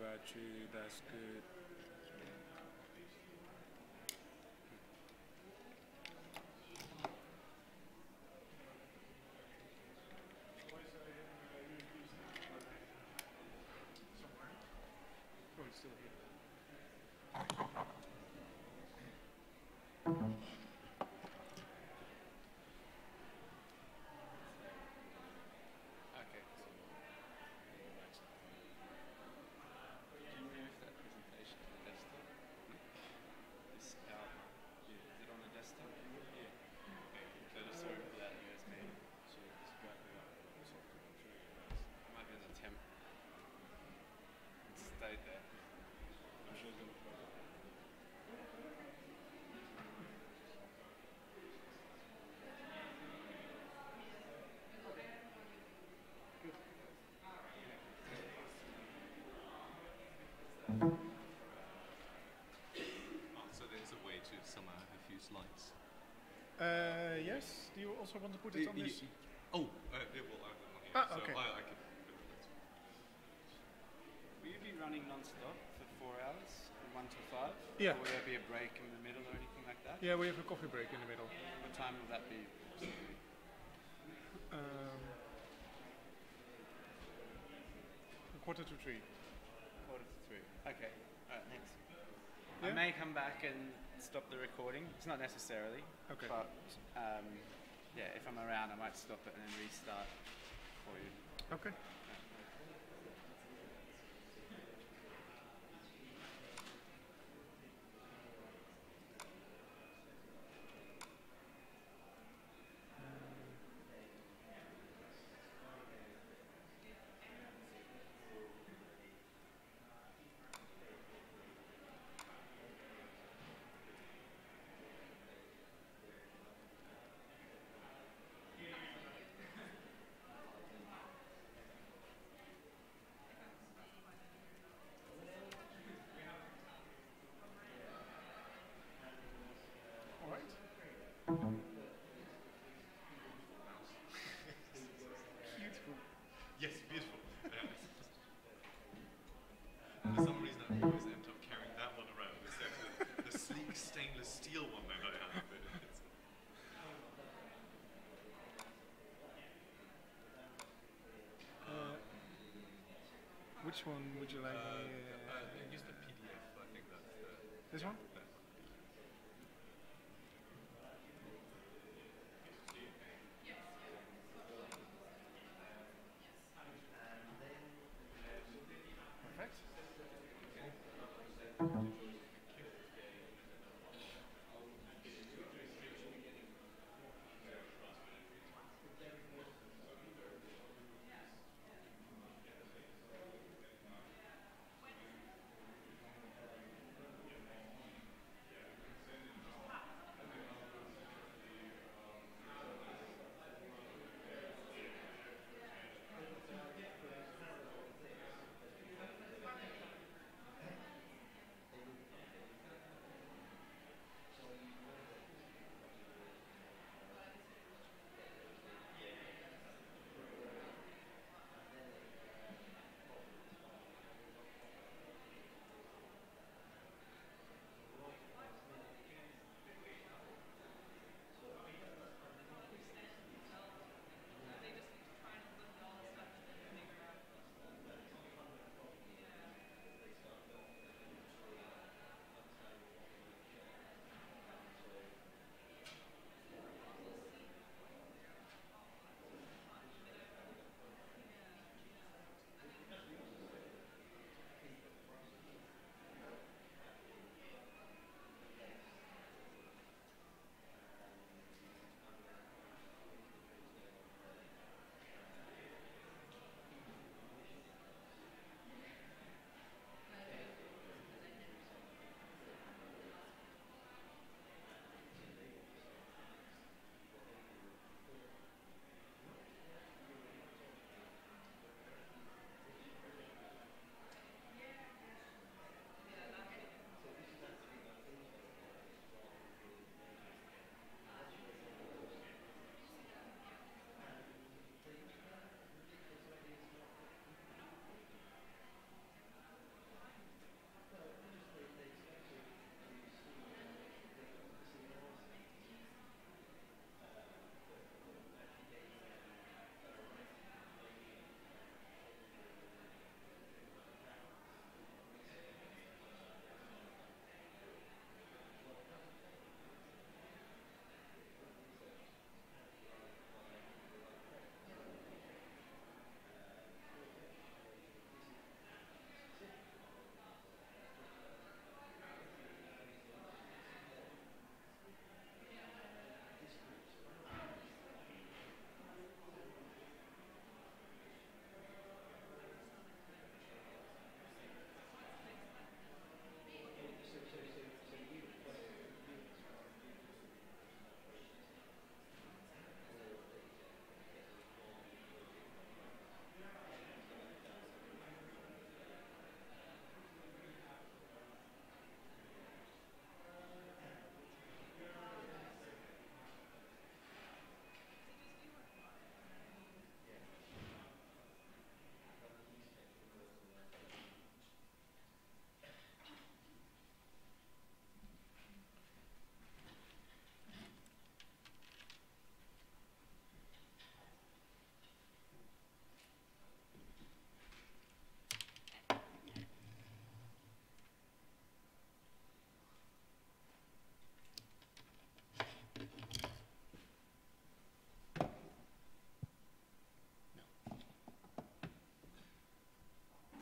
about you that's good. Put it on Y- y- this? Oh, uh, yeah, well, I have them on here. Ah, so okay. I, I can. Will you be running non-stop for four hours, from one to five? Yeah. Or will there be a break in the middle or anything like that? Yeah, we have a coffee break in the middle. What time will that be? Um, a quarter to three. Quarter to three. Okay. All right. Thanks. Yeah? I may come back and stop the recording. It's not necessarily. Okay. But um, yeah, if I'm around, I might stop it and then restart for you. Okay. All right. Beautiful. Yes, beautiful. Yeah. For some reason, I always end up carrying that one around instead of the, the sleek stainless steel one that I have. But it's- Uh, which one would you like? uh, uh, use the PDF. I think that's the. this one?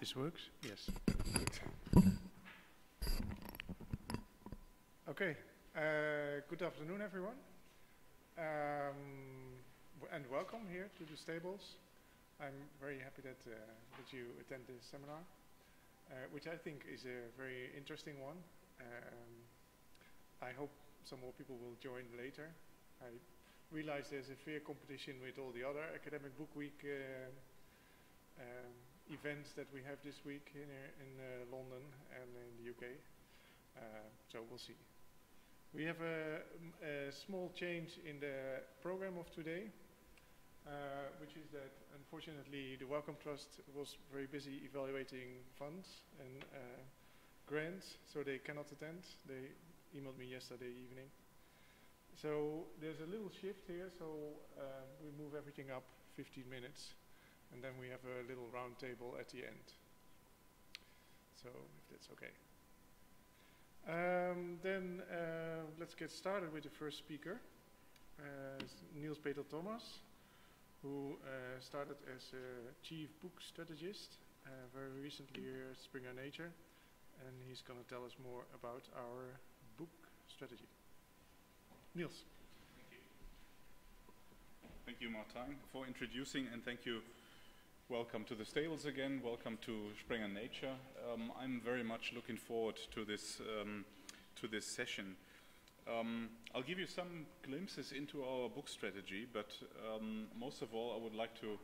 This works? Yes. Okay. Uh, good afternoon, everyone. Um, and welcome here to the stables. I'm very happy that, uh, that you attend this seminar, uh, which I think is a very interesting one. Um, I hope some more people will join later. I realize there's a fair competition with all the other academic book week uh, um, events that we have this week in, uh, in uh, London and in the UK. Uh, so we'll see. We have a small change in the program of today, uh, which is that unfortunately the Wellcome Trust was very busy evaluating funds and uh, grants, so they cannot attend. They emailed me yesterday evening. So there's a little shift here, so uh, we move everything up 15 minutes, and then we have a little round table at the end. So if that's okay. Um, then uh, let's get started with the first speaker, uh, Niels Peter Thomas, who uh, started as a chief book strategist uh, very recently here at Springer Nature, and he's going to tell us more about our book strategy. Niels. Thank you, Martijn, for introducing, and thank you. Welcome to the stables again. Welcome to Springer Nature. Um, I'm very much looking forward to this um, to this session. Um, I'll give you some glimpses into our book strategy, but um, most of all, I would like to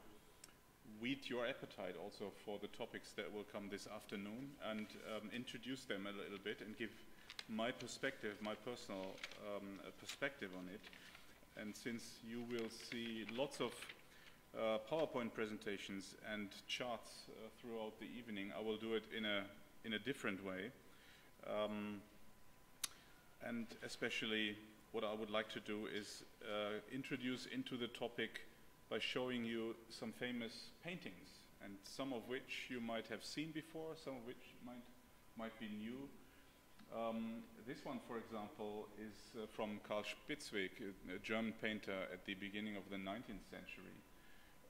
weed your appetite also for the topics that will come this afternoon and um, introduce them a little bit and give my perspective, my personal um, perspective on it. And since you will see lots of uh, PowerPoint presentations and charts uh, throughout the evening, I will do it in a in a different way. Um, and especially, what I would like to do is uh, introduce into the topic by showing you some famous paintings, and some of which you might have seen before, some of which might might be new. Um, this one, for example, is uh, from Karl Spitzweg, a, a German painter at the beginning of the 19th century.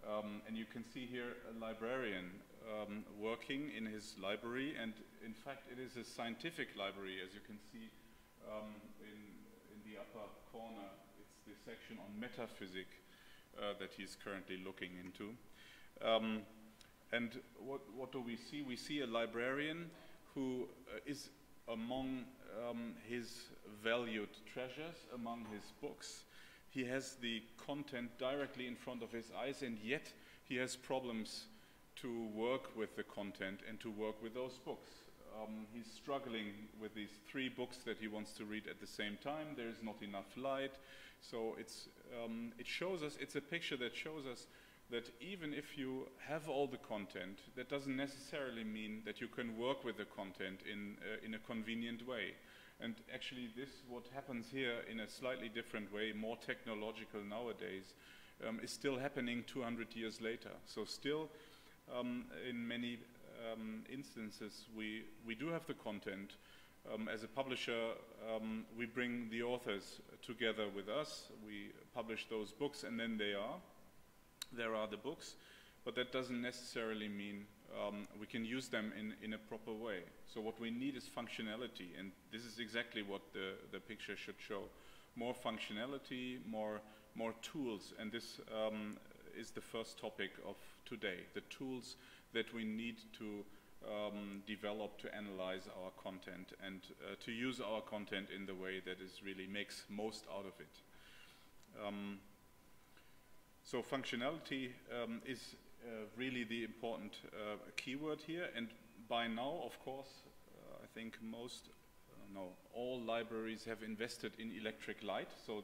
Um, and you can see here a librarian um, working in his library, and in fact, it is a scientific library, as you can see um, in, in the upper corner. It's the section on metaphysic uh, that he's currently looking into. Um, and what, what do we see? We see a librarian who uh, is among um, his valued treasures, among his books. He has the content directly in front of his eyes, and yet he has problems to work with the content and to work with those books. Um, he's struggling with these three books that he wants to read at the same time. There is not enough light. So it's, um, it shows us, it's a picture that shows us that even if you have all the content, that doesn't necessarily mean that you can work with the content in, uh, in a convenient way. And actually, this, what happens here in a slightly different way, more technological nowadays, um, is still happening 200 years later. So, still, um, in many um, instances, we, we do have the content. Um, as a publisher, um, we bring the authors together with us, we publish those books, and then they are there are the books, but that doesn't necessarily mean um, we can use them in, in a proper way. So what we need is functionality, and this is exactly what the, the picture should show. More functionality, more, more tools, and this um, is the first topic of today, the tools that we need to um, develop to analyze our content and uh, to use our content in the way that is really makes most out of it. Um, so functionality um, is really the important uh, keyword here, and by now, of course, uh, I think most, uh, no, all libraries have invested in electric light. So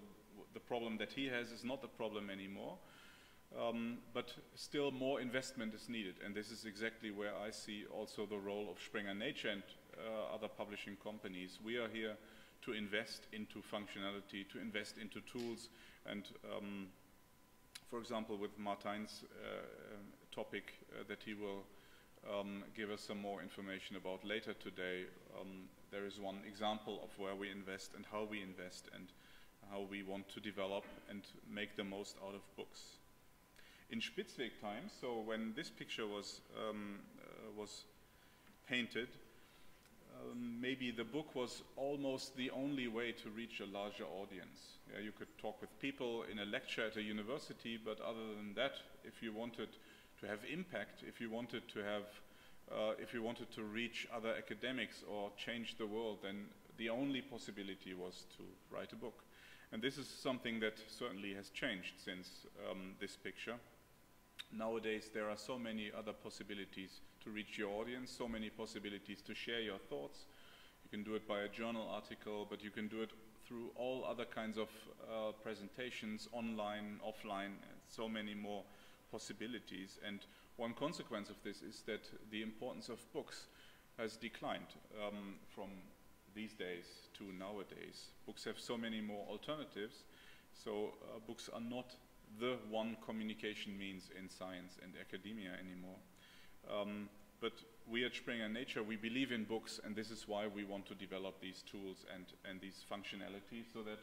the problem that he has is not the problem anymore, um, but still more investment is needed, and this is exactly where I see also the role of Springer Nature and uh, other publishing companies. We are here to invest into functionality, to invest into tools, and um, for example, with Martijn's uh, topic uh, that he will um, give us some more information about later today, um, there is one example of where we invest and how we invest and how we want to develop and make the most out of books. In Spitzweg times, so when this picture was um, uh, was painted. Um, maybe the book was almost the only way to reach a larger audience. Yeah, you could talk with people in a lecture at a university, but other than that, if you wanted to have impact, if you wanted to have, uh, if you wanted to reach other academics or change the world, then the only possibility was to write a book. And this is something that certainly has changed since um, this picture. Nowadays, there are so many other possibilities to reach your audience, so many possibilities to share your thoughts. You can do it by a journal article, but you can do it through all other kinds of uh, presentations, online, offline, and so many more possibilities. And one consequence of this is that the importance of books has declined um, from these days to nowadays. Books have so many more alternatives, so uh, books are not the one communication means in science and academia anymore. Um, but we at Springer Nature, we believe in books, and this is why we want to develop these tools and, and these functionalities so that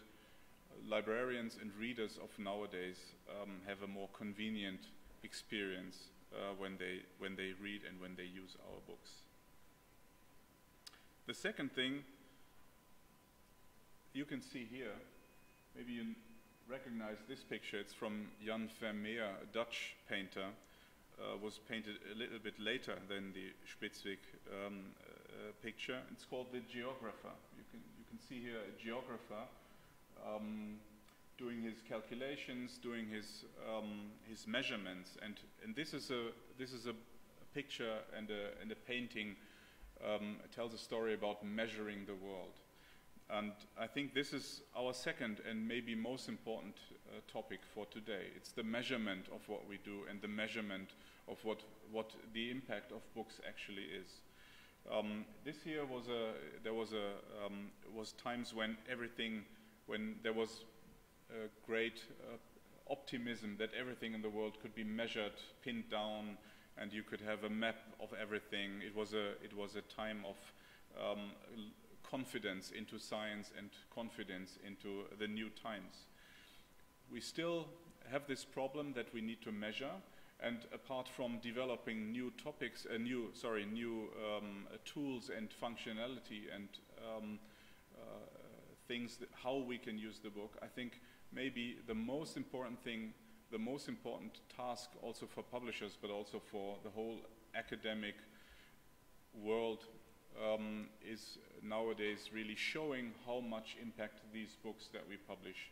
librarians and readers of nowadays um, have a more convenient experience uh, when, they, when they read and when they use our books. The second thing you can see here, maybe you recognize this picture. It's from Jan Vermeer, a Dutch painter. Uh, was painted a little bit later than the Spitzweg um, uh, picture. It's called The Geographer. You can, you can see here a geographer um, doing his calculations, doing his, um, his measurements. And, and this is a, this is a, picture and a, and a painting um, tells a story about measuring the world. And I think this is our second and maybe most important uh, topic for today. It's the measurement of what we do and the measurement of what, what the impact of books actually is. Um, this year was a, there was a, um, was times when everything, when there was a great uh, optimism that everything in the world could be measured, pinned down, and you could have a map of everything. It was a, it was a time of um, confidence into science and confidence into the new times. We still have this problem that we need to measure, and apart from developing new topics, uh, new sorry, new um, uh, tools and functionality and um, uh, things how we can use the book, I think maybe the most important thing, the most important task also for publishers, but also for the whole academic world um, is nowadays really showing how much impact these books that we publish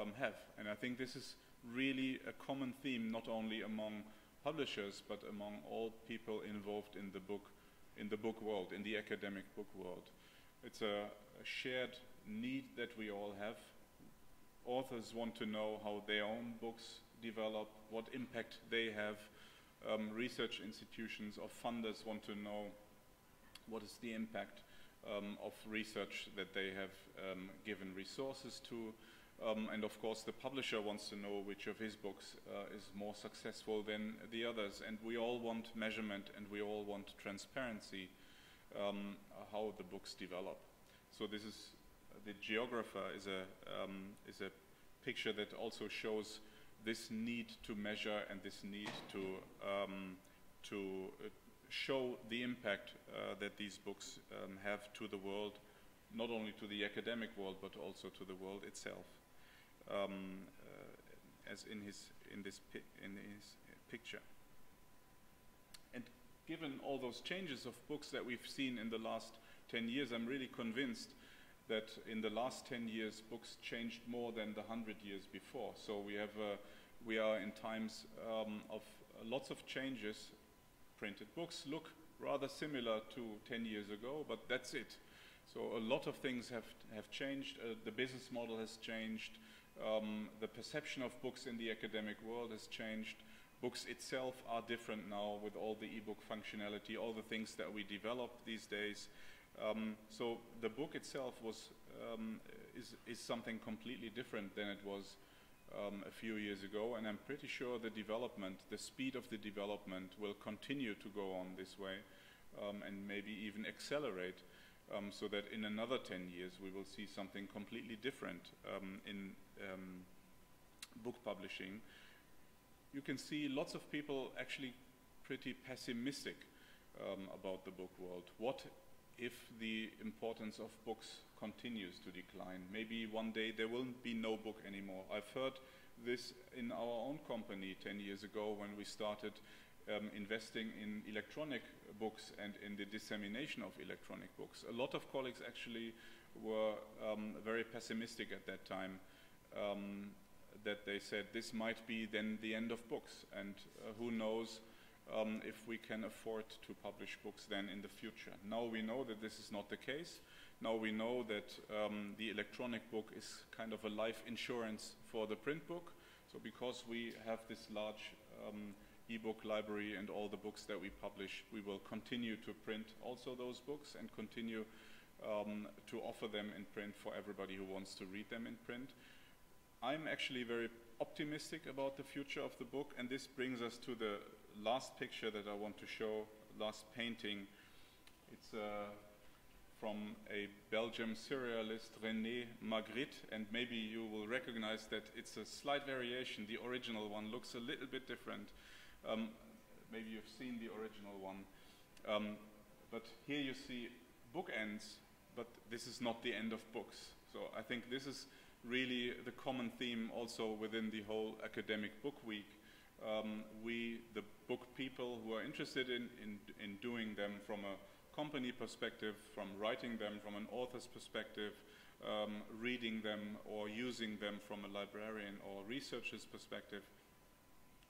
um, have. And I think this is really a common theme, not only among publishers, but among all people involved in the book, in the book world, in the academic book world. It's a, a shared need that we all have. Authors want to know how their own books develop, what impact they have. Um, research institutions or funders want to know what is the impact um, of research that they have um, given resources to. Um, and of course, the publisher wants to know which of his books uh, is more successful than the others. And we all want measurement and we all want transparency um, how the books develop. So this is the geographer is a um, is a picture that also shows this need to measure and this need to um, to uh, show the impact uh, that these books um, have to the world, not only to the academic world, but also to the world itself. Um, uh, as in his in this in his picture. And given all those changes of books that we've seen in the last 10 years, I'm really convinced that in the last 10 years, books changed more than the 100 years before. So we have uh, we are in times um, of lots of changes printed books look rather similar to 10 years ago, but that's it. So a lot of things have, have changed. Uh, the business model has changed. Um, the perception of books in the academic world has changed. Books itself are different now with all the ebook functionality, all the things that we develop these days. Um, so the book itself was um, is, is something completely different than it was um, a few years ago, and I'm pretty sure the development, the speed of the development will continue to go on this way um, and maybe even accelerate um, so that in another 10 years we will see something completely different um, in book publishing. You can see lots of people actually pretty pessimistic about the book world. What if the importance of books continues to decline? Maybe one day there will be no book anymore. I've heard this in our own company 10 years ago when we started um, investing in electronic books and in the dissemination of electronic books. A lot of colleagues actually were um, very pessimistic at that time um, that they said this might be then the end of books and uh, who knows um, if we can afford to publish books then in the future. Now we know that this is not the case. Now we know that um, the electronic book is kind of a life insurance for the print book. So because we have this large um, ebook library and all the books that we publish, we will continue to print also those books and continue um, to offer them in print for everybody who wants to read them in print. I'm actually very optimistic about the future of the book, and this brings us to the last picture that I want to show, last painting. It's uh, from a Belgian surrealist, René Magritte, and maybe you will recognize that it's a slight variation. The original one looks a little bit different. Um, maybe you've seen the original one. Um, but here you see bookends, but this is not the end of books. So I think this is really the common theme also within the whole academic book week. Um, we, the book people who are interested in, in, in doing them from a company perspective, from writing them from an author's perspective, um, reading them or using them from a librarian or researcher's perspective,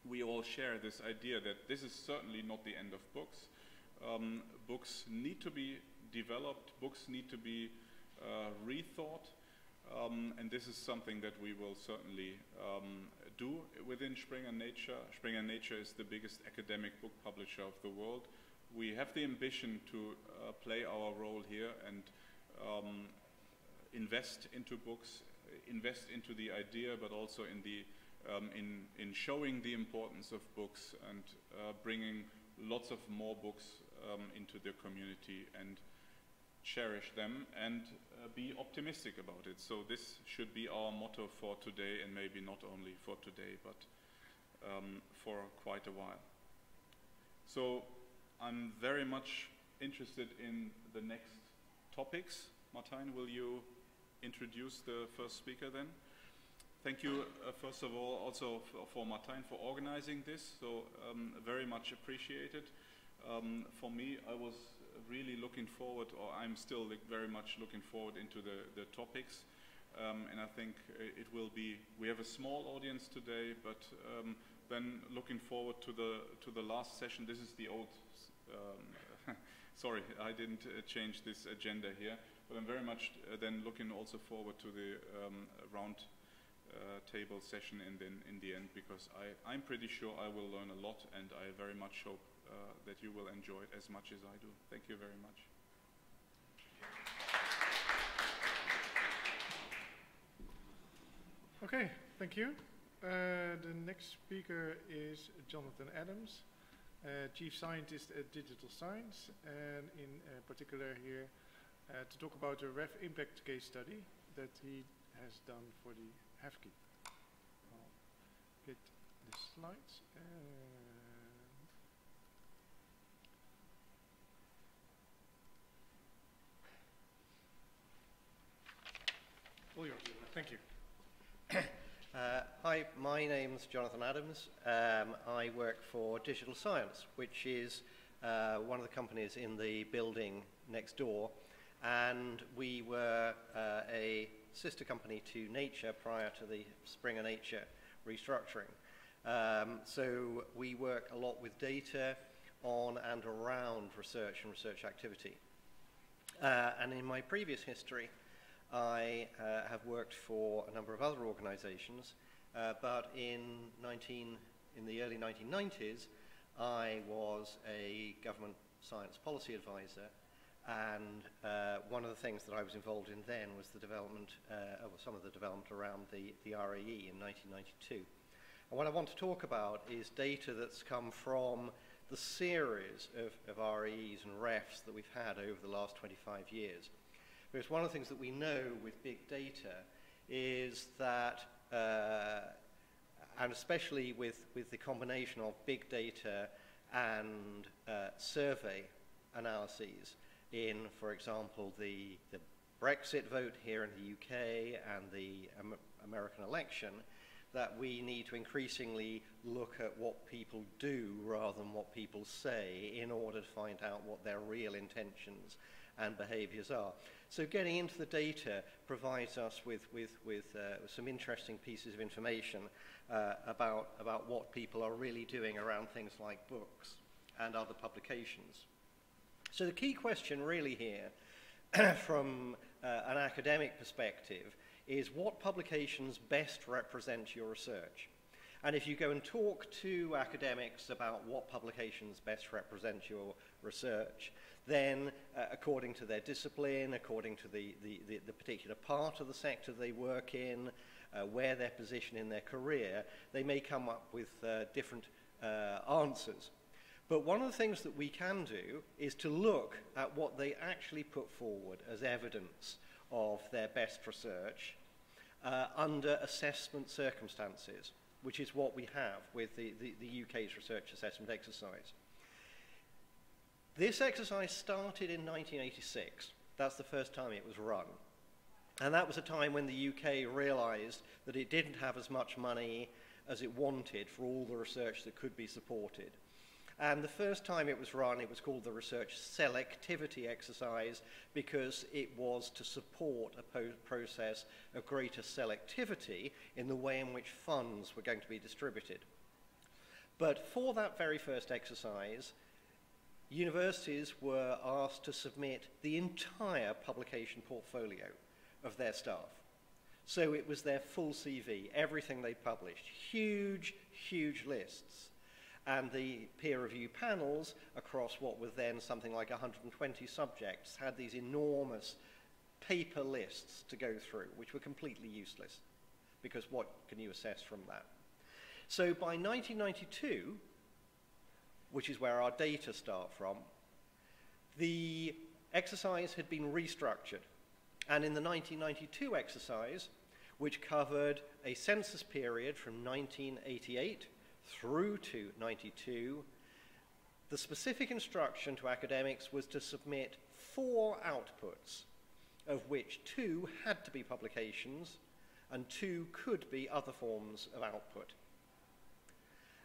we all share this idea that this is certainly not the end of books. Um, books need to be developed, books need to be uh, rethought, um, and this is something that we will certainly um, do within Springer Nature. Springer Nature is the biggest academic book publisher of the world. We have the ambition to uh, play our role here and um, invest into books, invest into the idea, but also in the um, in, in showing the importance of books and uh, bringing lots of more books um, into the community and cherish them and uh, be optimistic about it. So this should be our motto for today and maybe not only for today but um, for quite a while. So I'm very much interested in the next topics. Martijn, will you introduce the first speaker then? Thank you, uh, first of all, also for, for for organizing this, so um, very much appreciated. Um, for me, I was really looking forward, or I'm still very much looking forward into the, the topics. Um, and I think it will be, we have a small audience today, but um, then looking forward to the, to the last session. This is the old, um, sorry, I didn't uh, change this agenda here, but I'm very much uh, then looking also forward to the um, round uh, table session in the, in the end because I, I'm pretty sure I will learn a lot and I very much hope uh, that you will enjoy it as much as I do. Thank you very much. Okay, thank you. Uh, the next speaker is Jonathan Adams, uh, Chief Scientist at Digital Science, and in uh, particular here uh, to talk about the REF impact case study that he has done for the HEFCE. I'll get the slides. All yours. Thank you. Uh, hi, my name's Jonathan Adams. Um, I work for Digital Science, which is uh, one of the companies in the building next door. And we were uh, a sister company to Nature prior to the Springer Nature restructuring. Um, so we work a lot with data on and around research and research activity. Uh, and in my previous history, I uh, have worked for a number of other organizations, uh, but in, 19, in the early 1990s, I was a government science policy advisor and uh, one of the things that I was involved in then was the development, uh, of some of the development around the, the RAE in 1992. And what I want to talk about is data that's come from the series of, of and REFs that we've had over the last 25 years. Because one of the things that we know with big data is that, uh, and especially with, with the combination of big data and uh, survey analyses in, for example, the, the Brexit vote here in the UK and the Am American election, that we need to increasingly look at what people do rather than what people say in order to find out what their real intentions and behaviors are. So getting into the data provides us with, with, with uh, some interesting pieces of information uh, about, about what people are really doing around things like books and other publications. So the key question really here from uh, an academic perspective is what publications best represent your research? And if you go and talk to academics about what publications best represent your research, then uh, according to their discipline, according to the, the, the, the, particular part of the sector they work in, uh, where their position in their career, they may come up with uh, different uh, answers. But one of the things that we can do is to look at what they actually put forward as evidence of their best research uh, under assessment circumstances, which is what we have with the, the, the UK's research assessment exercise. This exercise started in 1986. That's the first time it was run. And that was a time when the UK realized that it didn't have as much money as it wanted for all the research that could be supported. And the first time it was run, it was called the Research Selectivity Exercise because it was to support a process of greater selectivity in the way in which funds were going to be distributed. But for that very first exercise, universities were asked to submit the entire publication portfolio of their staff. So it was their full CV, everything they published, huge, huge lists and the peer review panels across what was then something like 120 subjects had these enormous paper lists to go through, which were completely useless, because what can you assess from that? So by 1992, which is where our data start from, the exercise had been restructured. And in the 1992 exercise, which covered a census period from 1988 through to 92, the specific instruction to academics was to submit four outputs, of which two had to be publications and two could be other forms of output.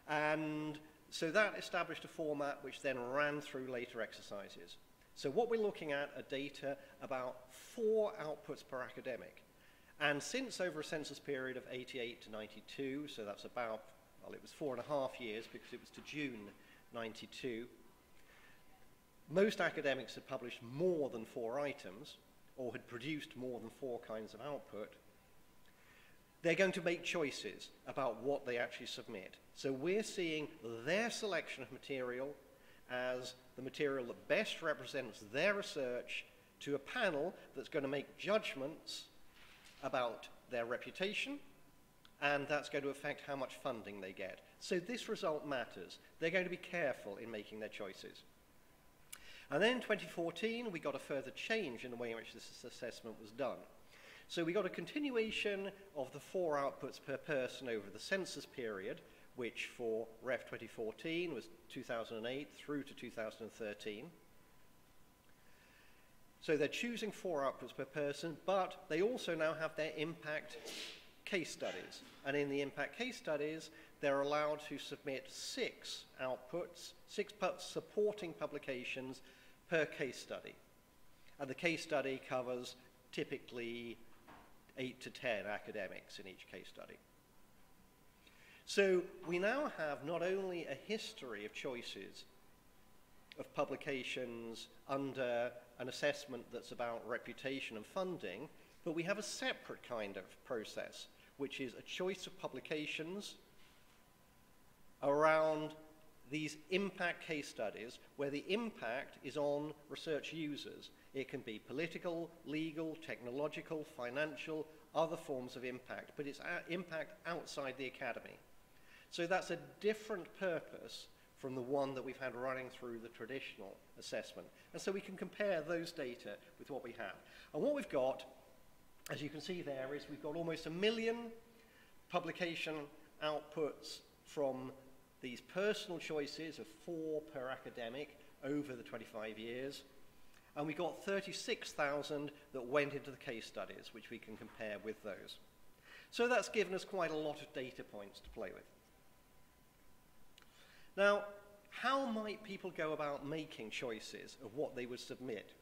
And so that established a format which then ran through later exercises. So what we're looking at are data about four outputs per academic. And since over a census period of 88 to 92, so that's about well, it was four and a half years because it was to June 92. Most academics had published more than four items or had produced more than four kinds of output. They're going to make choices about what they actually submit. So we're seeing their selection of material as the material that best represents their research to a panel that's going to make judgments about their reputation, and that's going to affect how much funding they get. So this result matters. They're going to be careful in making their choices. And then in 2014, we got a further change in the way in which this assessment was done. So we got a continuation of the four outputs per person over the census period, which for REF 2014 was 2008 through to 2013. So they're choosing four outputs per person, but they also now have their impact case studies. And in the impact case studies, they're allowed to submit six outputs, six supporting publications per case study. And the case study covers typically eight to ten academics in each case study. So we now have not only a history of choices of publications under an assessment that's about reputation and funding, but we have a separate kind of process which is a choice of publications around these impact case studies where the impact is on research users. It can be political, legal, technological, financial, other forms of impact, but it's uh, impact outside the academy. So that's a different purpose from the one that we've had running through the traditional assessment. And so we can compare those data with what we have. And what we've got as you can see there, is we've got almost a million publication outputs from these personal choices of four per academic over the 25 years. And we got 36,000 that went into the case studies, which we can compare with those. So that's given us quite a lot of data points to play with. Now, how might people go about making choices of what they would submit?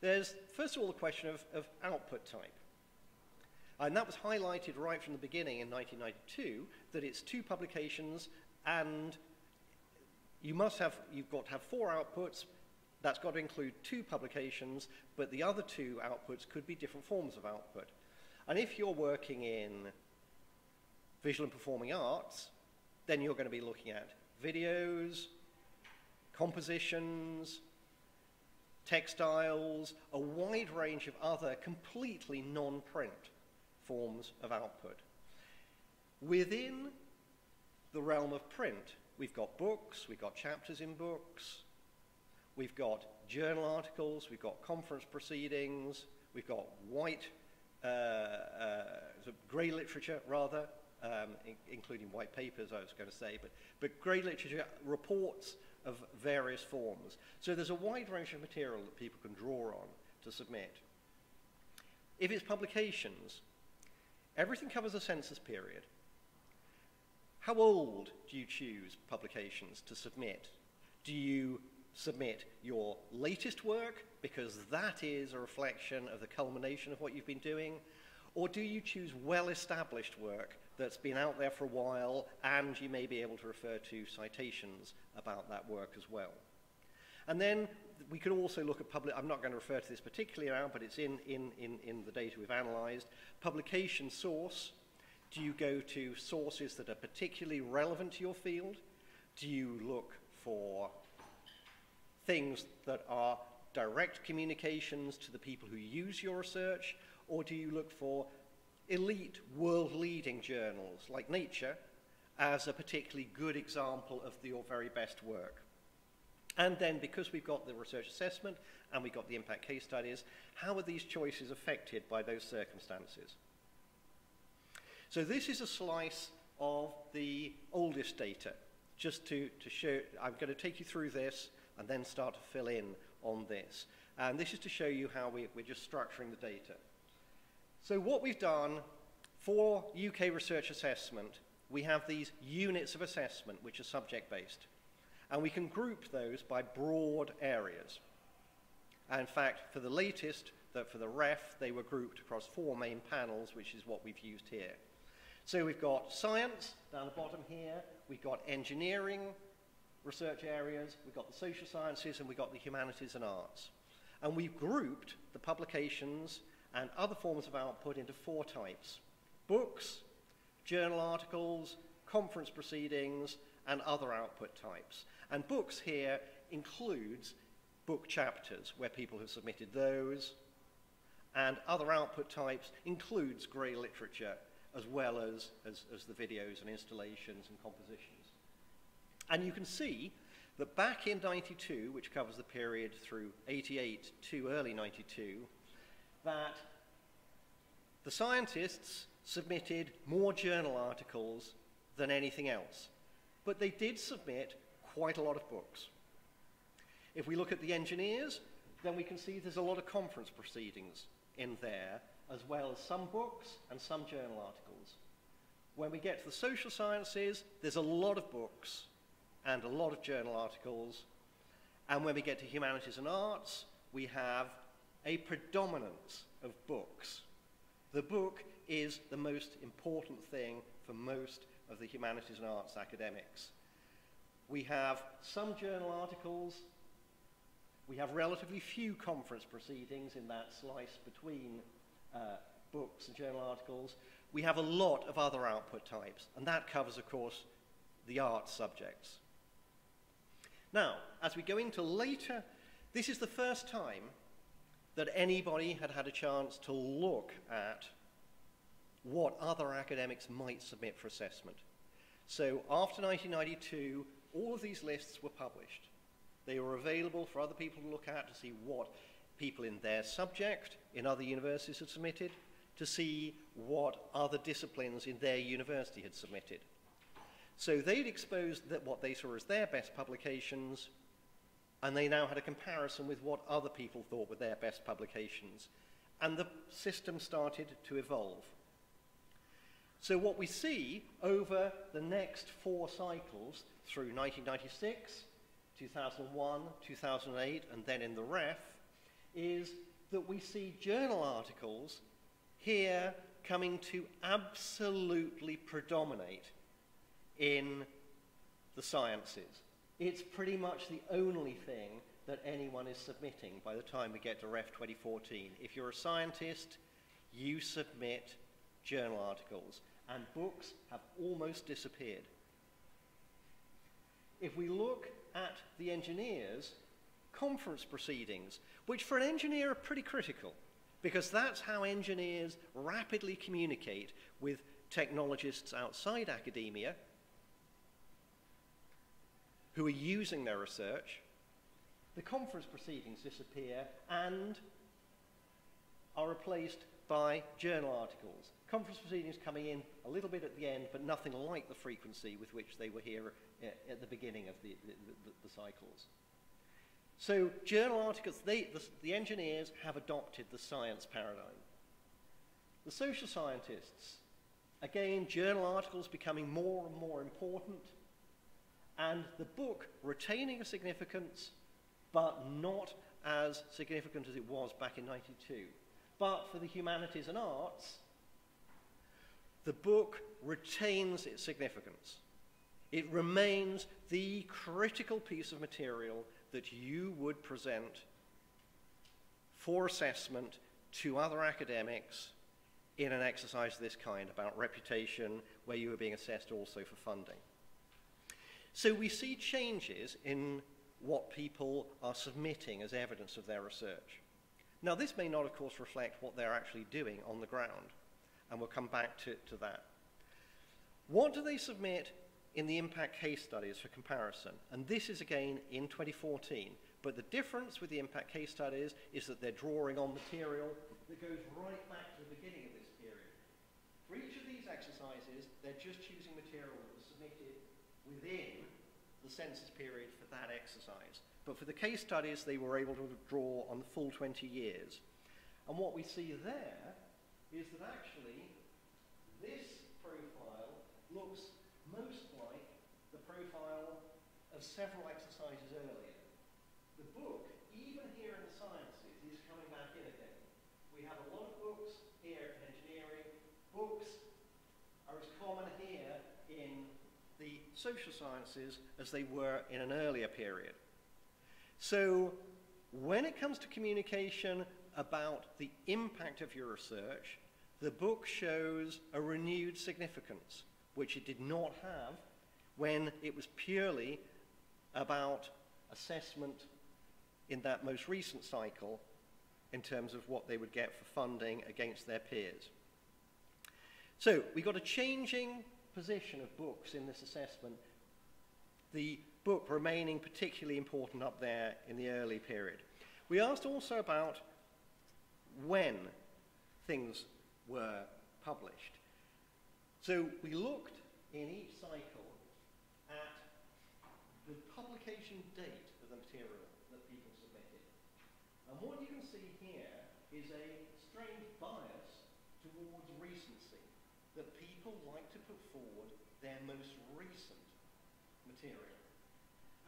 There's, first of all, the question of, of output type. And that was highlighted right from the beginning in 1992 that it's two publications and you must have, you've got to have four outputs. That's got to include two publications, but the other two outputs could be different forms of output. And if you're working in visual and performing arts, then you're going to be looking at videos, compositions, textiles, a wide range of other completely non-print forms of output. Within the realm of print, we've got books, we've got chapters in books, we've got journal articles, we've got conference proceedings, we've got white, uh, uh, grey literature rather, um, in, including white papers, I was going to say, but, but grey literature reports of various forms. So there's a wide range of material that people can draw on to submit. If it's publications, everything covers a census period. How old do you choose publications to submit? Do you submit your latest work because that is a reflection of the culmination of what you've been doing? Or do you choose well established work that's been out there for a while and you may be able to refer to citations about that work as well? And then we could also look at public, I'm not going to refer to this particularly now, but it's in, in, in, in the data we've analyzed. Publication source, do you go to sources that are particularly relevant to your field? Do you look for things that are direct communications to the people who use your research? Or do you look for elite world leading journals like Nature as a particularly good example of your very best work? And then, because we've got the research assessment and we've got the impact case studies, how are these choices affected by those circumstances? So this is a slice of the oldest data, just to, to show, I'm going to take you through this and then start to fill in on this. And this is to show you how we, we're just structuring the data. So what we've done for UK research assessment, we have these units of assessment which are subject-based. And we can group those by broad areas. And in fact, for the latest, that for the REF, they were grouped across four main panels, which is what we've used here. So we've got science down the bottom here, we've got engineering research areas, we've got the social sciences, and we've got the humanities and arts. And we've grouped the publications and other forms of output into four types. Books, journal articles, conference proceedings, and other output types. And books here includes book chapters, where people have submitted those, and other output types includes grey literature, as well as, as, as the videos and installations and compositions. And you can see that back in 92, which covers the period through 88 to early 92, that the scientists submitted more journal articles than anything else. But they did submit quite a lot of books. If we look at the engineers, then we can see there's a lot of conference proceedings in there, as well as some books and some journal articles. When we get to the social sciences, there's a lot of books and a lot of journal articles. And when we get to humanities and arts, we have a predominance of books. The book is the most important thing for most of the humanities and arts academics. We have some journal articles. We have relatively few conference proceedings in that slice between uh, books and journal articles. We have a lot of other output types, and that covers, of course, the art subjects. Now, as we go into later, this is the first time that anybody had had a chance to look at what other academics might submit for assessment. So after 1992, all of these lists were published. They were available for other people to look at to see what people in their subject in other universities had submitted, to see what other disciplines in their university had submitted. So they'd exposed that what they saw as their best publications, and they now had a comparison with what other people thought were their best publications. And the system started to evolve. So what we see over the next four cycles through 1996, 2001, 2008, and then in the ref, is that we see journal articles here coming to absolutely predominate in the sciences. It's pretty much the only thing that anyone is submitting by the time we get to REF 2014. If you're a scientist, you submit journal articles, and books have almost disappeared. If we look at the engineers, conference proceedings, which for an engineer are pretty critical, because that's how engineers rapidly communicate with technologists outside academia who are using their research, the conference proceedings disappear and are replaced by journal articles. Conference proceedings coming in a little bit at the end, but nothing like the frequency with which they were here uh, at the beginning of the, the, the, the cycles. So journal articles, they, the, the engineers have adopted the science paradigm. The social scientists, again, journal articles becoming more and more important, and the book retaining a significance, but not as significant as it was back in 92. But for the humanities and arts, the book retains its significance. It remains the critical piece of material that you would present for assessment to other academics in an exercise of this kind about reputation, where you are being assessed also for funding. So we see changes in what people are submitting as evidence of their research. Now, this may not, of course, reflect what they're actually doing on the ground, and we'll come back to, to that. What do they submit in the impact case studies for comparison? And this is again in 2014, but the difference with the impact case studies is that they're drawing on material that goes right back to the beginning of this period. For each of these exercises, they're just choosing material that was submitted within the census period for that exercise. But for the case studies, they were able to draw on the full 20 years. And what we see there is that actually this profile looks most like the profile of several exercises earlier. The book, even here in the sciences, is coming back in again. We have a lot of books here in engineering. Books are as common here in the social sciences as they were in an earlier period. So when it comes to communication about the impact of your research, the book shows a renewed significance, which it did not have when it was purely about assessment in that most recent cycle in terms of what they would get for funding against their peers. So we got a changing position of books in this assessment, the book remaining particularly important up there in the early period. We asked also about when things were published. So we looked in each cycle at the publication date of the material that people submitted. And what you can see here is a strange bias towards recency, that people like to put forward their most recent material.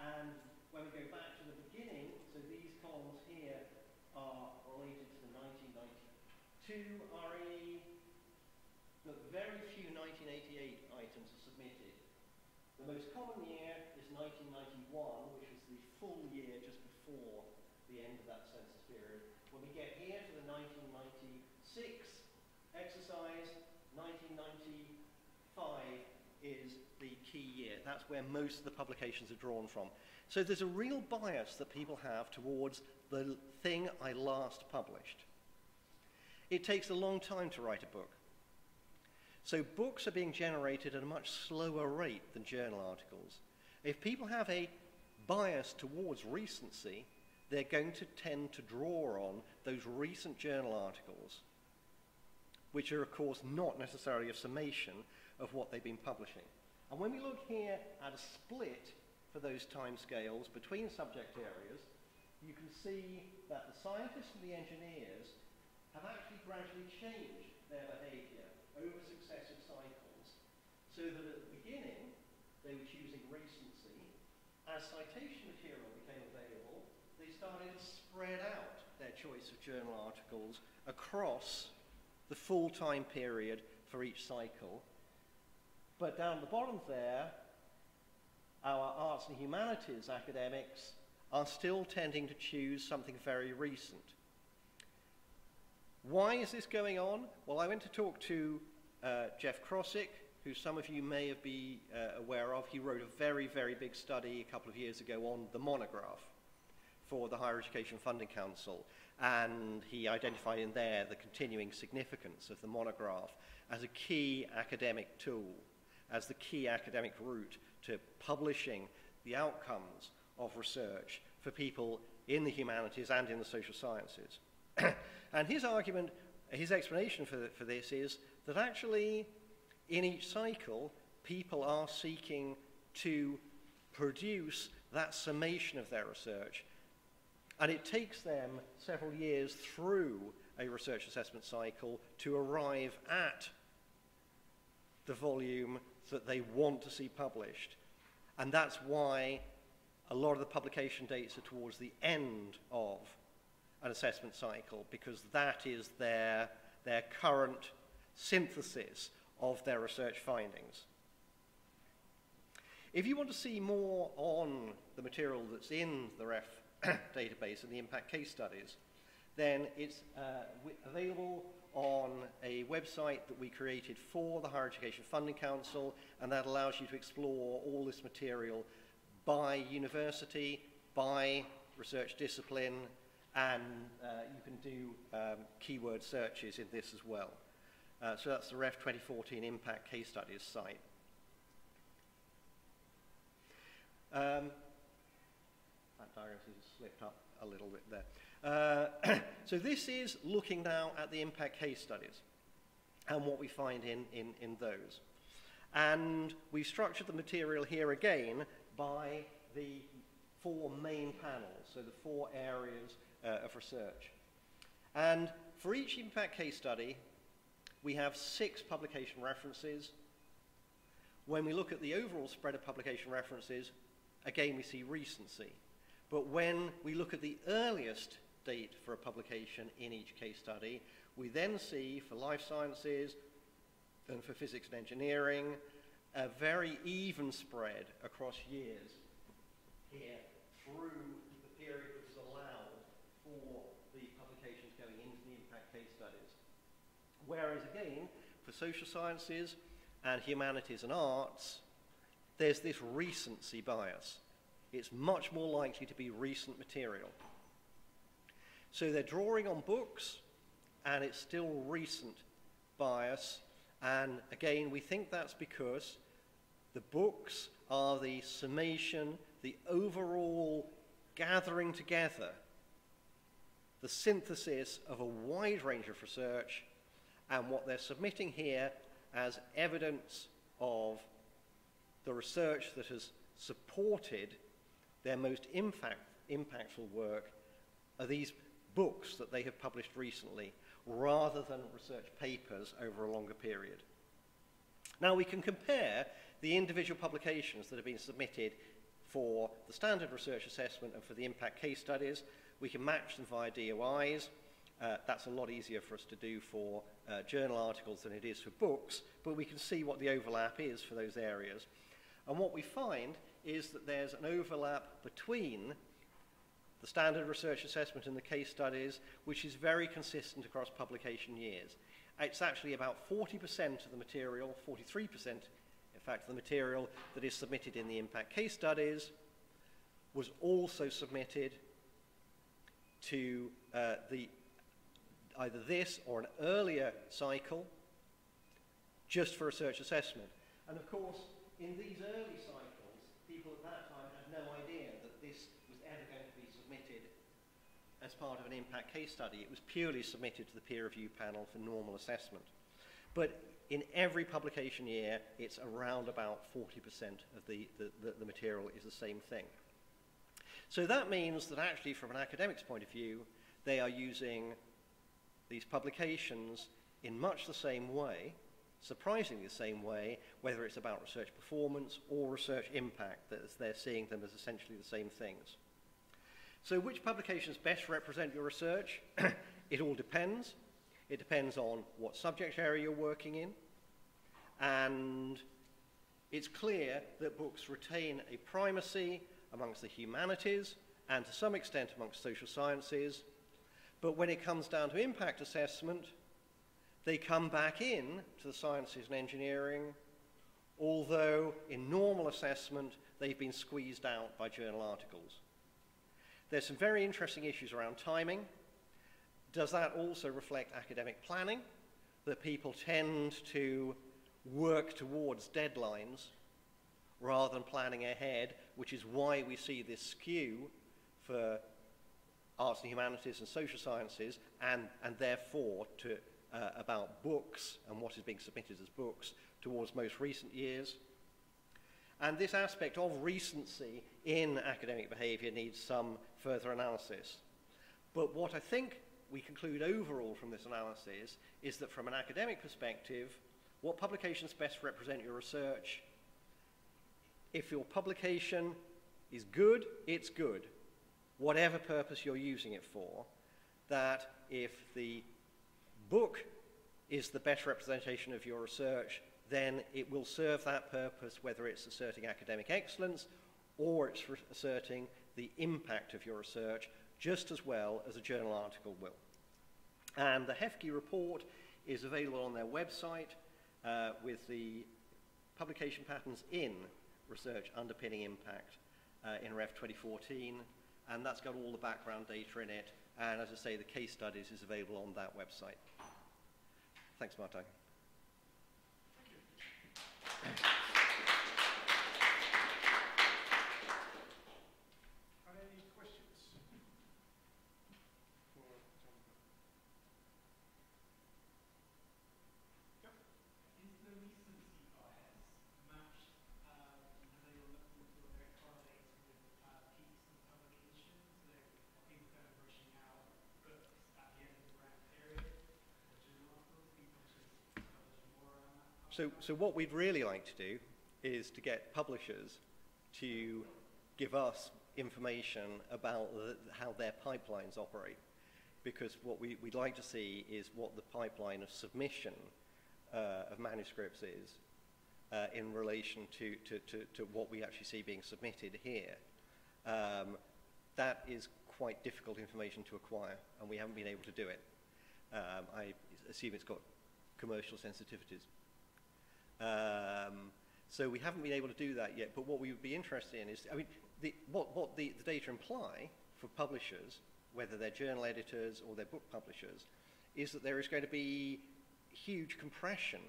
And when we go back to the beginning, so these columns here are related to the 1992 RAE, but very few 1988 items are submitted. The most common year is 1991, which was the full year just before the end of that census period. When we get here to the 1996 exercise, 1995 is the key year. That's where most of the publications are drawn from. So there's a real bias that people have towards the thing I last published. It takes a long time to write a book. So books are being generated at a much slower rate than journal articles. If people have a bias towards recency, they're going to tend to draw on those recent journal articles, which are, of course, not necessarily a summation of what they've been publishing. And when we look here at a split for those timescales between subject areas, you can see that the scientists and the engineers have actually gradually changed their behavior over successive cycles so that at the beginning they were choosing recency. As citation material became available, they started to spread out their choice of journal articles across the full time period for each cycle. But down at the bottom there, our arts and humanities academics are still tending to choose something very recent. Why is this going on? Well, I went to talk to uh, Jeff Crossick, who some of you may have been uh, aware of. He wrote a very, very big study a couple of years ago on the monograph for the Higher Education Funding Council, and he identified in there the continuing significance of the monograph as a key academic tool, as the key academic route to publishing the outcomes of research for people in the humanities and in the social sciences. and his argument, his explanation for, for this is that actually, in each cycle, people are seeking to produce that summation of their research. And it takes them several years through a research assessment cycle to arrive at the volume that they want to see published. And that's why a lot of the publication dates are towards the end of an assessment cycle, because that is their, their current synthesis of their research findings. If you want to see more on the material that's in the REF database and the impact case studies, then it's uh, available on a website that we created for the Higher Education Funding Council, and that allows you to explore all this material by university, by research discipline, and uh, you can do um, keyword searches in this as well. Uh, so that's the REF 2014 Impact Case Studies site. Um, that diagram has slipped up a little bit there. Uh, so this is looking now at the impact case studies and what we find in, in, in those. And we've structured the material here again by the four main panels, so the four areas uh, of research. And for each impact case study, we have six publication references. When we look at the overall spread of publication references, again we see recency. But when we look at the earliest date for a publication in each case study. We then see for life sciences and for physics and engineering a very even spread across years here through the period is allowed for the publications going into the impact case studies. Whereas again, for social sciences and humanities and arts, there's this recency bias. It's much more likely to be recent material. So they're drawing on books, and it's still recent bias. And again, we think that's because the books are the summation, the overall gathering together, the synthesis of a wide range of research, and what they're submitting here as evidence of the research that has supported their most impact, impactful work are these books that they have published recently rather than research papers over a longer period. Now we can compare the individual publications that have been submitted for the standard research assessment and for the impact case studies. We can match them via DOIs. Uh, that's a lot easier for us to do for uh, journal articles than it is for books, but we can see what the overlap is for those areas. And what we find is that there's an overlap between the standard research assessment and the case studies, which is very consistent across publication years. It's actually about 40% of the material, 43% in fact, the material that is submitted in the impact case studies was also submitted to uh, the, either this or an earlier cycle just for research assessment. And of course, in these early cycles, people at that time had no idea as part of an impact case study. It was purely submitted to the peer review panel for normal assessment. But in every publication year, it's around about 40% of the, the, the, the material is the same thing. So that means that actually, from an academic's point of view, they are using these publications in much the same way, surprisingly the same way, whether it's about research performance or research impact, that they're seeing them as essentially the same things. So which publications best represent your research? it all depends. It depends on what subject area you're working in. And it's clear that books retain a primacy amongst the humanities and to some extent amongst social sciences. But when it comes down to impact assessment, they come back in to the sciences and engineering, although in normal assessment they've been squeezed out by journal articles. There's some very interesting issues around timing. Does that also reflect academic planning? That people tend to work towards deadlines rather than planning ahead, which is why we see this skew for arts and humanities and social sciences, and, and therefore to, uh, about books and what is being submitted as books towards most recent years. And this aspect of recency in academic behaviour needs some further analysis. But what I think we conclude overall from this analysis is that from an academic perspective, what publications best represent your research? If your publication is good, it's good, whatever purpose you're using it for. That if the book is the best representation of your research, then it will serve that purpose, whether it's asserting academic excellence or it's asserting the impact of your research just as well as a journal article will. And the HEFCE report is available on their website uh, with the publication patterns in research underpinning impact uh, in REF 2014, and that's got all the background data in it. And as I say, the case studies is available on that website. Thanks, Martin. Are there any questions for Jonathan? Yep. Is the recency bias matched, um, I know you're looking to look at correlates with uh, peaks in publications, so are people kind of rushing out books at the end of the grant period, or journal articles, do you publish publish more around that? So, so what we'd really like to do is to get publishers to give us information about the, how their pipelines operate. Because what we, we'd like to see is what the pipeline of submission uh, of manuscripts is uh, in relation to, to, to, to what we actually see being submitted here. Um, that is quite difficult information to acquire, and we haven't been able to do it. Um, I assume it's got commercial sensitivities. Um, so we haven't been able to do that yet, but what we would be interested in is, I mean, the, what, what the, the data imply for publishers, whether they're journal editors or they're book publishers, is that there is going to be huge compression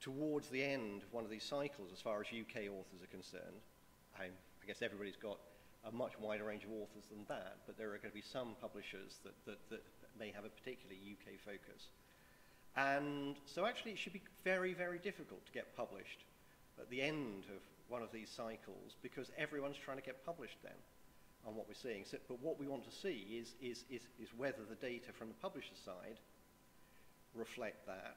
towards the end of one of these cycles as far as UK authors are concerned. I, I guess everybody's got a much wider range of authors than that, but there are going to be some publishers that, that, that may have a particularly UK focus. And so actually it should be very, very difficult to get published at the end of one of these cycles because everyone's trying to get published then on what we're seeing. So, but what we want to see is, is, is, is whether the data from the publisher side reflect that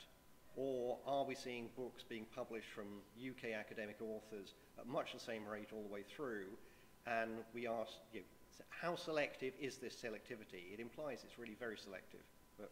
or are we seeing books being published from UK academic authors at much the same rate all the way through and we ask you know, how selective is this selectivity? It implies it's really very selective. But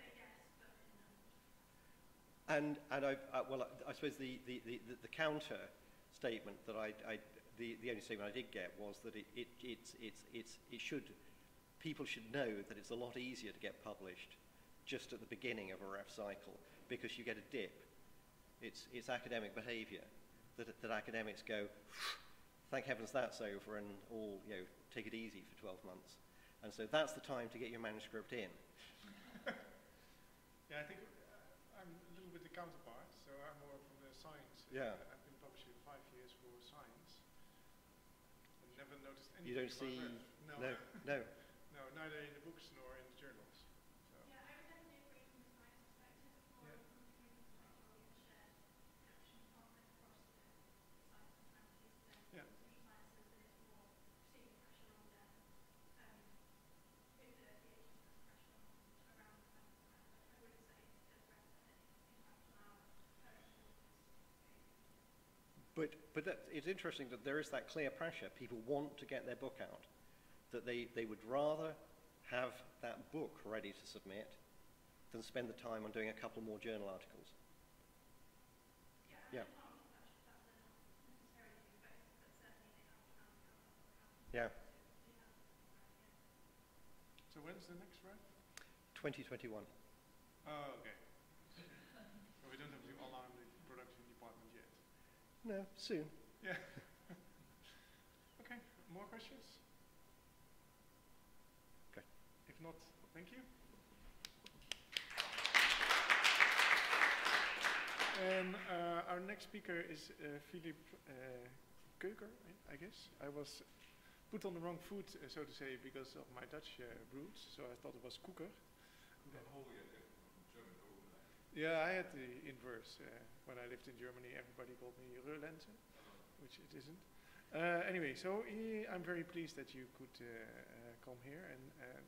And, and I, uh, well, I, suppose the, the, the, the counter statement that I, I the, the only statement I did get was that it, it, it's, it's, it's, it should, people should know that it's a lot easier to get published just at the beginning of a ref cycle because you get a dip. It's, it's academic behavior that, that academics go, thank heavens that's over and all, you know, take it easy for 12 months. And so that's the time to get your manuscript in. Yeah, I think uh, I'm a little bit the counterpart, so I'm more from the science. Yeah. Uh, I've been publishing five years for science. and never noticed anything You don't see. No, no, no. no, neither in the books nor in the journals. So. Yeah, I would definitely agree from the science perspective, or Yeah. from the community perspective, where we have a shared action department across the science and humanities, then Yeah. community sciences, then it's more seeing pressure on them. Um, if the PhD has pressure on around the time of the grant, but I wouldn't say it's a direct impact on our direction of this. But, but that, it's interesting that there is that clear pressure. People want to get their book out, that they, they would rather have that book ready to submit than spend the time on doing a couple more journal articles. Yeah. Yeah, So when's the next round? 2021. Oh, okay. so we don't have the alarm the production department yet. No, soon. Yeah. okay. More questions? Okay. If not, thank you. And uh, our next speaker is uh, Philip uh, Keuker, I- I guess. I was put on the wrong foot, uh, so to say, because of my Dutch uh, roots, so I thought it was Koeker. Yeah, I had the inverse. When I lived in Germany, everybody called me Reulense, which it isn't. Uh, anyway, so eh, I'm very pleased that you could uh, uh, come here and uh,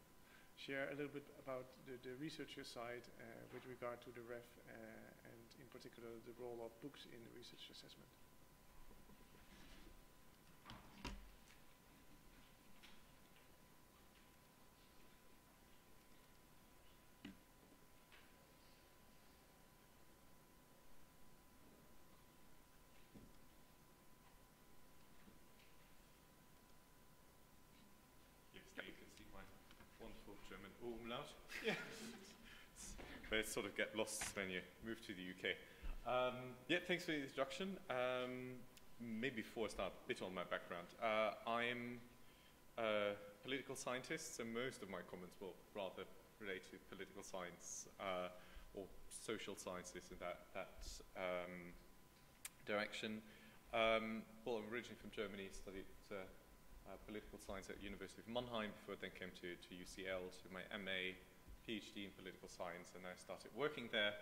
share a little bit about the, the researcher side with regard to the REF and in particular the role of books in the research assessment. Yes, now you can see my wonderful German umlaut. Yeah. but sort of get lost when you move to the UK. Um, yeah, thanks for the introduction. Um, maybe before I start, a bit on my background. Uh, I'm a political scientist, so most of my comments will rather relate to political science uh, or social sciences in that, that um, direction. Um, well, I'm originally from Germany, studied uh, uh, political science at University of Mannheim before I then came to, to UCL to my MA, PhD in political science, and I started working there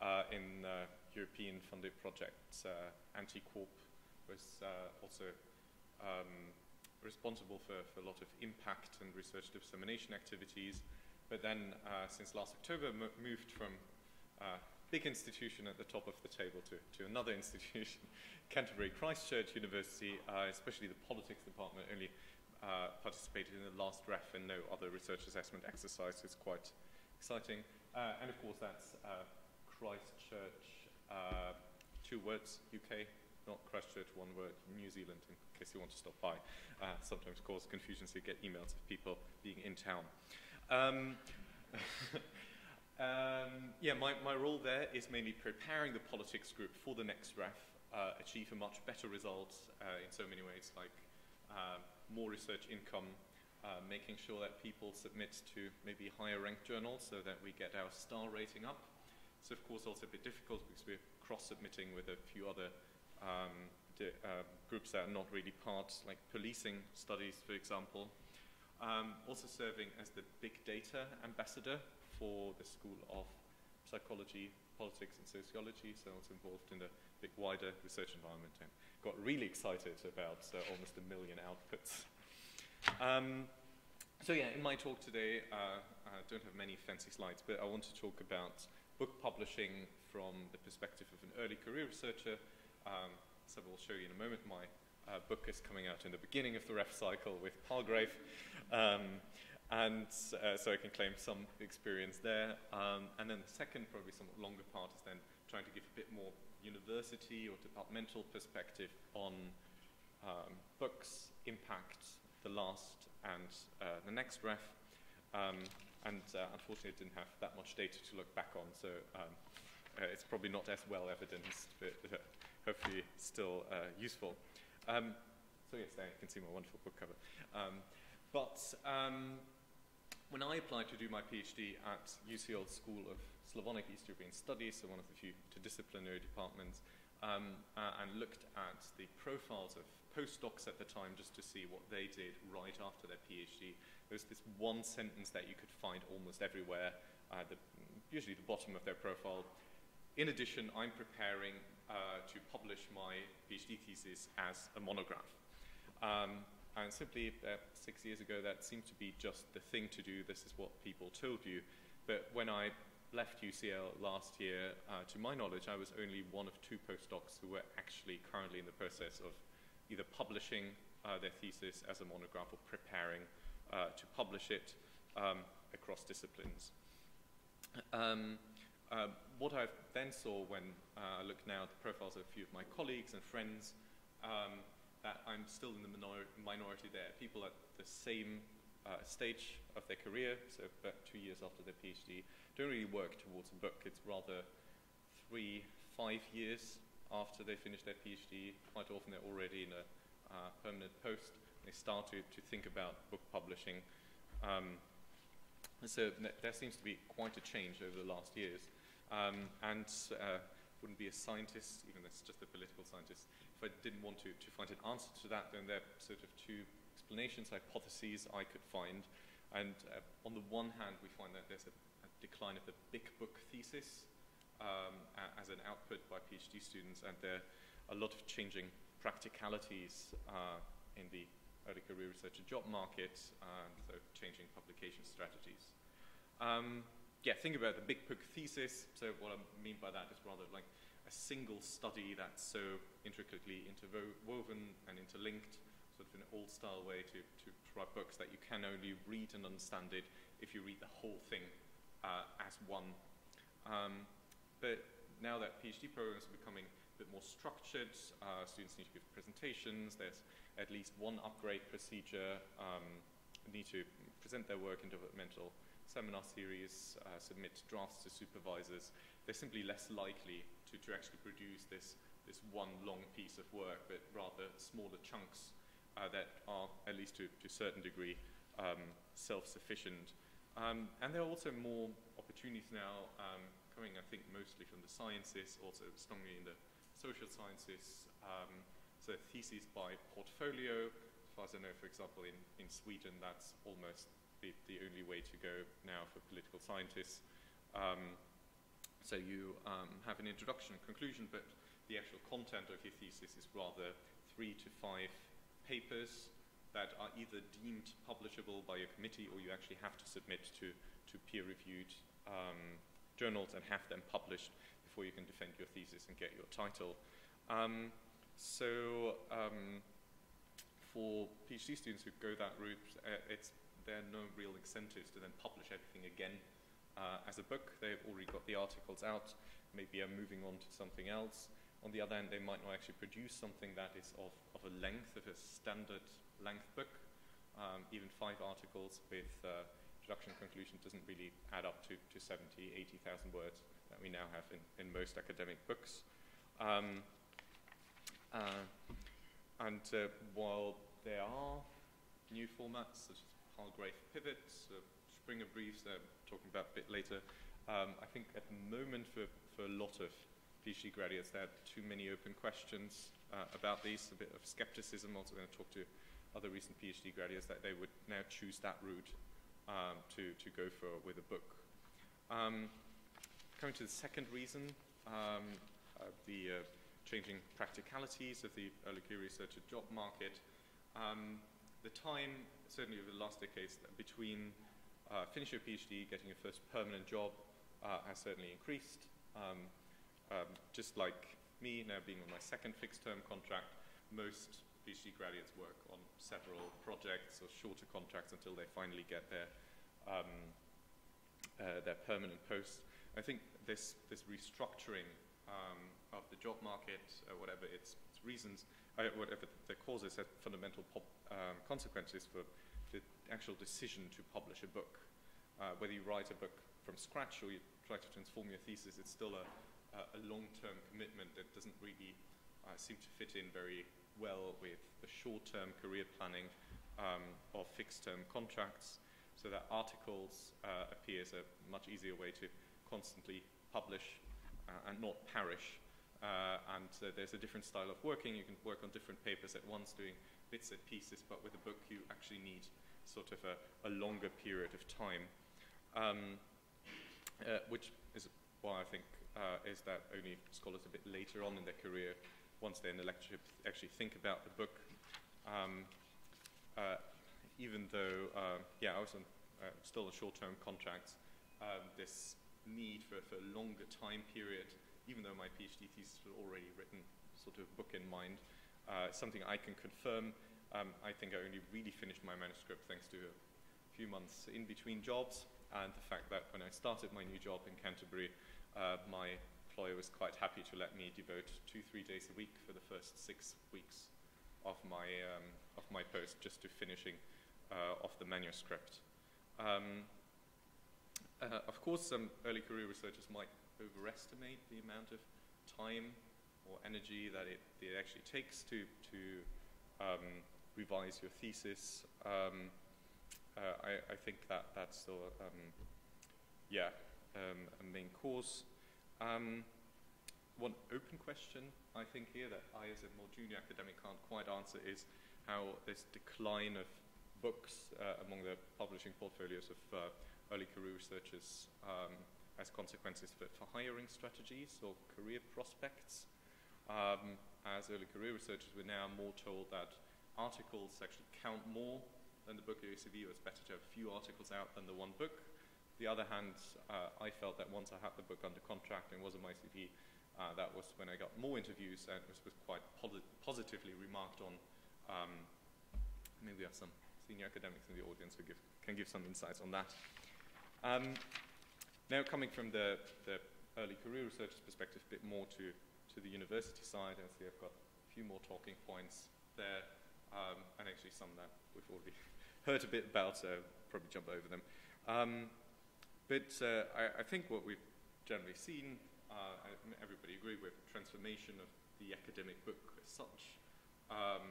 uh, in uh, European funded projects. Uh, ANTICORRP was uh, also um, responsible for, for a lot of impact and research dissemination activities, but then uh, since last October mo- moved from big institution at the top of the table to, to another institution, Canterbury Christ Church University, uh, especially the politics department, only uh, participated in the last ref and no other research assessment exercise. It's quite exciting. Uh, and of course, that's uh, Christ Church, uh, two words, UK, not Christchurch, one word, New Zealand, in case you want to stop by. Uh, sometimes cause confusion, so you get emails of people being in town. Um, Um, yeah, my, my role there is mainly preparing the politics group for the next ref, uh, achieve a much better result uh, in so many ways, like um, more research income, uh, making sure that people submit to maybe higher ranked journals so that we get our star rating up. It's of course also a bit difficult because we're cross-submitting with a few other um, uh, groups that are not really part, like policing studies, for example. Um, also serving as the big data ambassador for the School of Psychology, Politics and Sociology, so I was involved in the big wider research environment and got really excited about uh, almost a million outputs. Um, so yeah, in my talk today, uh, I don't have many fancy slides, but I want to talk about book publishing from the perspective of an early career researcher. Um, so I will show you in a moment my uh, book is coming out in the beginning of the ref cycle with Palgrave. Um, and uh, so I can claim some experience there. Um, and then the second, probably somewhat longer part, is then trying to give a bit more university or departmental perspective on um, books, impact, the last and uh, the next ref. Um, and uh, unfortunately it didn't have that much data to look back on, so um, uh, it's probably not as well evidenced, but uh, hopefully still uh, useful. Um, so yes, there you can see my wonderful book cover. Um, but when I applied to do my PhD at UCL School of Slavonic East European Studies, so one of the few interdisciplinary departments, um, uh, and looked at the profiles of postdocs at the time just to see what they did right after their PhD. There was this one sentence that you could find almost everywhere, uh, the, usually the bottom of their profile. In addition, I'm preparing uh, to publish my PhD thesis as a monograph. Um, and simply, uh, six years ago, that seemed to be just the thing to do. This is what people told you. But when I left UCL last year, uh, to my knowledge, I was only one of two postdocs who were actually currently in the process of either publishing uh, their thesis as a monograph or preparing uh, to publish it um, across disciplines. Um, uh, what I then saw when uh, I look now at the profiles of a few of my colleagues and friends um, that I'm still in the minor minority there. People at the same uh, stage of their career, so about two years after their PhD, don't really work towards a book. It's rather three, five years after they finish their PhD. Quite often they're already in a uh, permanent post. They start to, to think about book publishing. Um, so there seems to be quite a change over the last years. Um, and uh, wouldn't be a scientist, even though it's just a political scientist, if I didn't want to, to find an answer to that, then there are sort of two explanations, hypotheses I could find. And uh, on the one hand, we find that there's a, a decline of the big book thesis um, as an output by PhD students, and there are a lot of changing practicalities uh, in the early career researcher job market, so changing publication strategies. Um, yeah, think about the big book thesis. So what I mean by that is rather like a single study that's so intricately interwoven and interlinked, sort of an old-style way to, to, write books that you can only read and understand it if you read the whole thing uh, as one. Um, but now that PhD programs are becoming a bit more structured, uh, students need to give presentations, there's at least one upgrade procedure, um, need to present their work in developmental seminar series, uh, submit drafts to supervisors, they're simply less likely to, to actually produce this, this one long piece of work, but rather smaller chunks uh, that are, at least to, to a certain degree, um, self-sufficient. Um, and there are also more opportunities now um, coming, I think, mostly from the sciences, also strongly in the social sciences. Um, so theses by portfolio, as far as I know, for example, in, in Sweden, that's almost the, the only way to go now for political scientists. Um, so you um, have an introduction and conclusion, but the actual content of your thesis is rather three to five papers that are either deemed publishable by your committee or you actually have to submit to, to peer-reviewed um, journals and have them published before you can defend your thesis and get your title. Um, so um, for PhD students who go that route, uh, it's, there are no real incentives to then publish everything again uh, as a book. They've already got the articles out. Maybe are moving on to something else. On the other hand, they might not actually produce something that is of, of a length, of a standard length book. Um, even five articles with uh, introduction and conclusion doesn't really add up to, to 70, 80,000 words that we now have in, in most academic books. Um, uh, and uh, while there are new formats such as Palgrave pivots, uh, Springer briefs, uh, talking about a bit later. Um, I think at the moment for, for a lot of PhD graduates, there are too many open questions uh, about these, a bit of skepticism. Also going to talk to other recent PhD graduates that they would now choose that route um, to, to go for with a book. Um, coming to the second reason, uh, the uh, changing practicalities of the early career researcher job market. Um, the time, certainly over the last decades, between uh, finish your PhD, getting your first permanent job uh, has certainly increased. Um, um, just like me, now being on my second fixed term contract, most PhD graduates work on several projects or shorter contracts until they finally get their, um, uh, their permanent post. I think this, this restructuring um, of the job market, uh, whatever its, its reasons, uh, whatever the causes, have fundamental um, consequences for actual decision to publish a book. uh, whether you write a book from scratch or you try to transform your thesis, it's still a, a, long-term commitment that doesn't really uh, seem to fit in very well with the short-term career planning um, of fixed-term contracts. So that articles uh, appear as a much easier way to constantly publish uh, and not perish. Uh, and there's a different style of working. You can work on different papers at once, doing bits and pieces, but with a book you actually need sort of a, a longer period of time. Um, uh, which is why I think uh, is that only scholars a bit later on in their career, once they're in the lectureship, actually think about the book. Um, uh, even though, uh, yeah, I was on uh, still a short-term contract, um, this need for, for a longer time period, even though my PhD thesis was already written, sort of book in mind, uh, something I can confirm. Um, I think I only really finished my manuscript thanks to a few months in between jobs and the fact that when I started my new job in Canterbury, uh, my employer was quite happy to let me devote two, three days a week for the first six weeks of my, um, of my post just to finishing uh, off the manuscript. Um, uh, of course, some early career researchers might overestimate the amount of time or energy that it, it actually takes to, to um, revise your thesis. Um, uh, I, I, think that that's still, um, yeah, um, a main cause. Um, one open question I think here that I, as a more junior academic, can't quite answer is how this decline of books uh, among the publishing portfolios of uh, early career researchers um, has consequences for, for, hiring strategies or career prospects. As early career researchers, we're now more told that articles actually count more than the book of ACV, it's better to have a few articles out than the one book. The other hand, uh, I felt that once I had the book under contract and was on my CV, uh, that was when I got more interviews and was, was quite posi positively remarked on. Um, maybe we have some senior academics in the audience who give, can give some insights on that. Um, now coming from the, the early career researcher's perspective, a bit more to, to the university side, I see I've got a few more talking points there, um, and actually some that we've already heard a bit about, so probably jump over them. Um, but uh, I, I, think what we've generally seen, uh, everybody agree with transformation of the academic book as such. Um,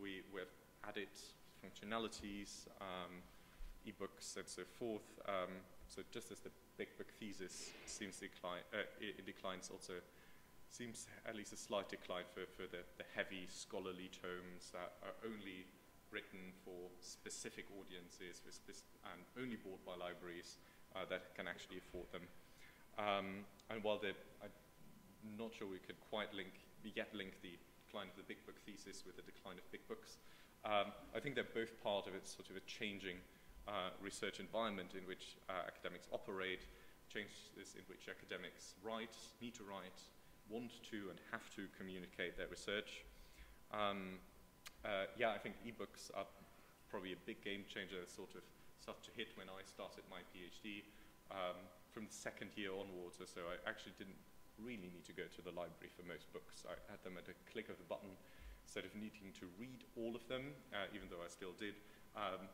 we, we've added functionalities, um, ebooks, and so forth. Um, so just as the big book thesis seems to decline, uh, it, it, declines, also seems at least a slight decline for, for the, the heavy scholarly tomes that are only written for specific audiences and only bought by libraries uh, that can actually afford them. Um, and while I'm not sure we could quite link, yet link the decline of the big book thesis with the decline of big books, um, I think they're both part of its sort of a changing uh, research environment in which uh, academics operate, changes in which academics write, need to write, want to and have to communicate their research. Um, uh, yeah, I think ebooks are probably a big game changer, sort of such a hit when I started my PhD. Um, from the second year onwards or so, I actually didn't really need to go to the library for most books. I had them at a click of the button instead of needing to read all of them, uh, even though I still did. Um,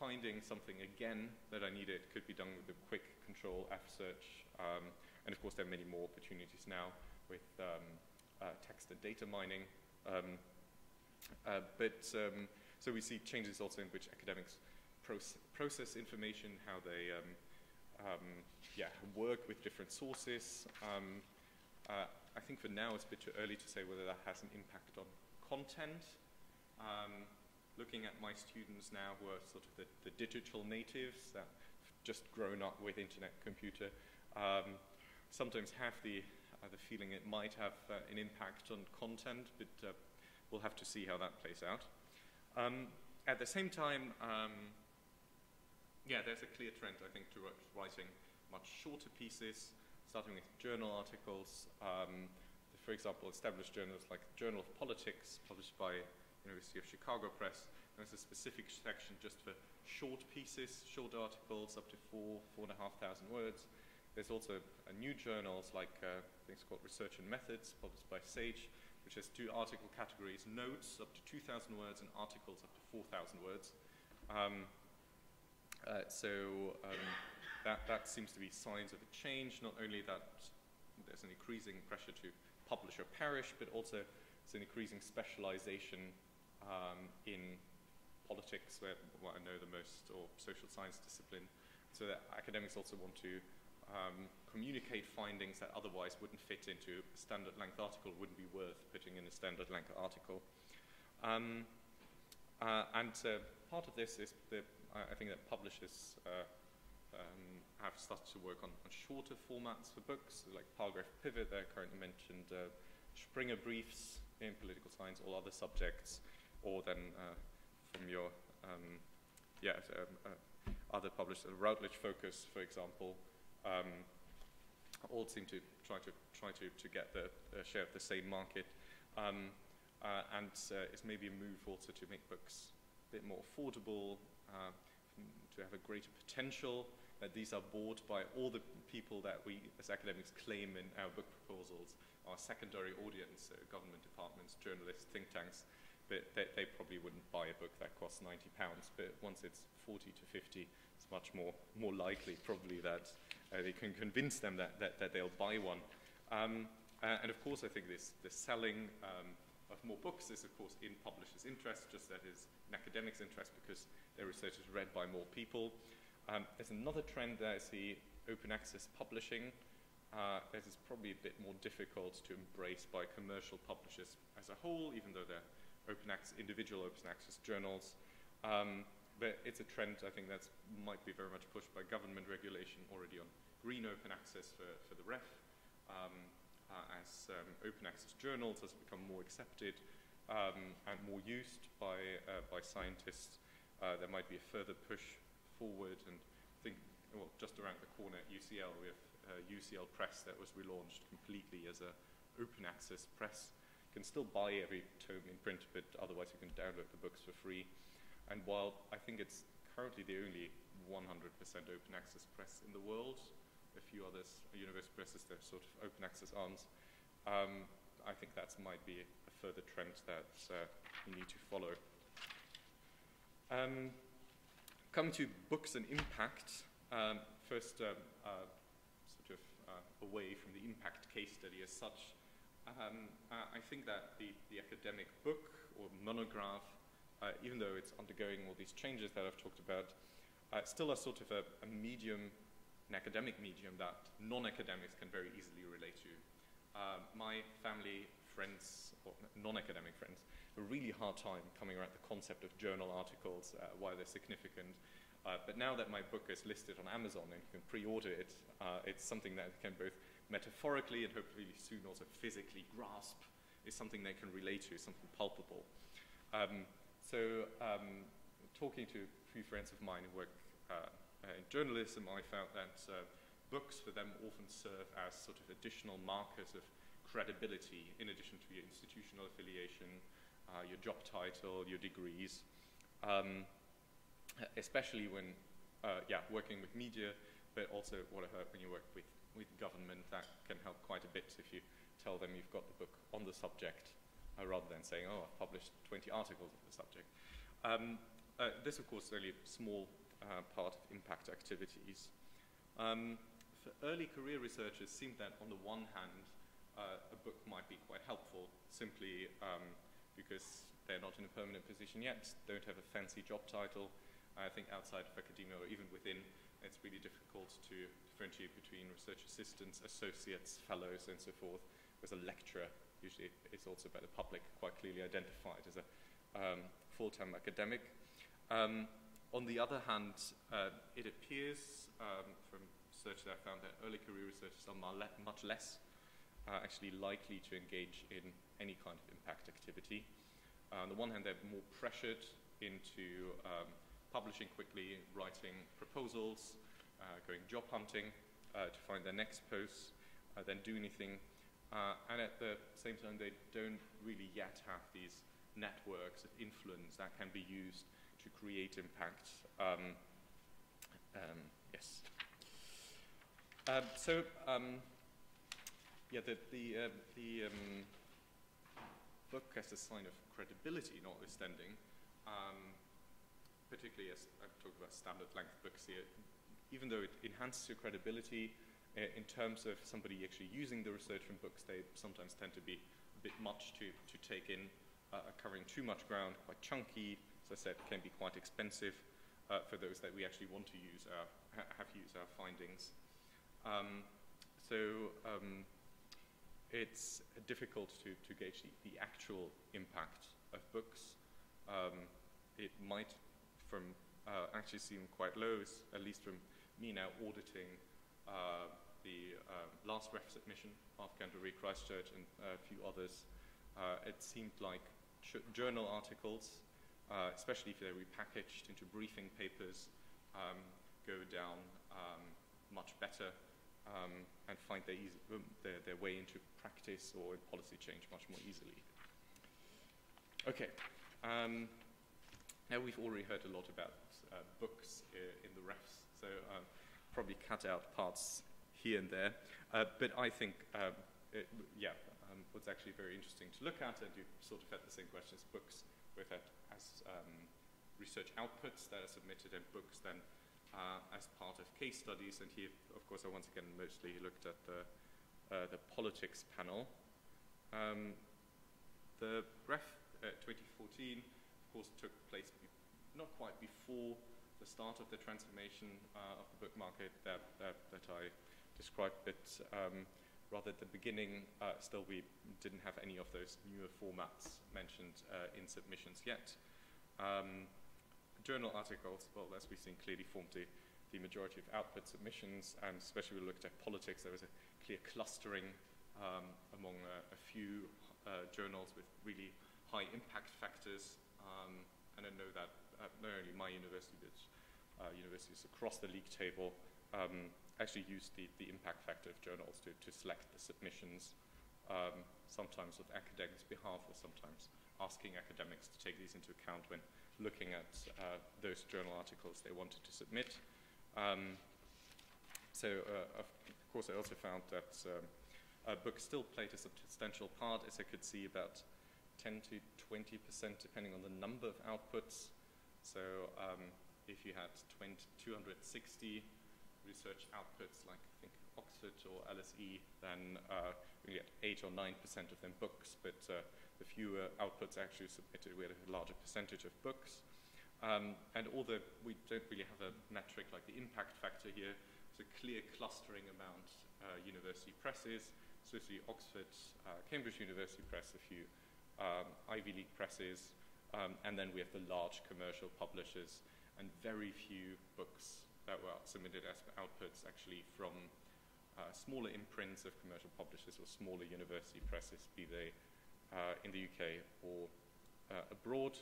finding something again that I needed could be done with a quick control F search. Um, and of course, there are many more opportunities now with um, uh, text and data mining. Um, uh, but um, so we see changes also in which academics proce process information, how they um, yeah, work with different sources. Uh, I think for now it's a bit too early to say whether that has an impact on content. Um, looking at my students now who are sort of the, the digital natives that just grown up with internet computer, um, sometimes have the, uh, the feeling it might have uh, an impact on content, but uh, we'll have to see how that plays out. Um, at the same time, um, yeah, there's a clear trend, I think, to writing much shorter pieces, starting with journal articles. Um, for example, established journals like Journal of Politics, published by University of Chicago Press, there's a specific section just for short pieces, short articles up to four, four and a half thousand words. There's also a new journals like uh, things called Research and Methods, published by Sage, which has two article categories, notes up to 2,000 words and articles up to 4,000 words. Um, uh, so um, that, that seems to be signs of a change, not only that there's an increasing pressure to publish or perish, but also there's an increasing specialization um, in politics, where I know the most, or social science discipline, so that academics also want to um, communicate findings that otherwise wouldn't fit into a standard length article, wouldn't be worth putting in a standard length article. Um, uh, and uh, part of this is that I, think that publishers uh, um, have started to work on, on, shorter formats for books, like Palgrave Pivot, there currently mentioned uh, Springer Briefs in political science, all other subjects, or then uh, from your um, yeah, um, other publishers, Routledge Focus, for example, um, all seem to try to try to, to get the share of the same market. Um, uh, and uh, it's maybe a move also to make books a bit more affordable, uh, to have a greater potential, that these are bought by all the people that we as academics claim in our book proposals, our secondary audience, uh, government departments, journalists, think tanks, but they, they, probably wouldn't buy a book that costs 90 pounds, but once it's 40 to 50, it's much more, more likely probably that uh, they can convince them that, that, that they'll buy one. Um, uh, and of course, I think this, the selling um, of more books is, of course, in publishers' interest, just that is in academics' interest because their research is read by more people. Um, there's another trend that I see open access publishing. Uh, this is probably a bit more difficult to embrace by commercial publishers as a whole, even though they're open access, individual open access journals. Um, but it's a trend I think that might be very much pushed by government regulation already on green open access for, for the REF. Um, uh, as um, open access journals has become more accepted um, and more used by, uh, by scientists, uh, there might be a further push forward. And think, well, just around the corner at UCL, we have UCL Press that was relaunched completely as a open access press. You can still buy every tome in print, but otherwise you can download the books for free. And while I think it's currently the only 100% open access press in the world, a few others, university presses, they're sort of open access arms. Um, I think that might be a further trend that uh, we need to follow. Um, coming to books and impact, um, first um, uh, sort of uh, away from the impact case study as such, um, I think that the, the academic book or monograph, uh, even though it's undergoing all these changes that I've talked about, uh, still a sort of a, a medium an academic medium that non-academics can very easily relate to. Uh, my family, friends, or non-academic friends, a really hard time coming around the concept of journal articles, uh, why they're significant. Uh, but now that my book is listed on Amazon and you can pre-order it, uh, it's something that can both metaphorically and hopefully soon also physically grasp is something they can relate to, something palpable. Um, so um, talking to a few friends of mine who work uh, in journalism, I found that uh, books for them often serve as sort of additional markers of credibility in addition to your institutional affiliation, uh, your job title, your degrees. Um, especially when, uh, yeah, working with media, but also what I heard when you work with, with government, that can help quite a bit if you tell them you've got the book on the subject, uh, rather than saying, oh, I've published 20 articles on the subject. Um, uh, this, of course, is only a small uh, part of impact activities. Um, for early career researchers, it seemed that on the one hand, uh, a book might be quite helpful simply um, because they're not in a permanent position yet, don't have a fancy job title. I think outside of academia or even within, it's really difficult to differentiate between research assistants, associates, fellows, and so forth. Whereas a lecturer usually is also by the public quite clearly identified as a um, full-time academic. Um, on the other hand, uh, it appears um, from research that I found that early career researchers are much less uh, actually likely to engage in any kind of impact activity. Uh, on the one hand, they're more pressured into um, publishing quickly, writing proposals, uh, going job hunting uh, to find their next post, uh, then do anything. and at the same time, they don't really yet have these networks of influence that can be used to create impact. Um, um, yes. Um, so, um, yeah, the, the, uh, the um, book as a sign of credibility, notwithstanding, particularly as I've talked about standard length books here, even though it enhances your credibility, uh, in terms of somebody actually using the research from books, they sometimes tend to be a bit much to, to take in, uh, covering too much ground, quite chunky, as I said, can be quite expensive uh, for those that we actually want to use our, ha have used our findings. Um, so um, it's difficult to, to gauge the, the, actual impact of books. Um, it might from uh, actually seem quite low, at least from me now auditing uh, the uh, last ref submission of Canterbury Christ Church and a few others. Uh, it seemed like journal articles, uh, especially if they're repackaged into briefing papers, um, go down um, much better um, and find their, easy, um, their, their, way into practice or policy change much more easily. Okay. Um, now we've already heard a lot about uh, books in the refs, so uh, probably cut out parts here and there. Uh, but I think, it, yeah, um, what's actually very interesting to look at, and you sort of had the same questions, books we've had as um, research outputs that are submitted in books then uh, as part of case studies. And here, of course, I once again mostly looked at the, uh, the politics panel. Um, the REF uh, 2014, of course, took place not quite before the start of the transformation uh, of the book market that, that, that I described, but um, rather at the beginning, uh, still we didn't have any of those newer formats mentioned uh, in submissions yet. Um, journal articles, well, as we've seen, clearly formed the, the majority of output submissions, and especially when we looked at politics, there was a clear clustering um, among uh, a few uh, journals with really high impact factors. Um, and I know that not only my university, but uh, universities across the league table um, actually use the, the impact factor of journals to, to select the submissions, um, sometimes with academics' behalf or sometimes asking academics to take these into account when looking at uh, those journal articles they wanted to submit. Um, so, uh, of course, I also found that um, books still played a substantial part, as I could see, about 10 to 20 percent, depending on the number of outputs. So, um, if you had 20, 260 research outputs, like I think Oxford or LSE, then uh, we get 8 or 9 percent of them books, but uh, the fewer outputs actually submitted, we had a larger percentage of books. Um, and although we don't really have a metric like the impact factor here, it's a clear clustering amount uh, university presses, especially Oxford, uh, Cambridge University Press, a few um, Ivy League presses, um, and then we have the large commercial publishers and very few books that were submitted as outputs actually from uh, smaller imprints of commercial publishers or smaller university presses, be they uh, in the UK or uh, abroad.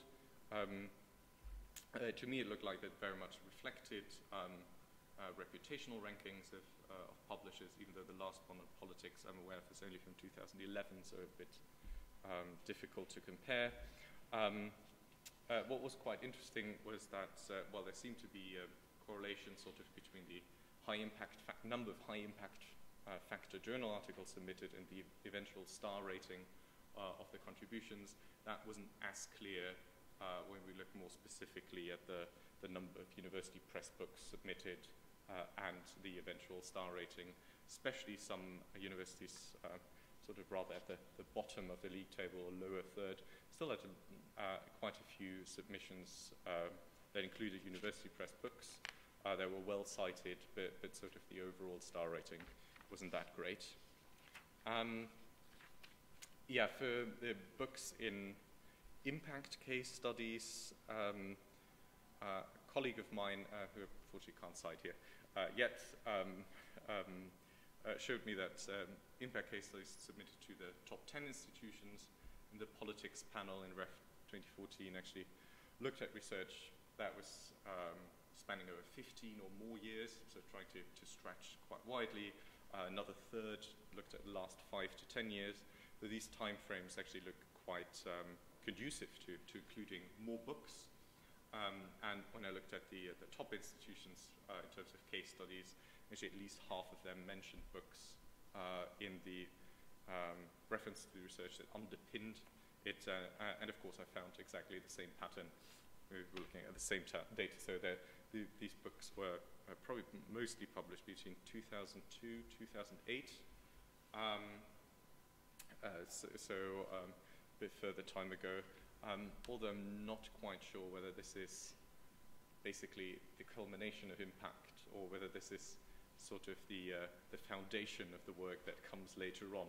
Um, uh, to me, it looked like that very much reflected um, reputational rankings of, of, publishers, even though the last one on politics I'm aware of is only from 2011, so a bit um, difficult to compare. Um, uh, what was quite interesting was that, uh, well, there seemed to be a correlation sort of between the high impact number of high impact uh, factor journal articles submitted and the eventual star rating uh, of the contributions. That wasn't as clear uh, when we look more specifically at the, the number of university press books submitted uh, and the eventual star rating, especially some universities uh, sort of rather at the, the bottom of the league table or lower third, still had uh, quite a few submissions uh, that included university press books. They were well cited, but, but sort of the overall star rating wasn't that great. Um, yeah, for the books in impact case studies, um, uh, a colleague of mine, uh, who unfortunately can't cite here uh, yet, um, um, uh, showed me that um, impact case studies submitted to the top 10 institutions in the politics panel in REF 2014 actually looked at research that was um, spanning over 15 or more years, so trying to, to stretch quite widely. Uh, another third looked at the last five to 10 years So these timeframes actually look quite um, conducive to, to including more books. Um, and when I looked at the, uh, the top institutions uh, in terms of case studies, actually at least half of them mentioned books uh, in the um, reference to the research that underpinned it. Uh, uh, and of course, I found exactly the same pattern we were looking at the same ta- data. So the, these books were uh, probably mostly published between 2002 2008. Um, uh, so, so um, a bit further time ago. Um, although I'm not quite sure whether this is basically the culmination of impact or whether this is sort of the, uh, the foundation of the work that comes later on.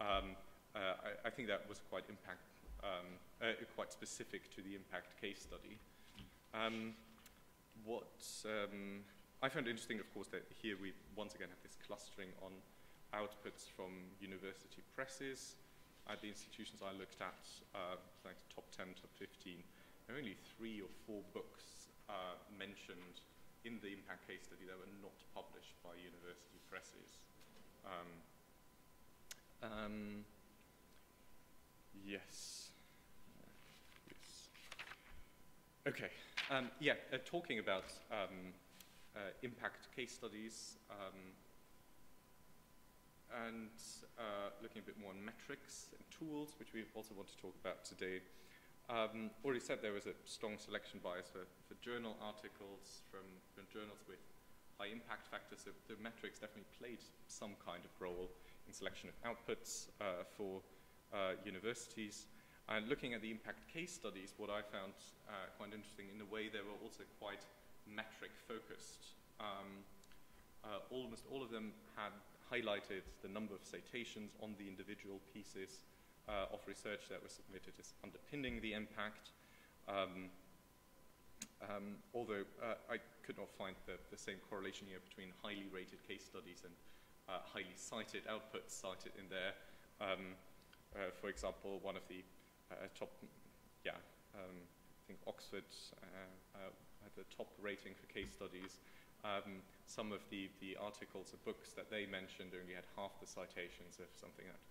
Um, uh, I, I, think that was quite impact, um, uh, quite specific to the impact case study. Um, what um, I found interesting, of course, that here we once again have this clustering on outputs from university presses. At the institutions I looked at, uh, like top 10, top 15, there are only three or four books uh, mentioned in the impact case study that were not published by university presses. Um, um, yes. yes. Okay. Um, yeah, uh, talking about um, uh, impact case studies, um, and uh, looking a bit more on metrics and tools, which we also want to talk about today. Um, already said there was a strong selection bias for, for journal articles from, from, journals with high impact factors. So the metrics definitely played some kind of role in selection of outputs uh, for uh, universities. And looking at the impact case studies, what I found uh, quite interesting, in a way, they were also quite metric focused. Um, uh, almost all of them had highlighted the number of citations on the individual pieces uh, of research that was submitted as underpinning the impact. Um, um, although uh, I could not find the, the, same correlation here between highly rated case studies and uh, highly cited outputs cited in there. Um, uh, for example, one of the top, yeah, um, I think Oxford uh, had the top rating for case studies um, some of the, the articles or books that they mentioned only had half the citations of something that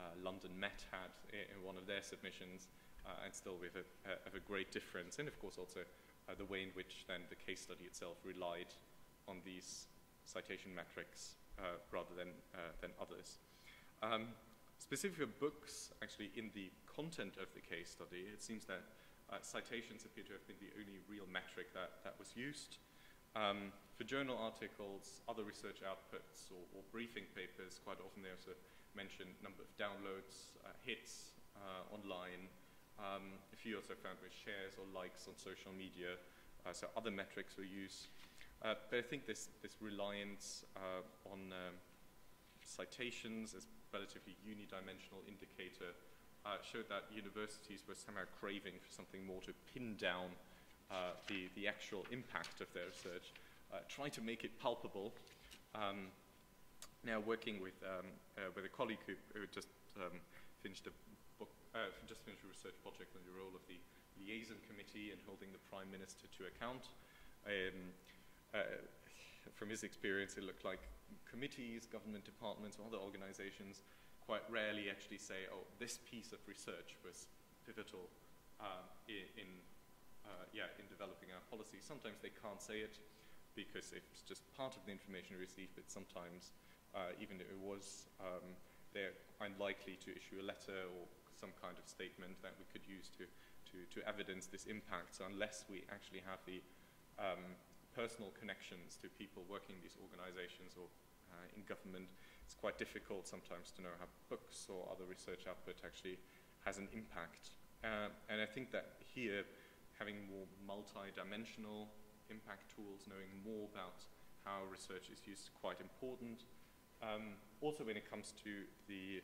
uh, London Met had in, in, one of their submissions, uh, and still with a, a, a, great difference. And of course, also uh, the way in which then the case study itself relied on these citation metrics uh, rather than, uh, than others. Um, specific for books, actually, in the content of the case study, it seems that uh, citations appear to have been the only real metric that, that was used. Um, for journal articles, other research outputs, or, or, briefing papers, quite often they also mention number of downloads, uh, hits uh, online. Um, a few also found with shares or likes on social media, uh, so other metrics were used. Uh, but I think this, this reliance uh, on um, citations as relatively unidimensional indicator uh, showed that universities were somehow craving for something more to pin down uh, the, the actual impact of their research, uh, try to make it palpable. Um, now working with, um, uh, with a colleague who, who just um, finished a book, uh, just finished a research project on the role of the liaison committee and holding the prime minister to account. Um, uh, from his experience, it looked like committees, government departments, or other organizations quite rarely actually say, oh, this piece of research was pivotal in, in uh, yeah, in developing our policy. Sometimes they can't say it because it's just part of the information received, but sometimes, uh, even if it was, um, they're unlikely to issue a letter or some kind of statement that we could use to, to, to evidence this impact. So unless we actually have the um, personal connections to people working in these organizations or uh, in government, it's quite difficult sometimes to know how books or other research output actually has an impact. Uh, and I think that here having more multi-dimensional impact tools, knowing more about how research is used is quite important. Um, also when it comes to the,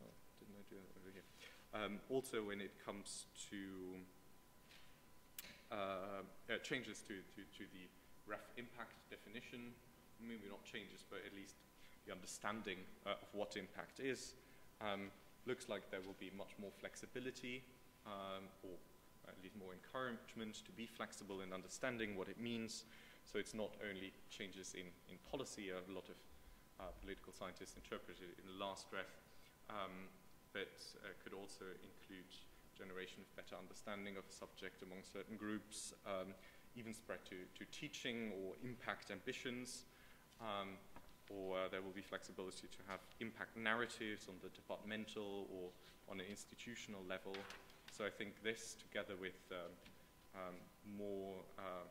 oh, didn't I do that over here? Um, also when it comes to changes to, to, to, the REF impact definition, maybe not changes, but at least the understanding uh, of what impact is. Um, looks like there will be much more flexibility um, or at least more encouragement to be flexible in understanding what it means. So it's not only changes in, in policy, a lot of uh, political scientists interpreted in the last REF, um, but uh, could also include generation of better understanding of a subject among certain groups, um, even spread to, to teaching or impact ambitions. Um, or uh, there will be flexibility to have impact narratives on the departmental or on an institutional level so I think this, together with um, um, more uh,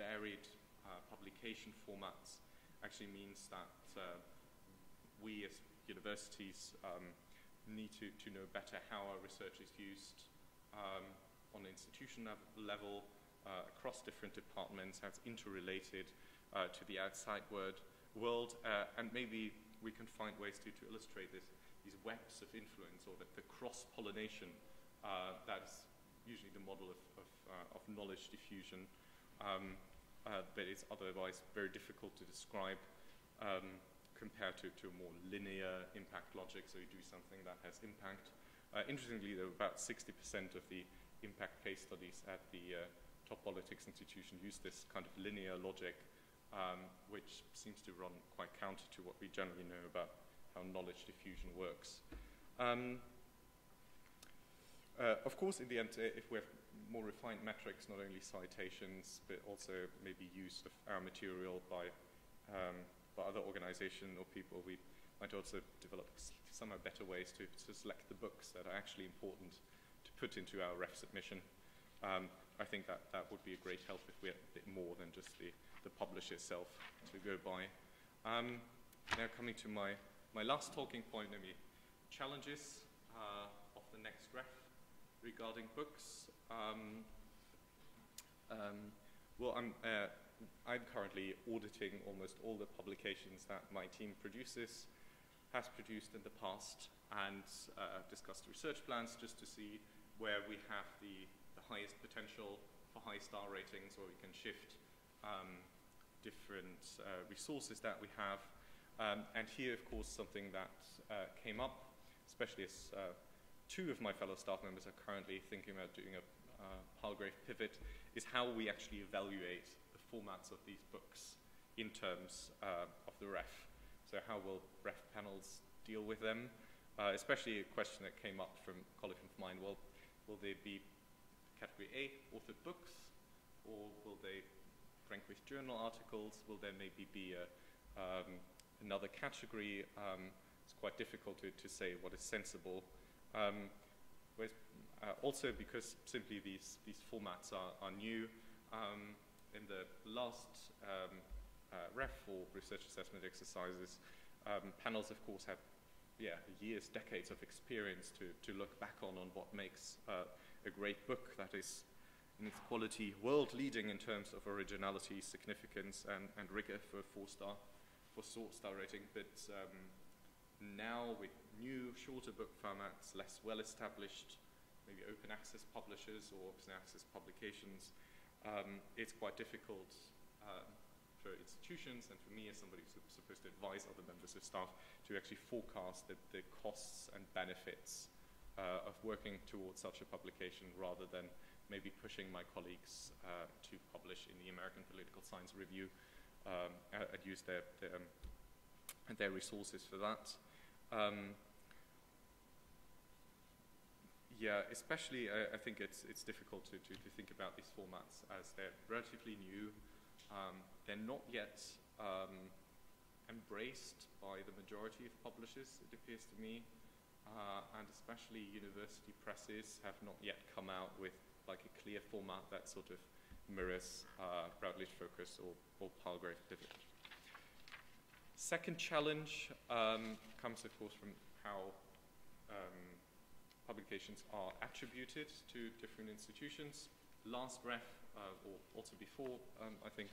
varied uh, publication formats actually means that uh, we as universities um, need to, to know better how our research is used um, on institution level uh, across different departments, how it's interrelated uh, to the outside word, world, uh, and maybe we can find ways to, to illustrate this, these webs of influence or the, the cross-pollination uh, that's usually the model of, of, uh, of knowledge diffusion, um, uh, but it's otherwise very difficult to describe um, compared to, to a more linear impact logic, so you do something that has impact. Uh, interestingly, though, about 60% of the impact case studies at the uh, top politics institution use this kind of linear logic, um, which seems to run quite counter to what we generally know about how knowledge diffusion works. Um, uh, of course, in the end, uh, if we have more refined metrics, not only citations, but also maybe use of our material by, um, by other organizations or people, we might also develop somehow better ways to, to select the books that are actually important to put into our ref submission. Um, I think that that would be a great help if we had a bit more than just the, the publish itself to go by. Um, now coming to my, my last talking point, maybe challenges uh, of the next ref regarding books. Um, um, well, I'm, uh, I'm currently auditing almost all the publications that my team produces, has produced in the past, and uh, discussed research plans just to see where we have the, the highest potential for high star ratings, or we can shift um, different uh, resources that we have. Um, and here, of course, something that uh, came up, especially as uh, two of my fellow staff members are currently thinking about doing a uh, Palgrave pivot, is how we actually evaluate formats of these books in terms uh, of the ref. So how will ref panels deal with them? Uh, especially a question that came up from a colleague of mine, well, will they be category A, authored books, or will they rank with journal articles? Will there maybe be a, um, another category? Um, it's quite difficult to, to say what is sensible. Um, uh, also because simply these, these formats are, are new. In the last um, uh, ref or research assessment exercises, um, panels of course have yeah, years, decades of experience to, to look back on on what makes uh, a great book that is in its quality world leading in terms of originality, significance, and, and rigor for four star, for short star rating. But um, now with new, shorter book formats, less well established, maybe open access publishers or open access publications, um, it's quite difficult um, for institutions and for me as somebody who's supposed to advise other members of staff to actually forecast the, the costs and benefits uh, of working towards such a publication rather than maybe pushing my colleagues uh, to publish in the American Political Science Review um, and, use their, their, um, their resources for that. Yeah, especially uh, I think it's, it's difficult to, to, to, think about these formats as they're relatively new. Um, they're not yet um, embraced by the majority of publishers, it appears to me. Uh, and especially university presses have not yet come out with like a clear format that sort of mirrors uh, Routledge Focus or, or Palgrave Pivot. Second challenge um, comes, of course, from how um, publications are attributed to different institutions. Last ref, uh, or also before, um, I think,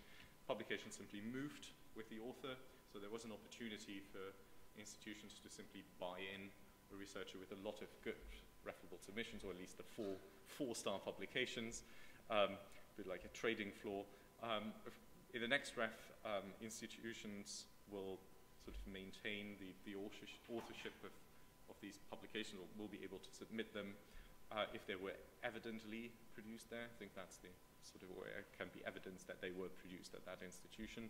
publications simply moved with the author, so there was an opportunity for institutions to simply buy in a researcher with a lot of good referable submissions, or at least the four four-star publications, um, a bit like a trading floor. Um, in the next ref, um, institutions will sort of maintain the, the authorship of, of these publications, or will be able to submit them uh, if they were evidently produced there. I think that's the sort of where it can be evidence that they were produced at that institution.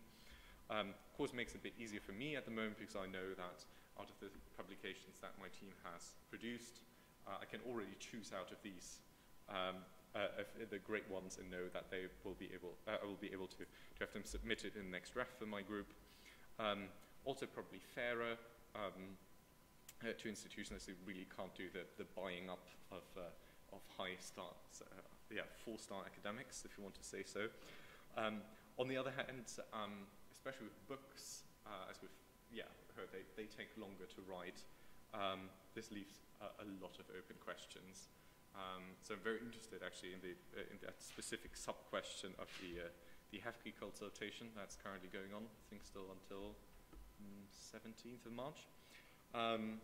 Um, of course, makes it a bit easier for me at the moment because I know that out of the publications that my team has produced, uh, I can already choose out of these um, uh, the great ones and know that they will be able, uh, I will be able to, to have them submitted in the next ref for my group. Um, also probably fairer um, uh, to institutions who really can't do the, the buying up of, uh, of high stars, uh, yeah, four-star academics, if you want to say so. Um, on the other hand, um, especially with books, uh, as we've yeah, heard, they, they take longer to write. Um, this leaves a, a lot of open questions. Um, so I'm very interested actually in, the, uh, in that specific sub-question of the, uh, the HEFCE consultation that's currently going on, I think still until mm, 17th of March. Um,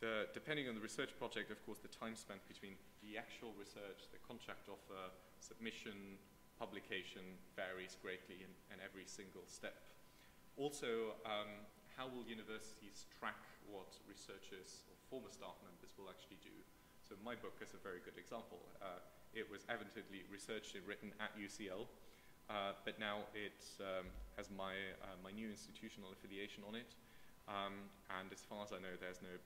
the, depending on the research project, of course, the time spent between the actual research, the contract offer, submission, publication varies greatly in, in every single step. Also, um, how will universities track what researchers or former staff members will actually do? So my book is a very good example. Uh, it was evidently researched and written at UCL, uh, but now it um, has my, uh, my new institutional affiliation on it. Um, and as far as I know, there's no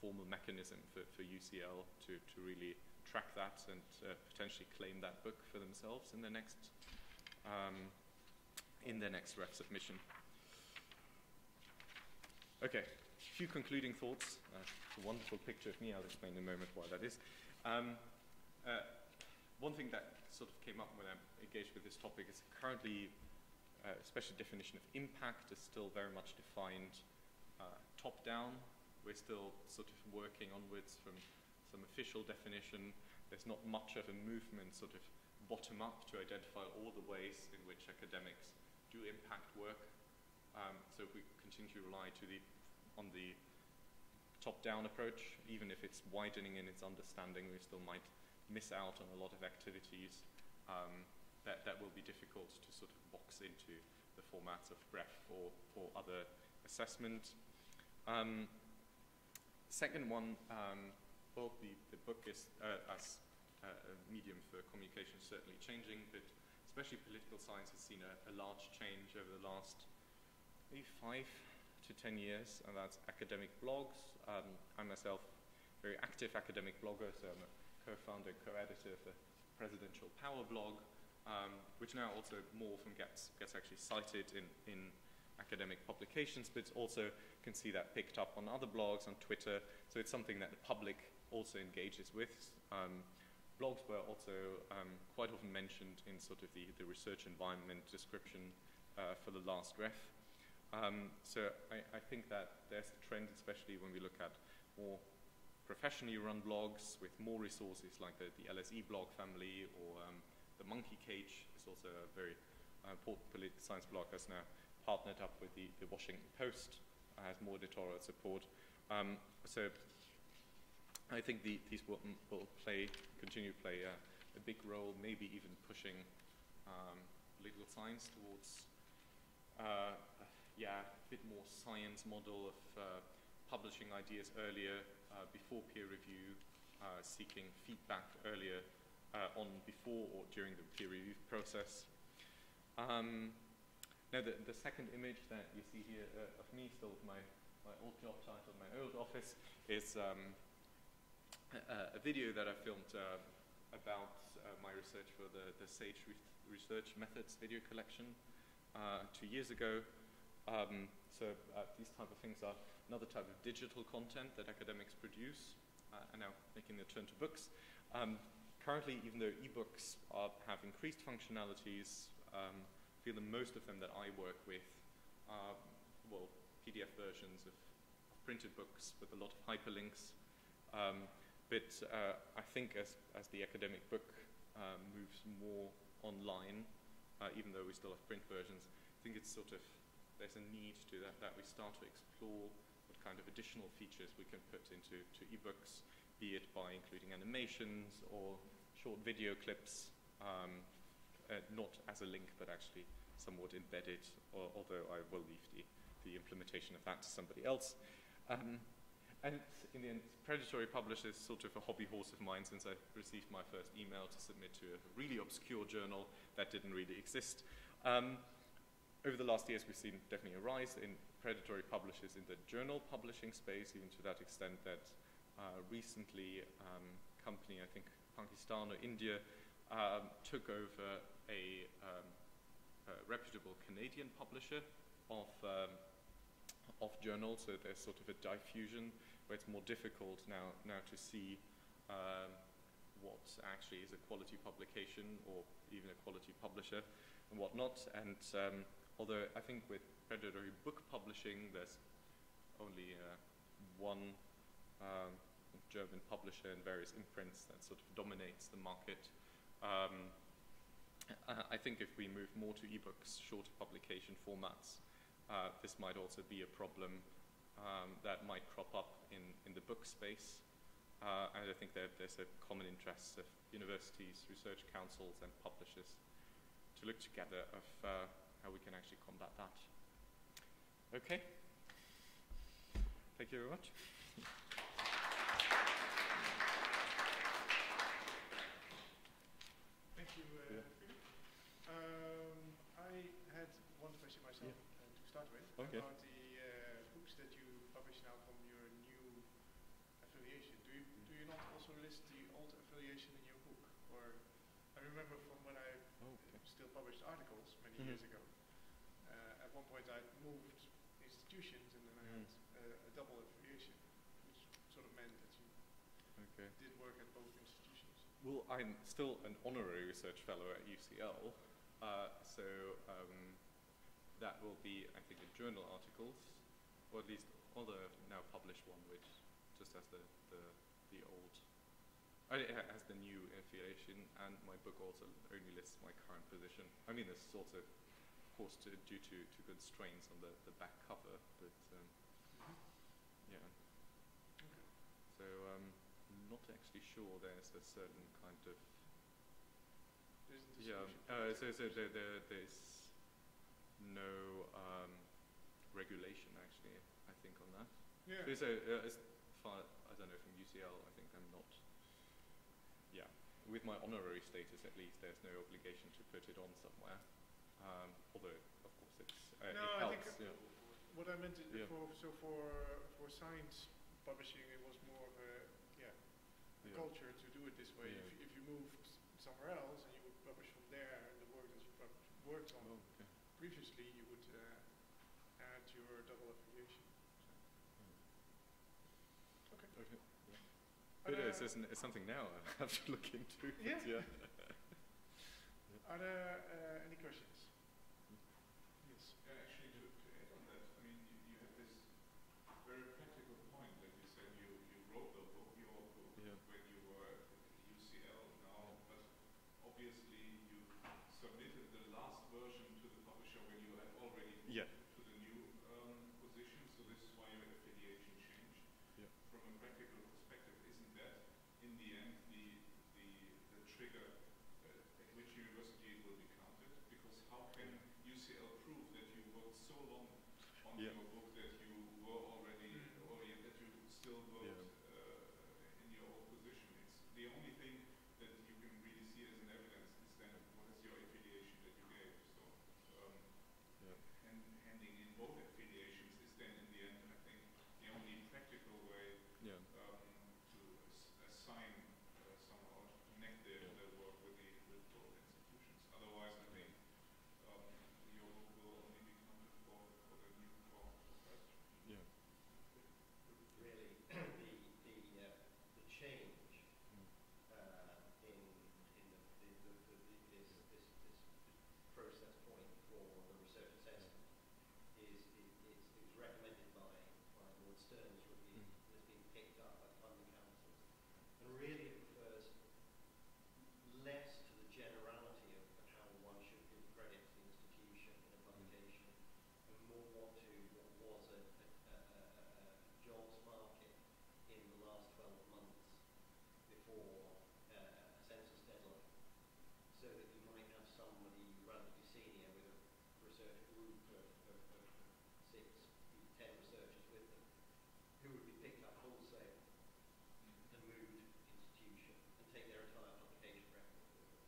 formal mechanism for, for UCL to, to really track that and uh, potentially claim that book for themselves in the next um, in their next ref submission. Okay, a few concluding thoughts. Uh, a wonderful picture of me. I'll explain in a moment why that is. Um, uh, one thing that sort of came up when I engaged with this topic is currently, uh, especially definition of impact is still very much defined uh, top-down. We're still sort of working onwards from some official definition. There's not much of a movement sort of bottom-up to identify all the ways in which academics do impact work. Um, so if we continue to rely to the, on the top-down approach, even if it's widening in its understanding, we still might miss out on a lot of activities um, that, that will be difficult to sort of box into the formats of BREF or, or other assessment. Um, second one, um, well, the, the book is, uh, as uh, a medium for communication, certainly changing, but especially political science has seen a, a large change over the last maybe five to ten years, and that's academic blogs. Um, I myself, very active academic blogger, so I'm a co-founder, and co-editor of the Presidential Power blog, um, which now also more often gets, gets actually cited in, in academic publications, but also can see that picked up on other blogs, on Twitter, so it's something that the public also engages with. Um, blogs were also um, quite often mentioned in sort of the, the research environment description uh, for the last ref. Um, so I, I, think that there's a trend, especially when we look at more professionally run blogs with more resources like the, the LSE blog family or um, the Monkey Cage is also a very uh, important science blog that's now partnered up with the, the Washington Post, has more editorial support. Um, so I think the, these will, will, play, continue to play a, a big role, maybe even pushing um, political science towards uh, yeah, a bit more science model of uh, publishing ideas earlier, uh, before peer review, uh, seeking feedback earlier uh, on before or during the peer review process. Um, now, the, the second image that you see here uh, of me, still with my, my old job title, my old office, is um, a, a, video that I filmed uh, about my research for the, the SAGE re Research Methods video collection two years ago. Um, so uh, these type of things are another type of digital content that academics produce uh, and now making the turn to books. Um, currently, even though ebooks are, have increased functionalities, um, That most of them that I work with are, well, PDF versions of, printed books with a lot of hyperlinks. Um, but uh, I think as, as the academic book uh, moves more online, uh, even though we still have print versions, I think it's sort of there's a need to that, that we start to explore what kind of additional features we can put into to ebooks, be it by including animations or short video clips, um, uh, not as a link, but actually somewhat embedded, or, although I will leave the, the implementation of that to somebody else. Um, and in the end, Predatory Publishers sort of a hobby horse of mine since I received my first email to submit to a really obscure journal that didn't really exist. Um, over the last years, we've seen definitely a rise in predatory publishers in the journal publishing space, even to that extent that uh, recently um, company, I think Pakistan or India, um, took over a, um, a, reputable Canadian publisher of, um, of journals, so there's sort of a diffusion where it's more difficult now, now to see um, what actually is a quality publication or even a quality publisher and whatnot. And um, although I think with predatory book publishing, there's only uh, one um, German publisher and various imprints that sort of dominates the market. Um, uh, I think if we move more to ebooks, shorter publication formats, uh, this might also be a problem um, that might crop up in, in the book space. Uh, and I think that there's a common interest of universities, research councils, and publishers to look together of uh, how we can actually combat that. Okay. Thank you very much. Thank you, uh, Yeah. Philip. Um, I had one question myself uh, to start with Okay. about the uh, books that you publish now from your new affiliation. Do you do you not also list the old affiliation in your book? Or I remember from when I Okay. still published articles many Mhm. years ago. Uh, at one point, I moved institutions, and then I had uh, a double affiliation, which sort of meant that you Okay. did work at both institutions. Well, I'm still an honorary research fellow at UCL, uh, so um, that will be, I think, a journal articles, or at least other now published one, which just has the the, the old, uh, it has the new affiliation, and my book also only lists my current position. I mean, this is also, of course, to, due to, to constraints on the, the back cover, but um, yeah. So um, not actually sure there's a certain kind of There isn't a yeah. Uh, so so there, there there's no um, regulation actually. I think on that. Yeah. So, uh, as far I don't know from UCL, I think I'm not. Yeah, with my honorary status at least, there's no obligation to put it on somewhere. Um, although of course it's uh, No, it I think yeah. What I meant Yeah. for so for for science publishing, it was more of a yeah, a Yeah. culture to do it this way. If, you- if you moved somewhere else and you would publish from there, and the work that you worked on Oh. Previously, you would uh, add your double affiliation. Okay. Okay. Yeah. Are It is. there- It's, it's something now I have to look into. but Yeah. yeah. Are there uh, any questions? Yes. Yeah, actually, to, to add on that, I mean, you, you have this very practical point that you said you, you wrote the book, your book, Yeah. when you were at UCL now, but obviously you submitted the last version to when you had already moved Yeah. to the new um, position, so this is why your affiliation changed. Yeah. From a practical perspective, isn't that in the end the, the, the trigger uh, at which university will be counted? Because how can UCL prove that you worked so long on Yeah. your book that you were already, Mm. or that you still Yeah. worked uh, in your old position? It's the only thing that you can really see as an evidence is then what is your affiliation that you gave. So um, Yeah. And handing in both affiliations is then in the end, I think, the only practical way Yeah. um, to assign uh, somehow to connect their, Yeah. their work with the with both institutions. Otherwise, I think um, your book will only be counted for, for the new for, for first. Yeah. really the the uh, the change Mm. uh, in in the, the, the, the, the this, this this process point for the research assessment is recommended by by Lord Mm. has been picked up by funding councils and really less to the generality of, how one should give credit to the institution in a publication and more what to what a, jobs market in the last 12 months before uh, census deadline. So that you might have somebody relatively senior with a research group of, of, of six, ten researchers with them who would be picked up wholesale and moved institution and take their entire publication record with them.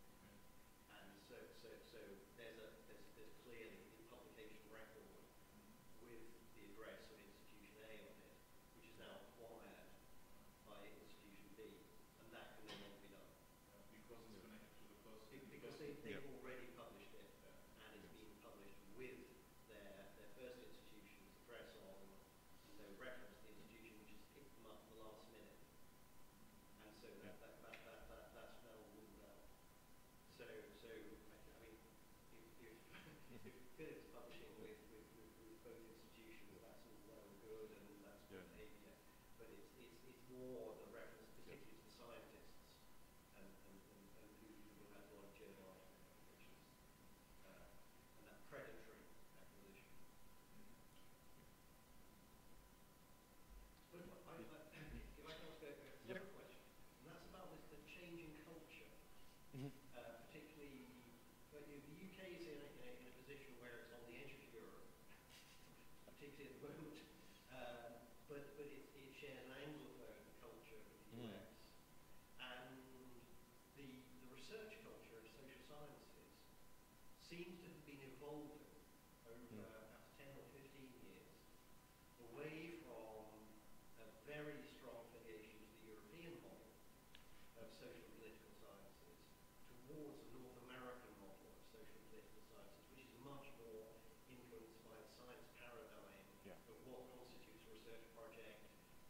And so, so, so there's a there's, there's clearly the publication record with the address of institution A on it, which is now acquired by institution B, and that can no longer be done. Because it's connected to the person. Be- Because they, they've Yeah. already published it, and it's been published with their, their first institution's address on, and no reference last minute. And so that, yeah. that, that, that, that, that smell wouldn't well. So, so I, I mean, if, if, if Philip's publishing with, with, with, with both institutions, that's all well and good, and that's good yeah. behaviour. But it's, it's, it's more particularly at the moment, um, but, but it, it shares an Anglophone culture with the Mm. US. And the, the research culture of social sciences seems to have been evolving over Mm. perhaps 10 or 15 years away from a very strong affiliation to the European model of social and political sciences towards a North American model of social and political sciences, which is much more influenced by the science paradigm Yeah. of what constitutes a research project,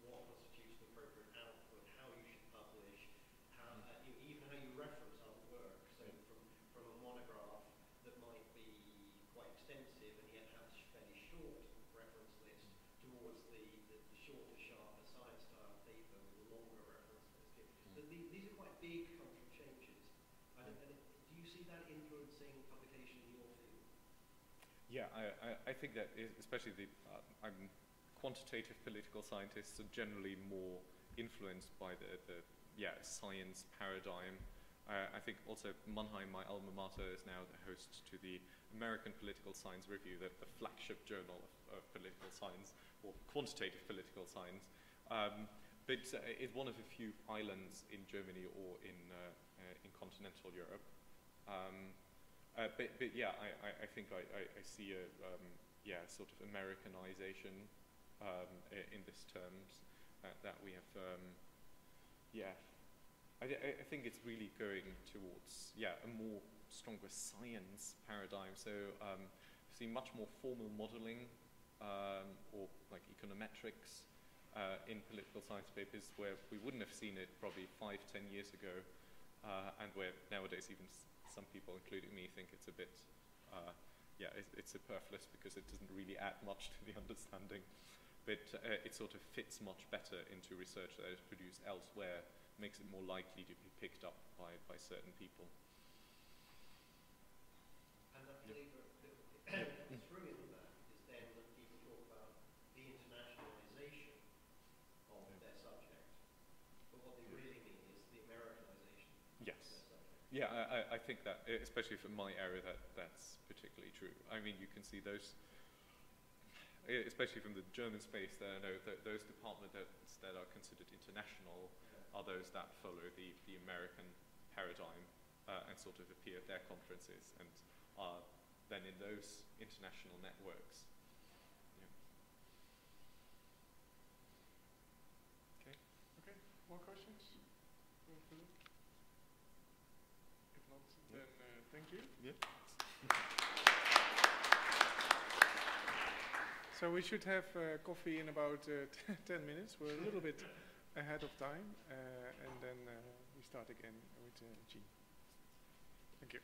what constitutes an appropriate output, how you should publish, how, uh, you, even how you reference other work. So from, from a monograph that might be quite extensive and yet have a fairly short reference list towards the, the, the shorter, sharper science style paper with a longer reference list. So the, these are quite big cultural changes. And, and do you see that influencing publication in your field? Yeah, I, I, I think that is, especially the uh, I'm quantitative political scientists are generally more influenced by the, the yeah science paradigm. Uh, I think also Mannheim, my alma mater, is now the host to the American Political Science Review, the, the flagship journal of, of political science or quantitative political science. Um, but uh, it's one of a few islands in Germany or in uh, uh, in continental Europe. Um, uh, but, but yeah, I, I, I think I, I, I see a um, yeah sort of Americanization um, in this terms uh, that we have um, yeah. I, I think it's really going towards yeah a more stronger science paradigm. So um, see much more formal modeling um, or like econometrics uh, in political science papers where we wouldn't have seen it probably five, ten years ago, uh, and where nowadays even some people, including me, think it's a bit, uh, yeah, it's, it's superfluous because it doesn't really add much to the understanding. But uh, it sort of fits much better into research that is produced elsewhere, makes it more likely to be picked up by, by certain people. And I believe that the through in that is then that people talk about the internationalization of their subject. But what they really mean is the Americanization of Yes. their subject. Yeah, I, I- think that, especially for my area, that that's particularly true. I mean, you can see those, especially from the German space, there, no, th- those departments that, that are considered international are those that follow the, the American paradigm uh, and sort of appear at their conferences and are then in those international networks. Yeah. Okay. Okay, more questions? If not, then uh, thank you. Yeah. So we should have uh, coffee in about uh, 10 minutes. We're a little bit ahead of time, uh, and then uh, we start again with uh, Jean. Thank you.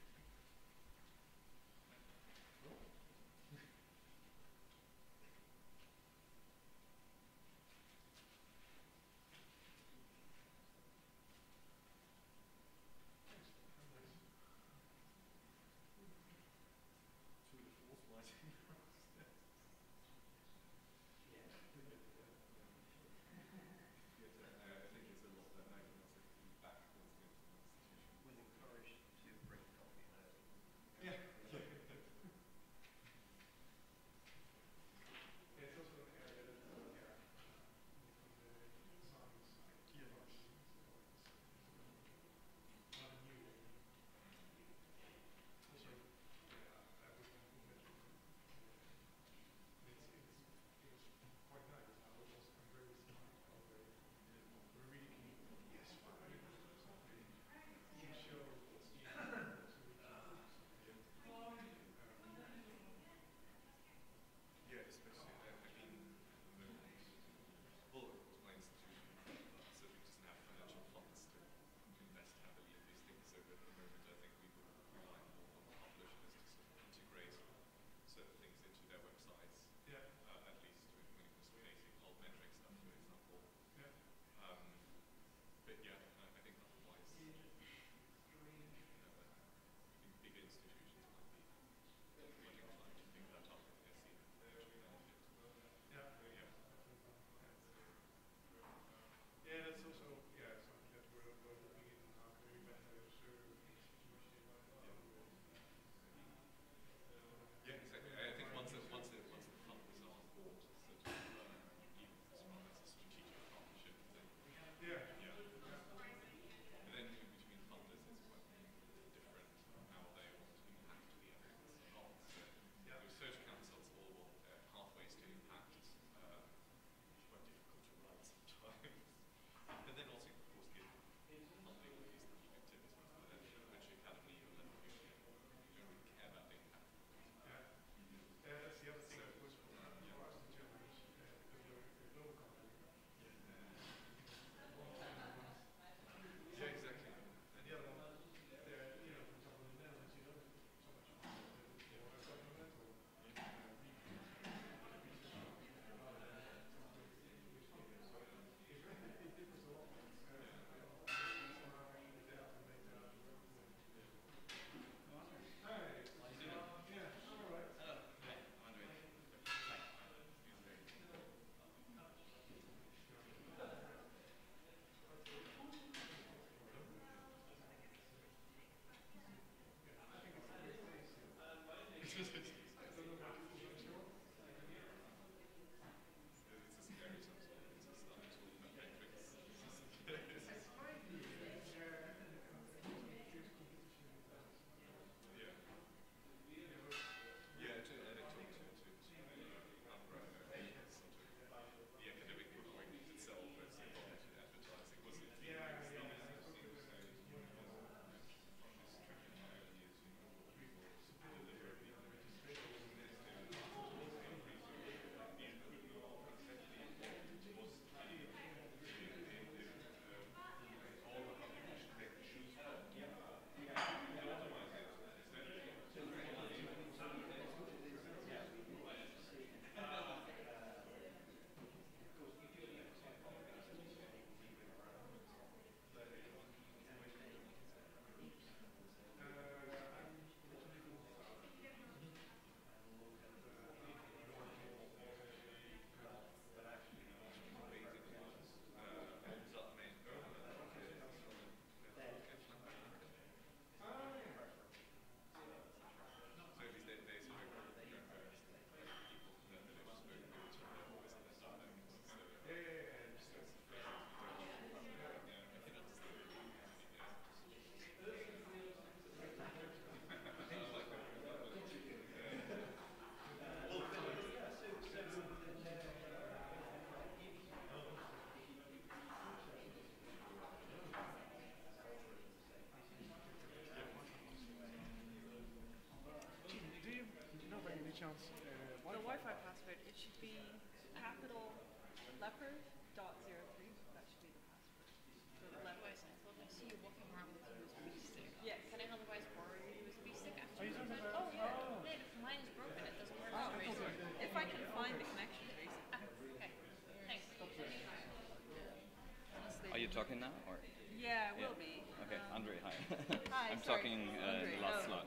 Talking now or? Yeah, it Yeah. will be. Okay, Um, Andre, hi. Hi, I'm sorry. talking uh, in the last oh. slot.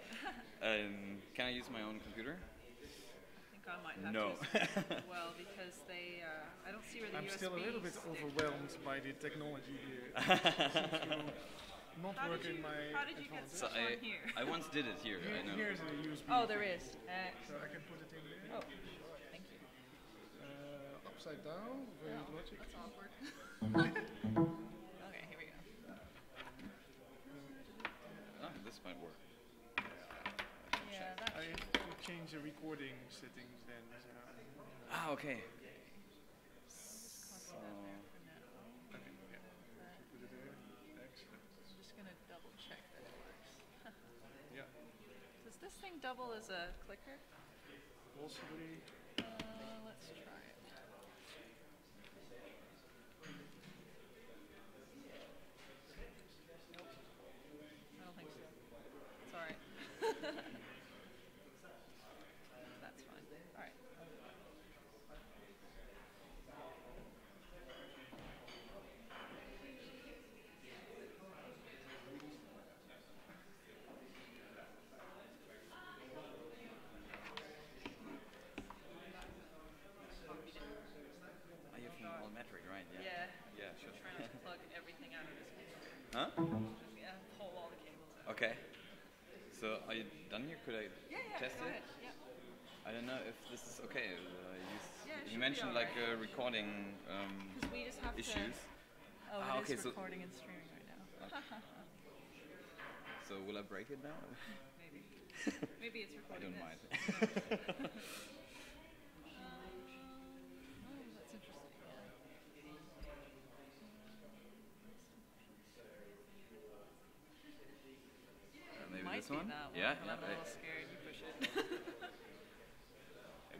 um, can I use my own computer? I think I might have No. to. as well, because they, uh, I don't see where the I'm USB still a little bit stick- overwhelmed by the technology here. Not How work did you, my how did you get advantage. So I, on here? I once did it here. Here- I know. Here's a USB. oh, there is. So Excellent. I can put it in there. Oh, thank you. Uh, upside down, very Oh, logic. That's awkward. Okay, here we go. Ah, this might work. Yeah, that I change the recording settings then. So, Ah, okay. So, put that there for now. okay, yeah. But Put it there. Excellent. I'm just gonna double check that it works. Does this thing double as a clicker? Possibly. Uh, let's try it. Nope. I don't think so. It's alright. That's fine. Alright. are you from Altmetric, right? Yeah. Yeah, sure. Trying to plug everything out of this cable. Huh? Yeah, pull all the cables out. Okay. So, are you done here? Could I Yeah, yeah, test it? ahead. Yeah. I don't know if this is okay. Uh, you, Yeah, you mentioned like uh, recording um, we just have issues. to. Oh, Ah, okay, so- recording and streaming right now. So will I break it now? Maybe. Maybe it's recording. I don't this. mind. One? one, Yeah, yeah. I'm a little scared. You push it.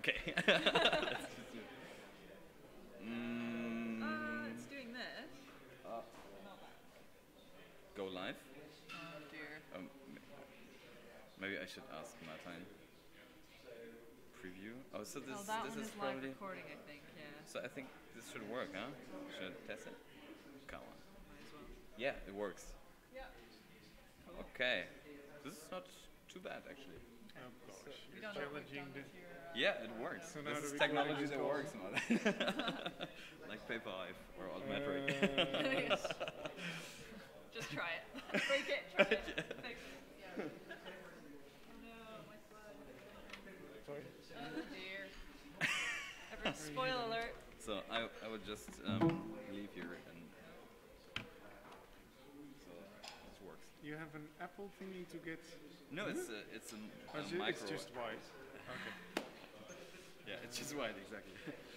Okay. Let's just do it. Mm, uh, it's doing this. uh, go live. Oh dear. Um, maybe I should ask Martijn. Preview. Oh, so this oh, this is is probably. recording, I think. Yeah. So I think this should work, huh? Should I test it? Come on. Might as well. Yeah, it works. Yeah. Cool. Okay. This is not too bad actually. Oh gosh. We You're know what we've challenging the. with your. Uh, Yeah, it works. So this is technology that works, man. like PaperHive or Altmetric. Uh, Yes. Just try it. Break it. Try it. Yeah. oh no, my slide. sorry. Oh dear. Spoiler alert. So I, I would just um, leave here and so this works. You have an Apple thingy to get. No, it's a, it's a, a micro. it's just white. Okay. yeah, it's just white exactly.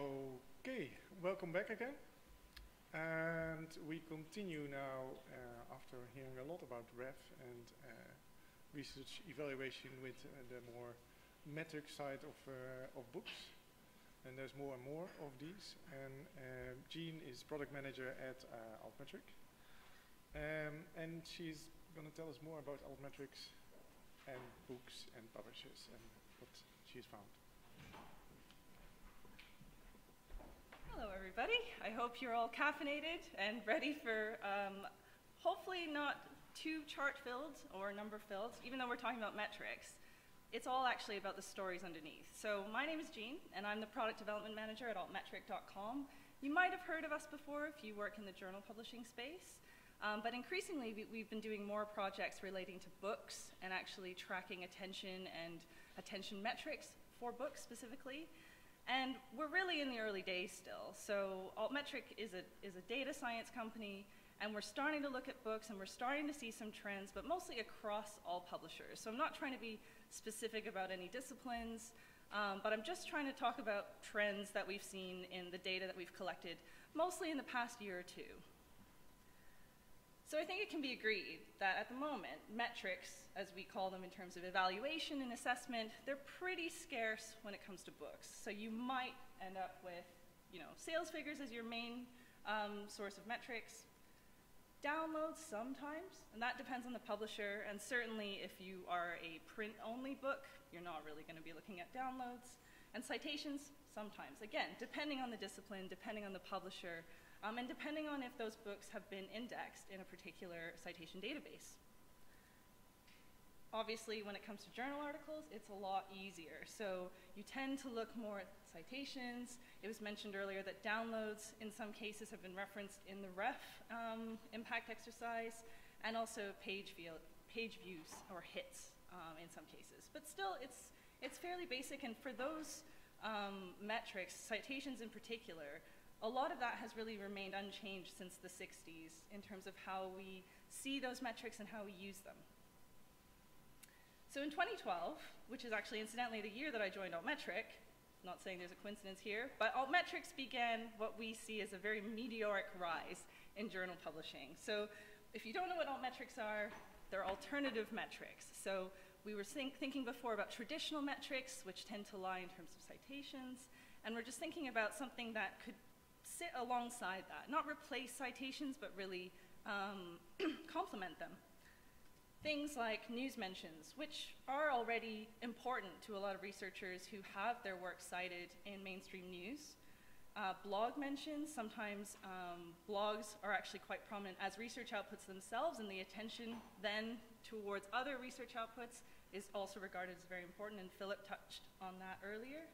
Okay, welcome back again. And we continue now uh, after hearing a lot about REF and uh, research evaluation with uh, the more metric side of, uh, of books. And there's more and more of these. And um, Jean is product manager at uh, Altmetric. Um, and she's going to tell us more about Altmetrics and books and publishers and what she's found. Hello, everybody. I hope you're all caffeinated and ready for um, hopefully not too chart filled or number filled, even though we're talking about metrics. It's all actually about the stories underneath. So, my name is Jean, and I'm the product development manager at altmetric.com. You might have heard of us before if you work in the journal publishing space. Um, but increasingly, we, we've been doing more projects relating to books and actually tracking attention and attention metrics for books specifically. And we're really in the early days still. So Altmetric is a, is a data science company, and we're starting to look at books, and we're starting to see some trends, but mostly across all publishers. So I'm not trying to be specific about any disciplines, um, but I'm just trying to talk about trends that we've seen in the data that we've collected, mostly in the past year or two. So I think it can be agreed that at the moment, metrics, as we call them in terms of evaluation and assessment, they're pretty scarce when it comes to books. So you might end up with, you know, sales figures as your main um, source of metrics. Downloads sometimes, and that depends on the publisher. And certainly, if you are a print-only book, you're not really going to be looking at downloads. And citations sometimes. Again, depending on the discipline, depending on the publisher, um, and depending on if those books have been indexed in a particular citation database. Obviously, when it comes to journal articles, it's a lot easier. So you tend to look more at citations. It was mentioned earlier that downloads, in some cases, have been referenced in the REF um, impact exercise, and also page, view, page views or hits um, in some cases. But still, it's, it's fairly basic, and for those um, metrics, citations in particular, a lot of that has really remained unchanged since the 60s in terms of how we see those metrics and how we use them. So in 2012, which is actually incidentally the year that I joined Altmetric, not saying there's a coincidence here, but Altmetrics began what we see as a very meteoric rise in journal publishing. So if you don't know what altmetrics are, they're alternative metrics. So we were think thinking before about traditional metrics, which tend to lie in terms of citations, and we're just thinking about something that could sit alongside that, not replace citations, but really um, complement them. Things like news mentions, which are already important to a lot of researchers who have their work cited in mainstream news. Uh, blog mentions, sometimes um, blogs are actually quite prominent as research outputs themselves, and the attention then towards other research outputs is also regarded as very important, and Philip touched on that earlier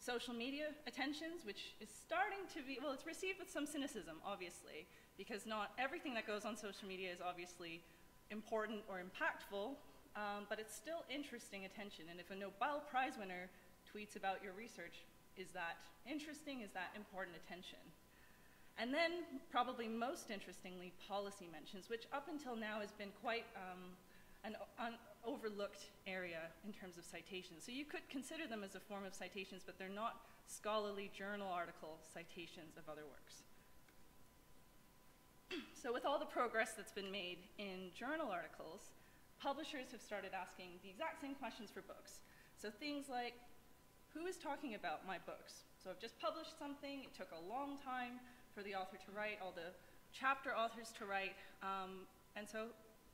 social media attentions, which is starting to be, well, it's received with some cynicism, obviously, because not everything that goes on social media is obviously important or impactful, um, but it's still interesting attention. And if a Nobel Prize winner tweets about your research, is that interesting? Is that important attention? And then, probably most interestingly, policy mentions, which up until now has been quite um, overlooked area in terms of citations. So you could consider them as a form of citations, but they're not scholarly journal article citations of other works. so with all the progress that's been made in journal articles, publishers have started asking the exact same questions for books. So things like, who is talking about my books? So I've just published something, it took a long time for the author to write, all the chapter authors to write, um, and so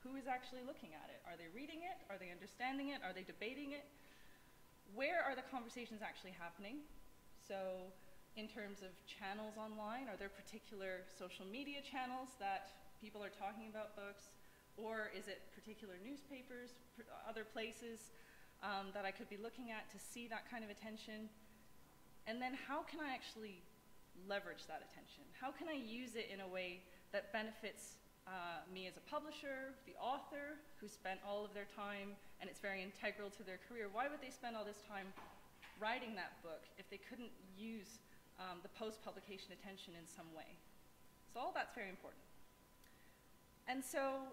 who is actually looking at it? Are they reading it? Are they understanding it? Are they debating it? Where are the conversations actually happening? So, in terms of channels online, are there particular social media channels that people are talking about books? Or is it particular newspapers, other places um, that I could be looking at to see that kind of attention? And then how can I actually leverage that attention? How can I use it in a way that benefits uh, me as a publisher, the author, who spent all of their time, and it's very integral to their career. Why would they spend all this time writing that book if they couldn't use um, the post-publication attention in some way? So all that's very important. And so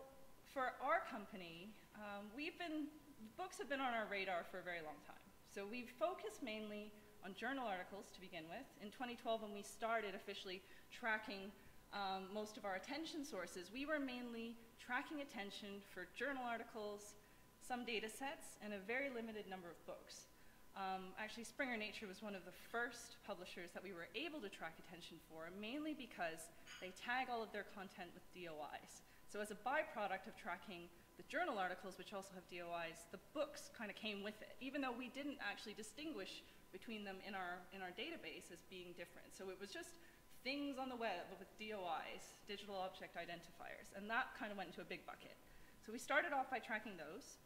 for our company, um, we've been, books have been on our radar for a very long time. So we've focused mainly on journal articles to begin with. In 2012, when we started officially tracking um, most of our attention sources, we were mainly tracking attention for journal articles, some data sets, and a very limited number of books. Um, actually, Springer Nature was one of the first publishers that we were able to track attention for, mainly because they tag all of their content with DOIs. So as a byproduct of tracking the journal articles, which also have DOIs, the books kind of came with it, even though we didn't actually distinguish between them in our, in our database as being different. So it was just things on the web with DOIs, digital object identifiers, and that kind of went into a big bucket. So we started off by tracking those.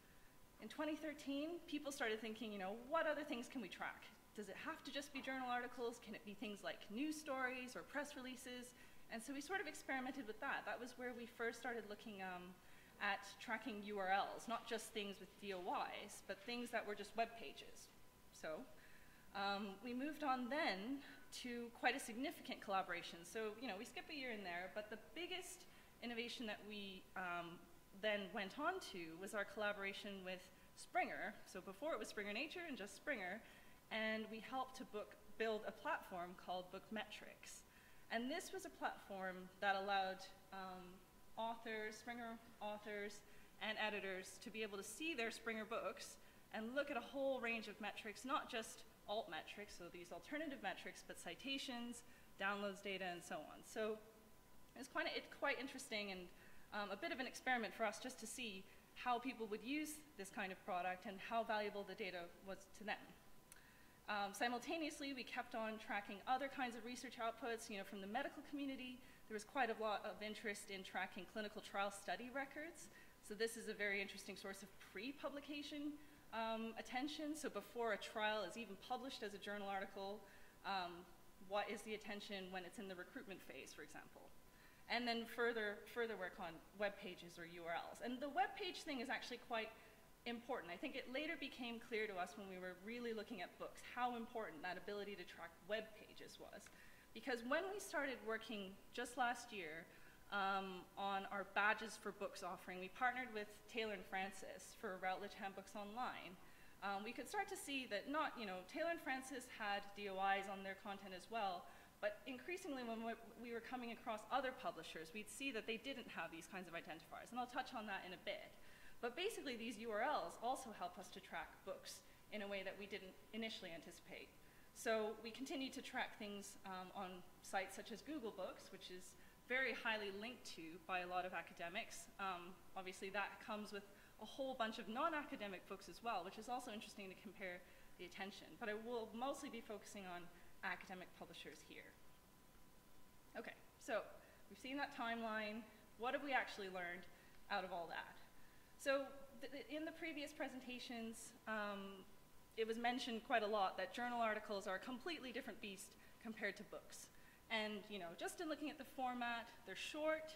In 2013, people started thinking, you know, what other things can we track? Does it have to just be journal articles? Can it be things like news stories or press releases? And so we sort of experimented with that. That was where we first started looking um, at tracking URLs, not just things with DOIs, but things that were just web pages. So um, we moved on then to quite a significant collaboration. So, you know, we skip a year in there, but the biggest innovation that we um, then went on to was our collaboration with Springer. So before it was Springer Nature and just Springer, and we helped to book, build a platform called Bookmetrix. And this was a platform that allowed um, authors, Springer authors, and editors to be able to see their Springer books and look at a whole range of metrics, not just alt metrics, so these alternative metrics, but citations, downloads data, and so on. So it's quite, it's quite interesting and um, a bit of an experiment for us just to see how people would use this kind of product and how valuable the data was to them. Um, simultaneously, we kept on tracking other kinds of research outputs. You know, from the medical community, there was quite a lot of interest in tracking clinical trial study records. So this is a very interesting source of pre-publication um, attention. So before a trial is even published as a journal article, um, what is the attention when it's in the recruitment phase, for example? and then further, further work on web pages or URLs. And the web page thing is actually quite important. I think it later became clear to us when we were really looking at books how important that ability to track web pages was. Because when we started working just last year um, on our Badges for Books offering, we partnered with Taylor and Francis for Routledge Handbooks Online. Um, we could start to see that not, you know, Taylor and Francis had DOIs on their content as well, but increasingly, when we were coming across other publishers, we'd see that they didn't have these kinds of identifiers. And I'll touch on that in a bit. But basically, these URLs also help us to track books in a way that we didn't initially anticipate. So we continue to track things um, on sites such as Google Books, which is very highly linked to by a lot of academics. Um, obviously, that comes with a whole bunch of non-academic books as well, which is also interesting to compare the attention. But I will mostly be focusing on academic publishers here. Okay, so we've seen that timeline. What have we actually learned out of all that? So th in the previous presentations, um, it was mentioned quite a lot that journal articles are a completely different beast compared to books. And you know, just in looking at the format, they're short,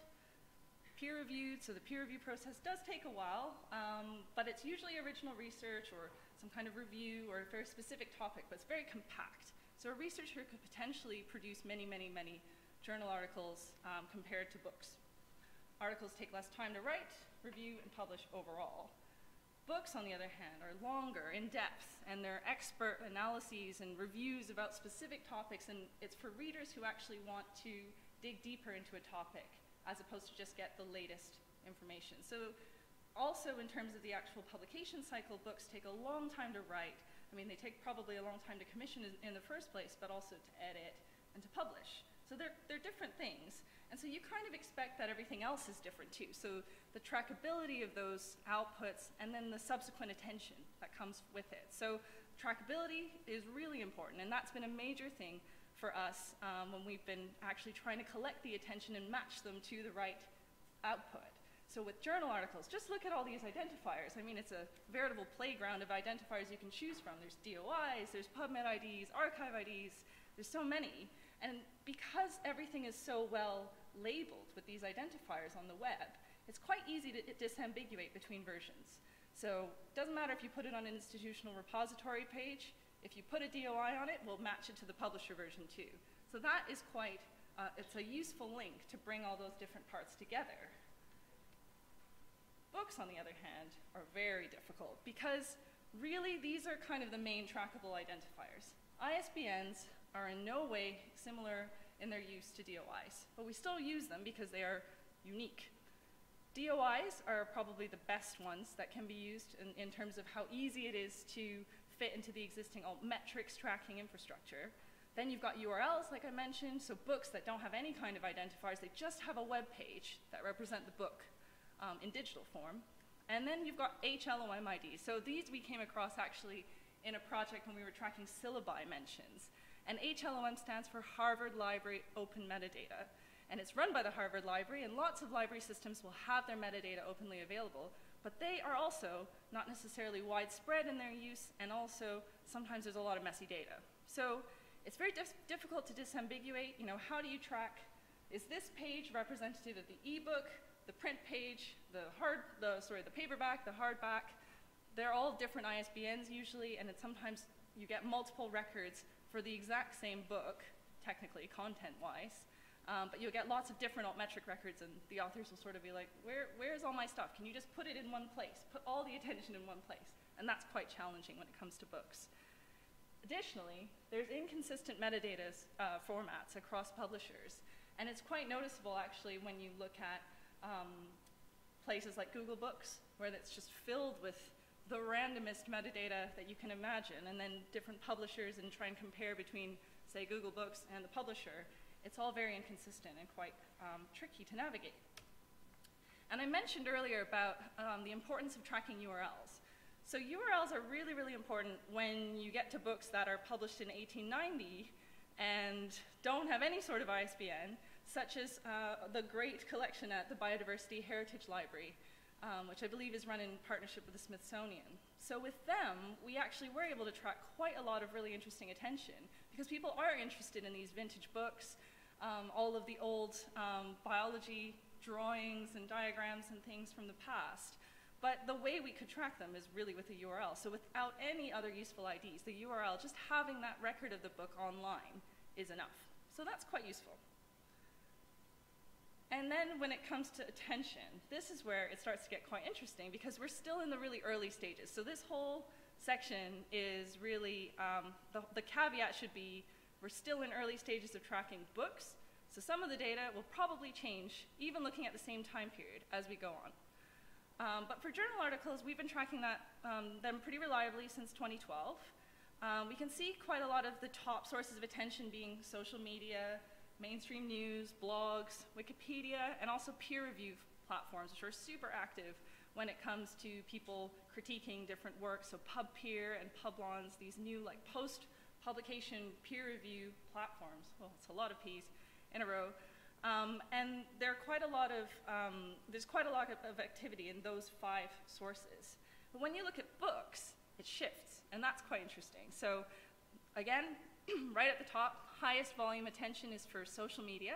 peer-reviewed, so the peer review process does take a while, um, but it's usually original research or some kind of review or a very specific topic, but it's very compact. So a researcher could potentially produce many, many, many journal articles um, compared to books. Articles take less time to write, review, and publish overall. Books, on the other hand, are longer, in depth, and they're expert analyses and reviews about specific topics, and it's for readers who actually want to dig deeper into a topic as opposed to just get the latest information. So also in terms of the actual publication cycle, books take a long time to write, I mean, they take probably a long time to commission in, the first place, but also to edit and to publish. So they're, they're different things. And so you kind of expect that everything else is different too. So the trackability of those outputs and then the subsequent attention that comes with it. So trackability is really important, and that's been a major thing for us um, when we've been actually trying to collect the attention and match them to the right output. So with journal articles, just look at all these identifiers. I mean, it's a veritable playground of identifiers you can choose from. There's DOIs, there's PubMed IDs, arXiv IDs, there's so many. And because everything is so well labeled with these identifiers on the web, it's quite easy to disambiguate between versions. So it doesn't matter if you put it on an institutional repository page, if you put a DOI on it, we'll match it to the publisher version too. So that is quite, uh, it's a useful link to bring all those different parts together. Books, on the other hand, are very difficult because really these are kind of the main trackable identifiers. ISBNs are in no way similar in their use to DOIs, but we still use them because they are unique. DOIs are probably the best ones that can be used in, in terms of how easy it is to fit into the existing altmetrics tracking infrastructure. Then you've got URLs, like I mentioned, so books that don't have any kind of identifiers, they just have a web page that represent the book um, in digital form. And then you've got HLOM IDs. So these we came across actually in a project when we were tracking syllabi mentions. And HLOM stands for Harvard Library Open Metadata. And it's run by the Harvard Library, and lots of library systems will have their metadata openly available, but they are also not necessarily widespread in their use, and also sometimes there's a lot of messy data. So it's very dif difficult to disambiguate, you know, how do you track, is this page representative of the ebook, the print page, the hard, the, sorry, the paperback, the hardback? They're all different ISBNs usually, and sometimes you get multiple records for the exact same book, technically, content-wise. Um, but you'll get lots of different altmetric records, and the authors will sort of be like, Where, where's all my stuff? Can you just put it in one place? Put all the attention in one place. And that's quite challenging when it comes to books. Additionally, there's inconsistent metadata uh, formats across publishers. And it's quite noticeable, actually, when you look at um, places like Google Books, where it's just filled with the randomest metadata that you can imagine, and then different publishers and try and compare between, say, Google Books and the publisher it's all very inconsistent and quite um, tricky to navigate. And I mentioned earlier about um, the importance of tracking URLs. So URLs are really, really important when you get to books that are published in 1890 and don't have any sort of ISBN, such as uh, the great collection at the Biodiversity Heritage Library, um, which I believe is run in partnership with the Smithsonian. So with them, we actually were able to track quite a lot of really interesting attention because people are interested in these vintage books um, all of the old um, biology drawings and diagrams and things from the past. But the way we could track them is really with a URL. So without any other useful IDs, the URL, just having that record of the book online is enough. So that's quite useful. And then when it comes to attention, this is where it starts to get quite interesting because we're still in the really early stages. So this whole section is really, um, the, the caveat should be we're still in early stages of tracking books, so some of the data will probably change, even looking at the same time period as we go on. Um, but for journal articles, we've been tracking that, um, them pretty reliably since 2012. Um, we can see quite a lot of the top sources of attention being social media, mainstream news, blogs, Wikipedia, and also peer review platforms, which are super active when it comes to people critiquing different works. So PubPeer and Publons, these new like post publication peer review platforms. Well, it's a lot of P's in a row. Um, and there are quite a lot of, um, there's quite a lot of, of activity in those five sources. But when you look at books, it shifts, and that's quite interesting. So again, right at the top, highest volume attention is for social media,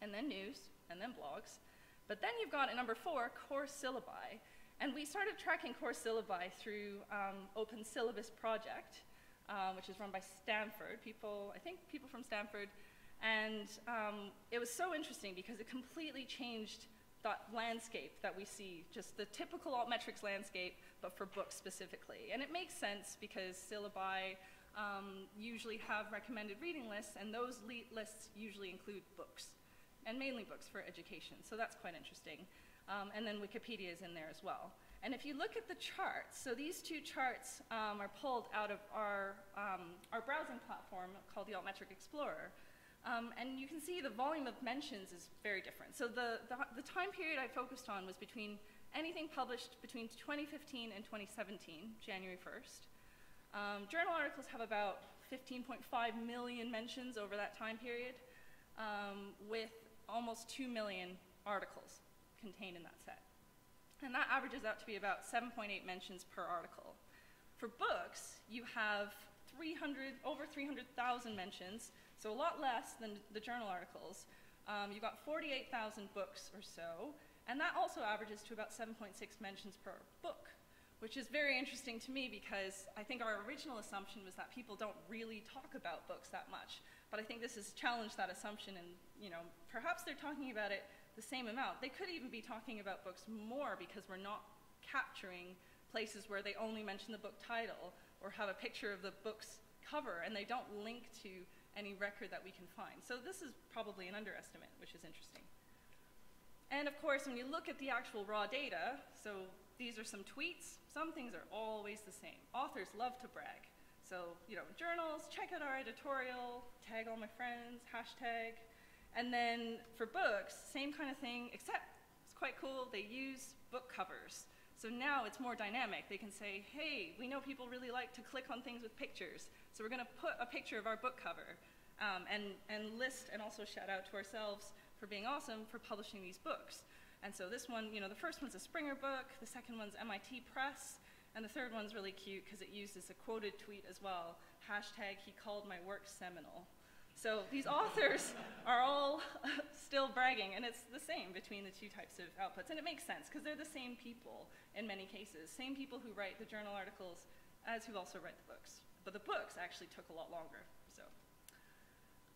and then news, and then blogs. But then you've got at number four, course syllabi. And we started tracking course syllabi through um, Open Syllabus Project, um, which is run by Stanford, people, I think people from Stanford. And um, it was so interesting because it completely changed that landscape that we see, just the typical altmetrics landscape, but for books specifically. And it makes sense because syllabi um, usually have recommended reading lists, and those lists usually include books, and mainly books for education. So that's quite interesting. Um, and then Wikipedia is in there as well. And if you look at the charts, so these two charts um, are pulled out of our, um, our browsing platform called the Altmetric Explorer. Um, and you can see the volume of mentions is very different. So the, the, the, time period I focused on was between anything published between 2015 and 2017, January 1st. Um, journal articles have about 15.5 million mentions over that time period, um, with almost 2 million articles contained in that set. And that averages out to be about 7.8 mentions per article. For books, you have 300, over 300,000 mentions, so a lot less than the journal articles. Um, you've got 48,000 books or so, and that also averages to about 7.6 mentions per book, which is very interesting to me because I think our original assumption was that people don't really talk about books that much. But I think this has challenged that assumption, and you know, perhaps they're talking about it the same amount. They could even be talking about books more because we're not capturing places where they only mention the book title or have a picture of the book's cover and they don't link to any record that we can find. So this is probably an underestimate, which is interesting. And of course, when you look at the actual raw data, so these are some tweets, some things are always the same. Authors love to brag. So, you know, journals, check out our editorial, tag all my friends, hashtag. And then for books, same kind of thing, except it's quite cool, they use book covers. So now it's more dynamic. They can say, hey, we know people really like to click on things with pictures, so we're going to put a picture of our book cover um, and, and list and also shout out to ourselves for being awesome for publishing these books. And so this one, you know, the first one's a Springer book, the second one's MIT Press, and the third one's really cute because it uses a quoted tweet as well. Hashtag, he called my work seminal. So these authors are all still bragging, and it's the same between the two types of outputs. And it makes sense because they're the same people in many cases, same people who write the journal articles as who also write the books. But the books actually took a lot longer.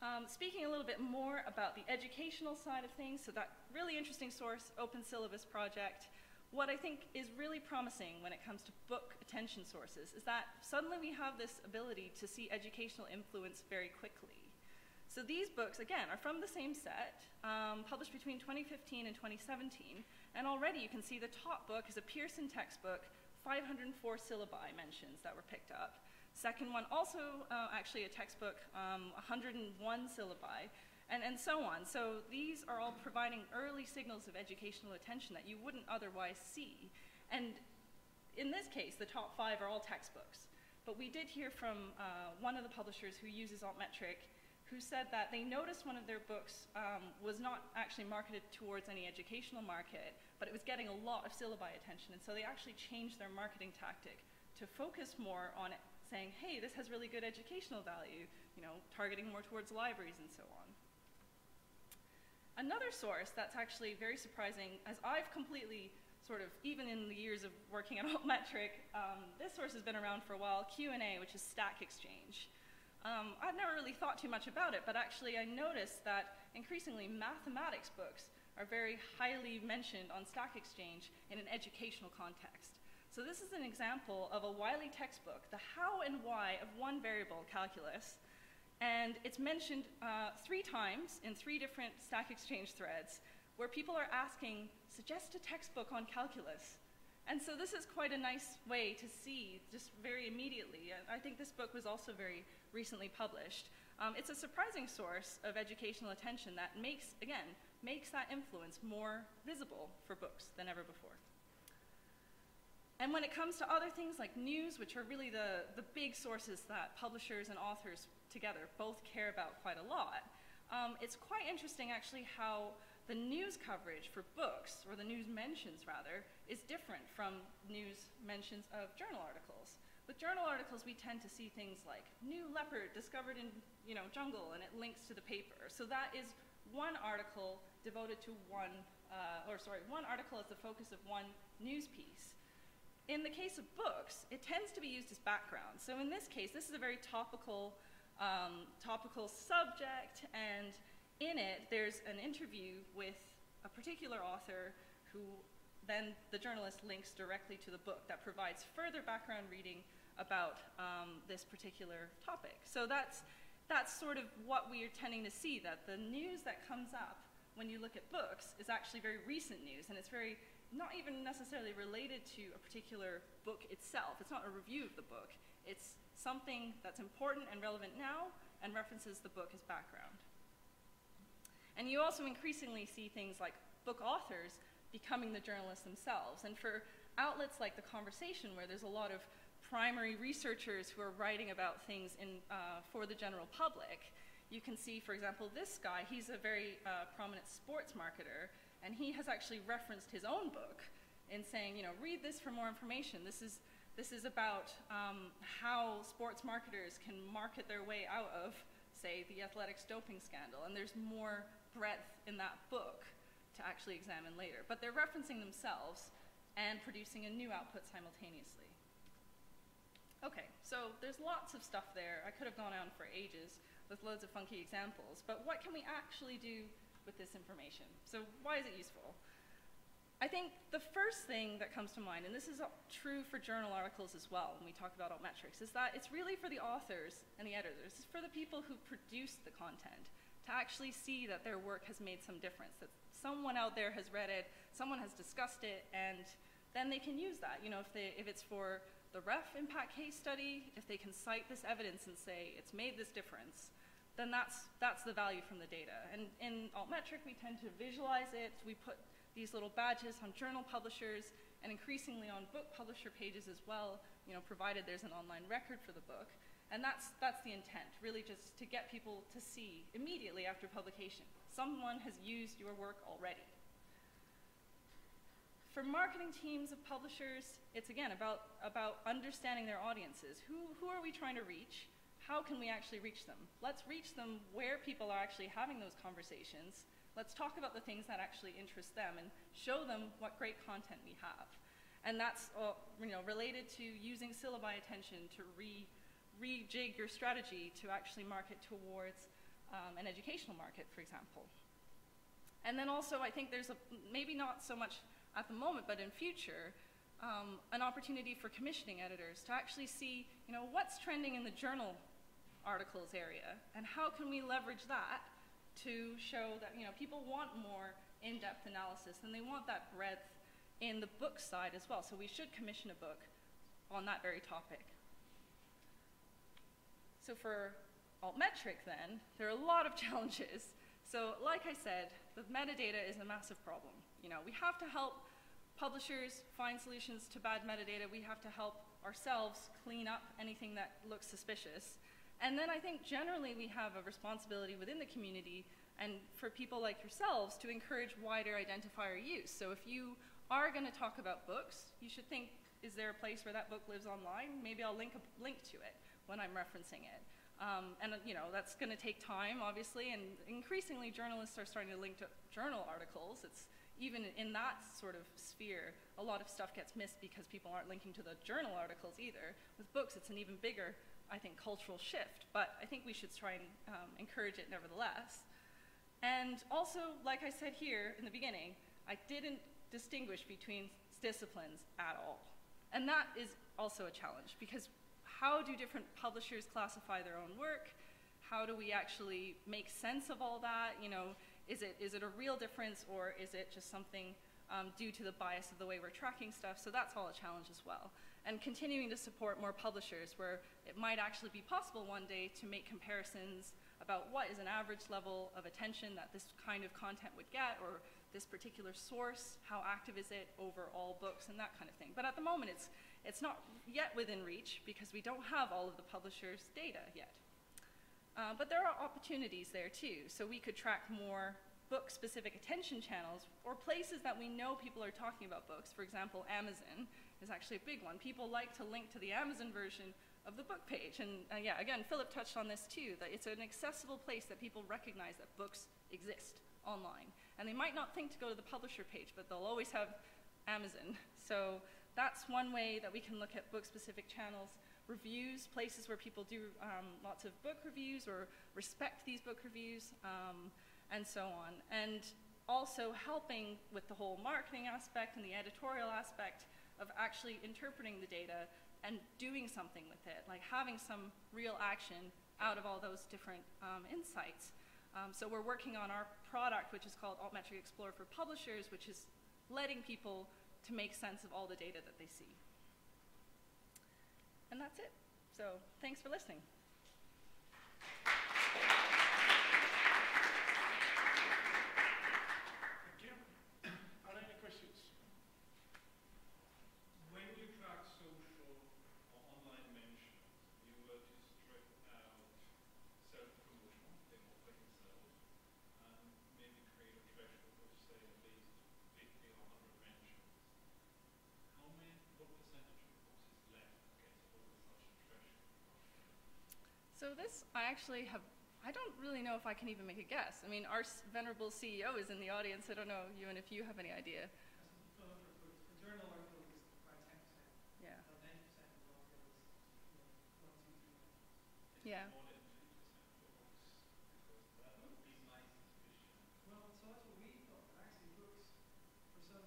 Um, speaking a little bit more about the educational side of things, so that really interesting source, Open Syllabus Project. What I think is really promising when it comes to book attention sources is that suddenly we have this ability to see educational influence very quickly. So these books, again, are from the same set, um, published between 2015 and 2017, and already you can see the top book is a Pearson textbook, 504 syllabi mentions that were picked up. Second one, also uh, actually a textbook, um, 101 syllabi, and, and so on. So these are all providing early signals of educational attention that you wouldn't otherwise see. And in this case, the top five are all textbooks. But we did hear from uh, one of the publishers who uses Altmetric who said that they noticed one of their books um, was not actually marketed towards any educational market, but it was getting a lot of syllabi attention. And so they actually changed their marketing tactic to focus more on saying, hey, this has really good educational value, you know, targeting more towards libraries and so on. Another source that's actually very surprising, as I've completely sort of, even in the years of working at Altmetric, um, this source has been around for a while, Q&A, which is Stack Exchange. Um, I've never really thought too much about it, but actually I noticed that increasingly mathematics books are very highly mentioned on Stack Exchange in an educational context. So this is an example of a Wiley textbook, the how and why of one variable, calculus, and it's mentioned uh, three times in three different Stack Exchange threads where people are asking, suggest a textbook on calculus. And so this is quite a nice way to see just very immediately. I think this book was also very recently published. Um, it's a surprising source of educational attention that makes, again, makes that influence more visible for books than ever before. And when it comes to other things like news, which are really the, the big sources that publishers and authors together both care about quite a lot, um, it's quite interesting actually how the news coverage for books, or the news mentions rather, is different from news mentions of journal articles. With journal articles, we tend to see things like new leopard discovered in you know, jungle, and it links to the paper. So that is one article devoted to one, uh, or sorry, one article as the focus of one news piece. In the case of books, it tends to be used as background. So in this case, this is a very topical, um, topical subject, and in it, there's an interview with a particular author who then the journalist links directly to the book that provides further background reading about um, this particular topic. So that's, that's sort of what we are tending to see, that the news that comes up when you look at books is actually very recent news, and it's very not even necessarily related to a particular book itself. It's not a review of the book. It's something that's important and relevant now and references the book as background. And you also increasingly see things like book authors becoming the journalists themselves. And for outlets like The Conversation, where there's a lot of primary researchers who are writing about things in, uh, for the general public. You can see, for example, this guy, he's a very uh, prominent sports marketer, and he has actually referenced his own book in saying, you know, read this for more information. This is, this is about um, how sports marketers can market their way out of, say, the athletics doping scandal, and there's more breadth in that book to actually examine later. But they're referencing themselves and producing a new output simultaneously. Okay, so there's lots of stuff there. I could have gone on for ages with loads of funky examples, but what can we actually do with this information? So why is it useful? I think the first thing that comes to mind, and this is true for journal articles as well when we talk about altmetrics, is that it's really for the authors and the editors, it's for the people who produce the content to actually see that their work has made some difference, that someone out there has read it, someone has discussed it, and then they can use that. You know, if, they, if it's for the REF impact case study, if they can cite this evidence and say it's made this difference, then that's, that's the value from the data. And in Altmetric, we tend to visualize it. We put these little badges on journal publishers and increasingly on book publisher pages as well, you know, provided there's an online record for the book. And that's, that's the intent, really just to get people to see immediately after publication. Someone has used your work already. For marketing teams of publishers, it's again about, about understanding their audiences. Who, who are we trying to reach? How can we actually reach them? Let's reach them where people are actually having those conversations Let's talk about the things that actually interest them and show them what great content we have. And that's uh, you know, related to using syllabi attention to re, rejig your strategy to actually market towards um, an educational market, for example. And then also, I think there's a, maybe not so much at the moment, but in future, um, an opportunity for commissioning editors to actually see, you know, what's trending in the journal articles area, and how can we leverage that to show that you know people want more in-depth analysis and they want that breadth in the book side as well. So we should commission a book on that very topic. So for altmetric then, there are a lot of challenges. So like I said, the metadata is a massive problem. You know, we have to help publishers find solutions to bad metadata. We have to help ourselves clean up anything that looks suspicious. And then I think generally we have a responsibility within the community and for people like yourselves to encourage wider identifier use. So if you are going to talk about books, you should think, is there a place where that book lives online? Maybe I'll link, a, link to it when I'm referencing it. Um, and you know that's going to take time, obviously, and increasingly journalists are starting to link to journal articles. It's even in that sort of sphere, a lot of stuff gets missed because people aren't linking to the journal articles either. With books, it's an even bigger I think, cultural shift, but I think we should try and um, encourage it nevertheless. And also, like I said here in the beginning, I didn't distinguish between disciplines at all. And that is also a challenge because how do different publishers classify their own work? How do we actually make sense of all that? You know, is it, is it a real difference or is it just something um, due to the bias of the way we're tracking stuff? So that's all a challenge as well and continuing to support more publishers where it might actually be possible one day to make comparisons about what is an average level of attention that this kind of content would get or this particular source, how active is it over all books and that kind of thing. But at the moment it's, it's not yet within reach because we don't have all of the publishers' data yet. Uh, but there are opportunities there too. So we could track more book-specific attention channels or places that we know people are talking about books. For example, Amazon is actually a big one. People like to link to the Amazon version of the book page. And uh, yeah, again, Philip touched on this too, that it's an accessible place that people recognize that books exist online. And they might not think to go to the publisher page, but they'll always have Amazon. So that's one way that we can look at book-specific channels. Reviews, places where people do um, lots of book reviews or respect these book reviews, um, and so on. And also helping with the whole marketing aspect and the editorial aspect of actually interpreting the data and doing something with it, like having some real action out of all those different um, insights. Um, so we're working on our product, which is called Altmetric Explorer for Publishers, which is letting people to make sense of all the data that they see. And that's it. So thanks for listening. So this, I actually have, I don't really know if I can even make a guess. I mean, our venerable CEO is in the audience. I don't know, you and if you have any idea. Yeah. Yeah. Well, so that's what we thought, but actually books, for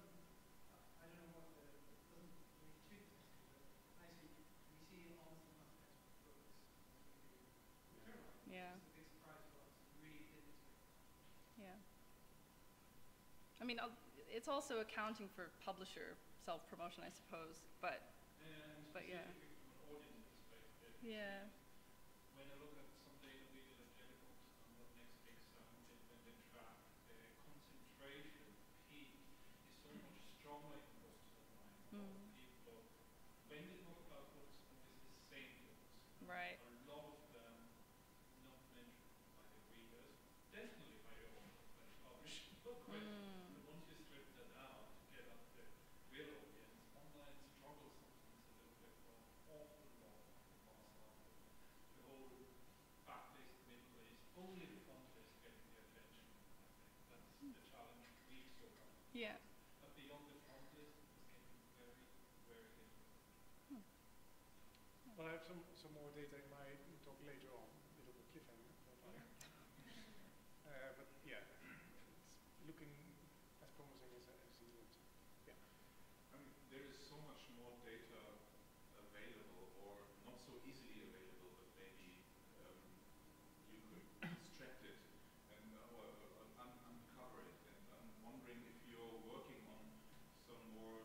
some mean, I'll- it's also accounting for publisher self-promotion, I suppose, but, And But yeah. specifically from an yeah. when I look at some data we did at Jellybooks on the next big summit, they, when they track the concentration peak is so much stronger in most of the time. A lot of Mm. people, when they talk about books, always the same books. Right. A lot of them not mentioned by the readers, definitely by your own uh, published book. But Mm. but once you strip that out to get at the real audience, online struggles sometimes a little bit for an awful lot of the mass market. The whole back-list, mid-list, only the front list getting the attention. I think that's the challenge we still have. Yeah. But beyond the front list, it's getting very, very difficult. Well, I have some, some more data in my talk later on, a little bit cliffhanger. don't worry. uh, but yeah, it's looking as promising as, as you would. Yeah. I mean, there is so much more data available, or not so easily available, but maybe um, you could extract it and uh, or, uh, un- uncover it. And I'm wondering if you're working on some more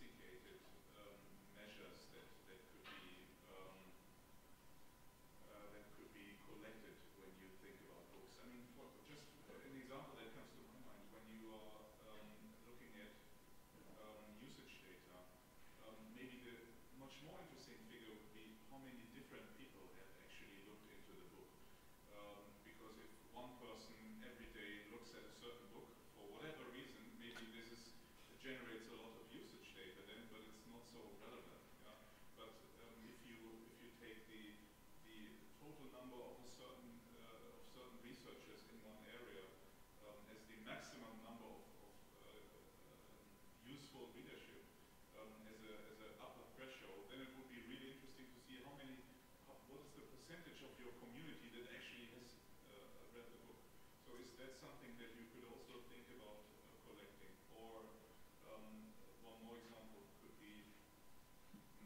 sophisticated um, measures that, that could be um, uh, that could be collected when you think about books. I mean, for just an example that comes to my mind when you are um, looking at um, usage data. Um, maybe the much more interesting figure would be how many different people have actually looked into the book. Um, because if one person every day looks at a certain book for whatever reason, maybe this is generates a lot of usage data then, but it's not so relevant. Yeah? But um, if you if you take the the total number of a certain uh, of certain researchers in one area um, as the maximum number of, of uh, um, useful readership um, as a as an upper threshold, then it would be really interesting to see how many how, what is the percentage of your community that actually has uh, read the book. So is that something that you could also think about uh, collecting? Or um, one more example could be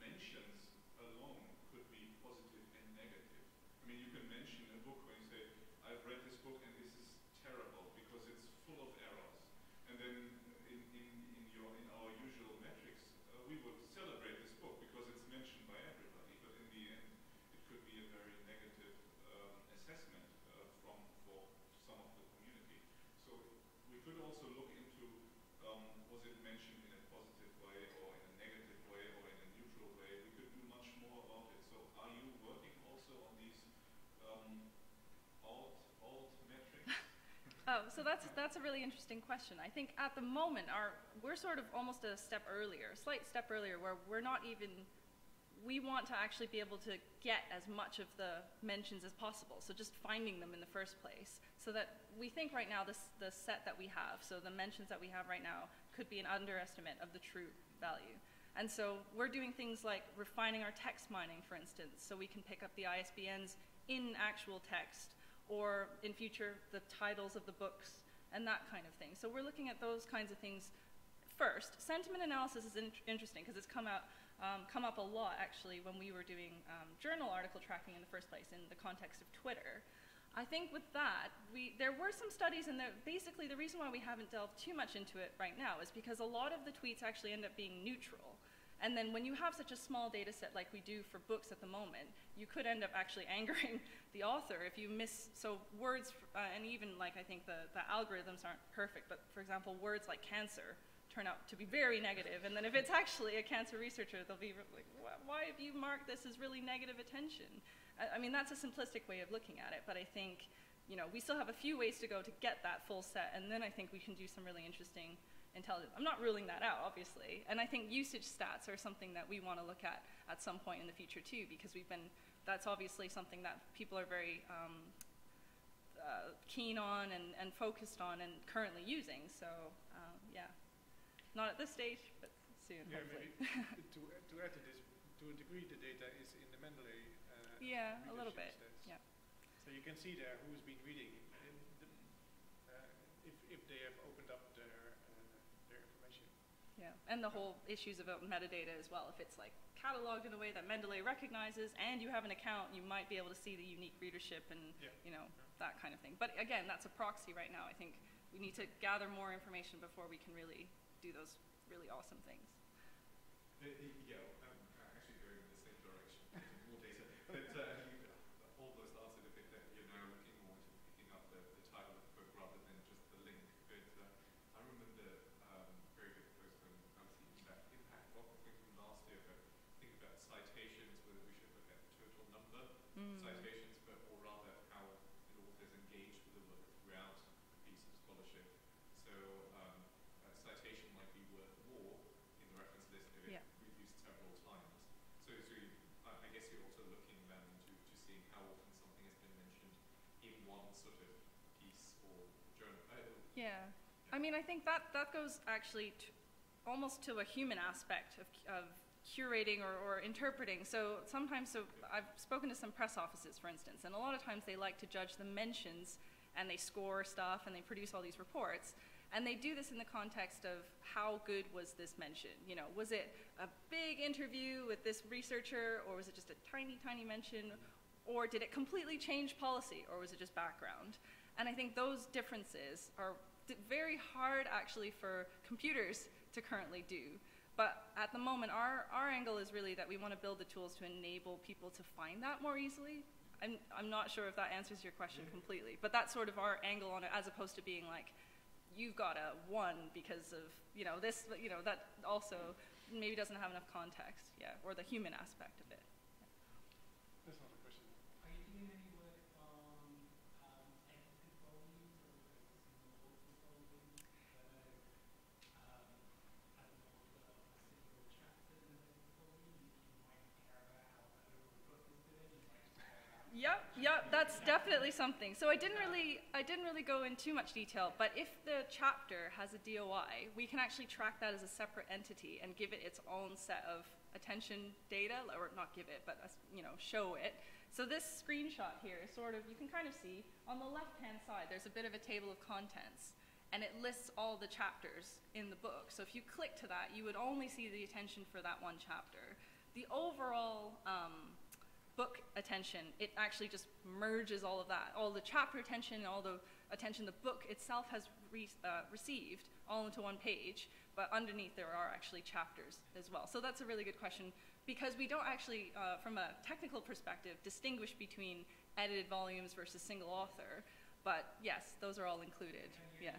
mentions alone could be positive and negative. I mean, you can mention a book you say, I've read this book and this is terrible because it's full of errors. And then in, in, in, your, in our usual metrics, uh, we would celebrate this book because it's mentioned by everybody. But in the end, it could be a very negative um, assessment uh, from for some of the community. So we could also look into um, was it mentioned in a positive way or in a negative way or in a neutral way? We could do much more about it. So are you working also on these um, alt alt metrics? Oh, so that's that's a really interesting question. I think at the moment our we're sort of almost a step earlier, a slight step earlier, where we're not even we want to actually be able to get as much of the mentions as possible. So just finding them in the first place, so that we think right now this the set that we have, so the mentions that we have right now, could be an underestimate of the true value. And so we're doing things like refining our text mining, for instance, so we can pick up the ISBNs in actual text, or in future the titles of the books and that kind of thing. So we're looking at those kinds of things first. Sentiment analysis is in- interesting because it's come out um, come up a lot actually when we were doing um, journal article tracking in the first place in the context of Twitter. I think with that, we, there were some studies, and basically the reason why we haven't delved too much into it right now is because a lot of the tweets actually end up being neutral. And then when you have such a small data set like we do for books at the moment, you could end up actually angering the author if you miss, so words, uh, and even like I think the, the algorithms aren't perfect, but for example, words like cancer turn out to be very negative. and then if it's actually a cancer researcher, they'll be like, why have you marked this as really negative attention? I, I mean, that's a simplistic way of looking at it, but I think, you know, we still have a few ways to go to get that full set, and then I think we can do some really interesting intelligence. I'm not ruling that out, obviously, and I think usage stats are something that we want to look at at some point in the future too, because we've been, that's obviously something that people are very um, uh, keen on and, and focused on and currently using. So, um, yeah, not at this stage, but soon, Yeah, hopefully. maybe to, to add to this, to a degree, the data is in the Mendeley. Uh, Yeah, a little bit, stats. yeah. So you can see there who's been reading, the, uh, if, if they have opened up their, uh, their information. Yeah, and the whole issues about metadata as well. If it's like cataloged in a way that Mendeley recognizes, and you have an account, you might be able to see the unique readership and Yeah. you know that kind of thing. But again, that's a proxy right now. I think we need to gather more information before we can really do those really awesome things. Uh, y- Yeah, um, actually going in the same direction, getting more data. But uh, you almost answered a bit that you're now looking more into picking up the, the title of the book rather than just the link. But uh, I remember um, very good post when I was thinking about impact marketing from last year, but think about citations, whether we should look at the total number of citations, but or rather how an author is engaged with the work throughout a piece of scholarship. So um, a citation might be worth more in the reference list if Yeah. it reused several times. So, so you, I I guess you're also looking then into to seeing how often something has been mentioned in one sort of piece or journal. Uh, Yeah. I mean, I think that, that goes actually t- almost to a human aspect of, of curating or, or interpreting. So sometimes, so I've spoken to some press offices, for instance, and a lot of times they like to judge the mentions and they score stuff and they produce all these reports. And they do this in the context of how good was this mention? You know, was it a big interview with this researcher or was it just a tiny, tiny mention? Or did it completely change policy or was it just background? And I think those differences are very hard actually for computers to currently do. But at the moment, our, our angle is really that we want to build the tools to enable people to find that more easily. I'm, I'm not sure if that answers your question completely, but that's sort of our angle on it as opposed to being like, you've got a one because of, you know, this, you know, that also maybe doesn't have enough context, yeah, or the human aspect of it. That's not a question. Are you doing any work on um, edited volumes or replacing multiple volumes? I know um, at the moment we've got a single chapter in an edited volume. You, you might care about how that overall book is doing. You might care yep, that's definitely something. So I didn't really, I didn't really go in too much detail, but if the chapter has a DOI, we can actually track that as a separate entity and give it its own set of attention data, or not give it, but you know, show it. So this screenshot here is sort of, you can kind of see on the left-hand side, there's a bit of a table of contents, and it lists all the chapters in the book. So if you click to that, you would only see the attention for that one chapter. The overall um, book attention, it actually just merges all of that, all the chapter attention, and all the attention the book itself has re- uh, received, all into one page. But underneath there are actually chapters as well. So that's a really good question because we don't actually, uh, from a technical perspective, distinguish between edited volumes versus single author. But yes, those are all included. Yeah.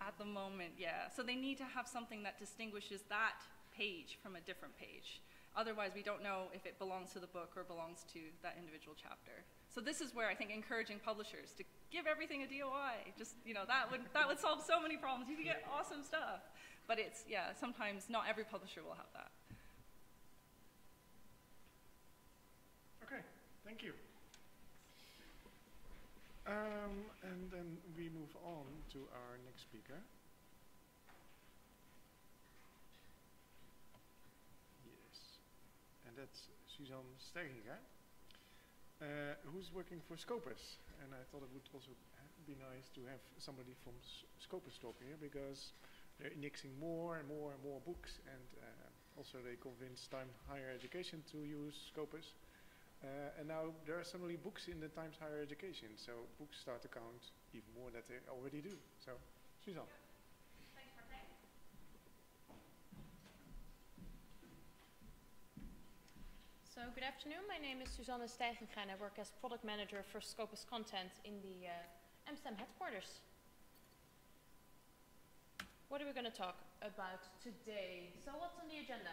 At the moment, yeah. So they need to have something that distinguishes that page from a different page. Otherwise, we don't know if it belongs to the book or belongs to that individual chapter. So this is where I think encouraging publishers to give everything a DOI, just you know, that would that would solve so many problems. You could get awesome stuff, but it's yeah, sometimes not every publisher will have that. Okay, thank you. Um, and then we move on to our next speaker. Yes, and that's Suzanne Steiginga, uh, who's working for Scopus. And I thought it would also be nice to have somebody from S- Scopus talk here because they're indexing more and more and more books, and uh, also they convinced Time Higher Education to use Scopus. Uh, and now there are suddenly books in the Times Higher Education, so books start to count even more than they already do. So, Suzanne. Thanks, Martijn. So good afternoon, my name is Susanne Steiginga and I work as product manager for Scopus Content in the uh, headquarters. What are we going to talk about today? So what's on the agenda?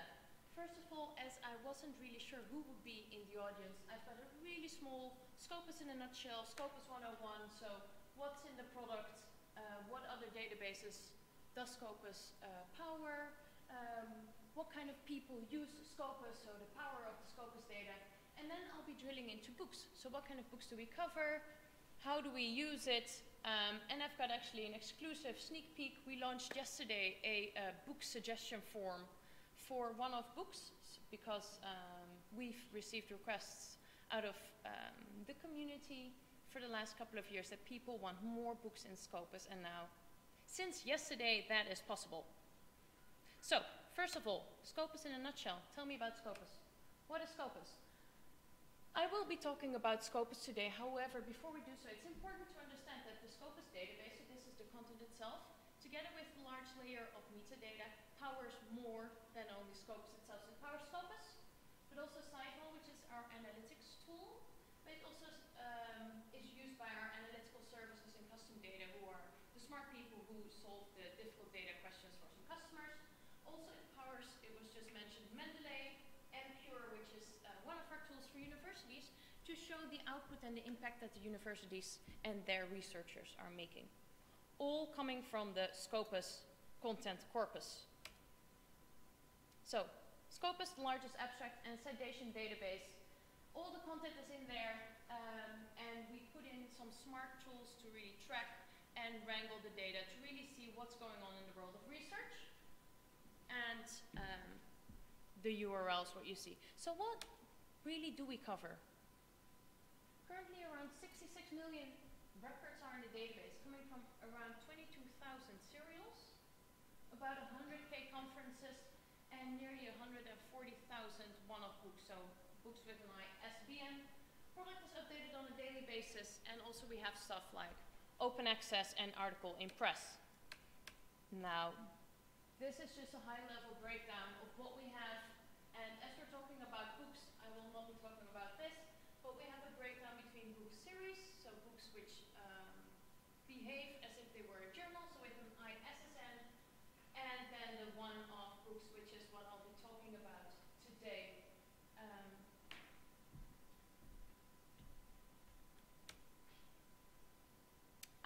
First of all, as I wasn't really sure who would be in the audience, I've got a really small Scopus in a nutshell, Scopus 101, so what's in the product, uh, what other databases does Scopus uh, power, um, what kind of people use Scopus, so the power of the Scopus data, and then I'll be drilling into books. So what kind of books do we cover? How do we use it? Um, and I've got actually an exclusive sneak peek. We launched yesterday a, uh book suggestion form for one-off books because um, we've received requests out of um, the community for the last couple of years that people want more books in Scopus, and now, since yesterday, that is possible. So, first of all, Scopus in a nutshell. Tell me about Scopus. What is Scopus? I will be talking about Scopus today. However, before we do so, it's important to understand that the Scopus database, so this is the content itself, together with the large layer of metadata, powers more than only Scopus itself. So it powers Scopus, but also SciVal, which is our analytics tool, but it also um, is used by our analytical services and custom data, who are the smart people who solve the difficult data questions for some customers. Also, it powers, it was just mentioned, Mendeley, and Pure, which is uh, one of our tools for universities to show the output and the impact that the universities and their researchers are making. All coming from the Scopus content corpus. So, Scopus, the largest abstract and citation database. All the content is in there, um, and we put in some smart tools to really track and wrangle the data to really see what's going on in the world of research. And um, the URLs, what you see. So what really do we cover? Currently around 66 million records are in the database, coming from around 22,000 serials, about 100k conferences, and nearly 140,000 one-off books, so books with an ISBN. Product is updated on a daily basis, and also we have stuff like open access and article in press. Now, this is just a high-level breakdown of what we have, and as we're talking about books, I will not be talking about this, but we have a breakdown between book series, so books which um, behave as if they were a journal, so with an ISSN, and then the one-off books, which is what I'll be talking about today. Um,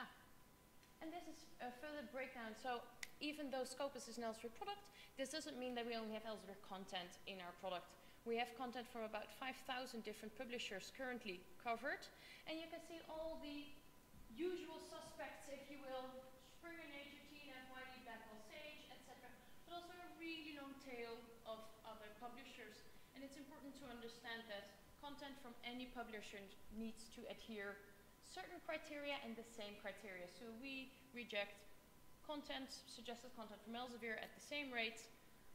ah, and this is a further breakdown. So even though Scopus is an Elsevier product, this doesn't mean that we only have Elsevier content in our product. We have content from about 5,000 different publishers currently covered, and you can see all the usual suspects, if you will, Springer, Nature, T&F, Wiley, Blackwell, Sage, etc., but also a really long tail of other publishers. And it's important to understand that content from any publisher needs to adhere certain criteria and the same criteria. So we reject content, suggested content from Elsevier at the same rate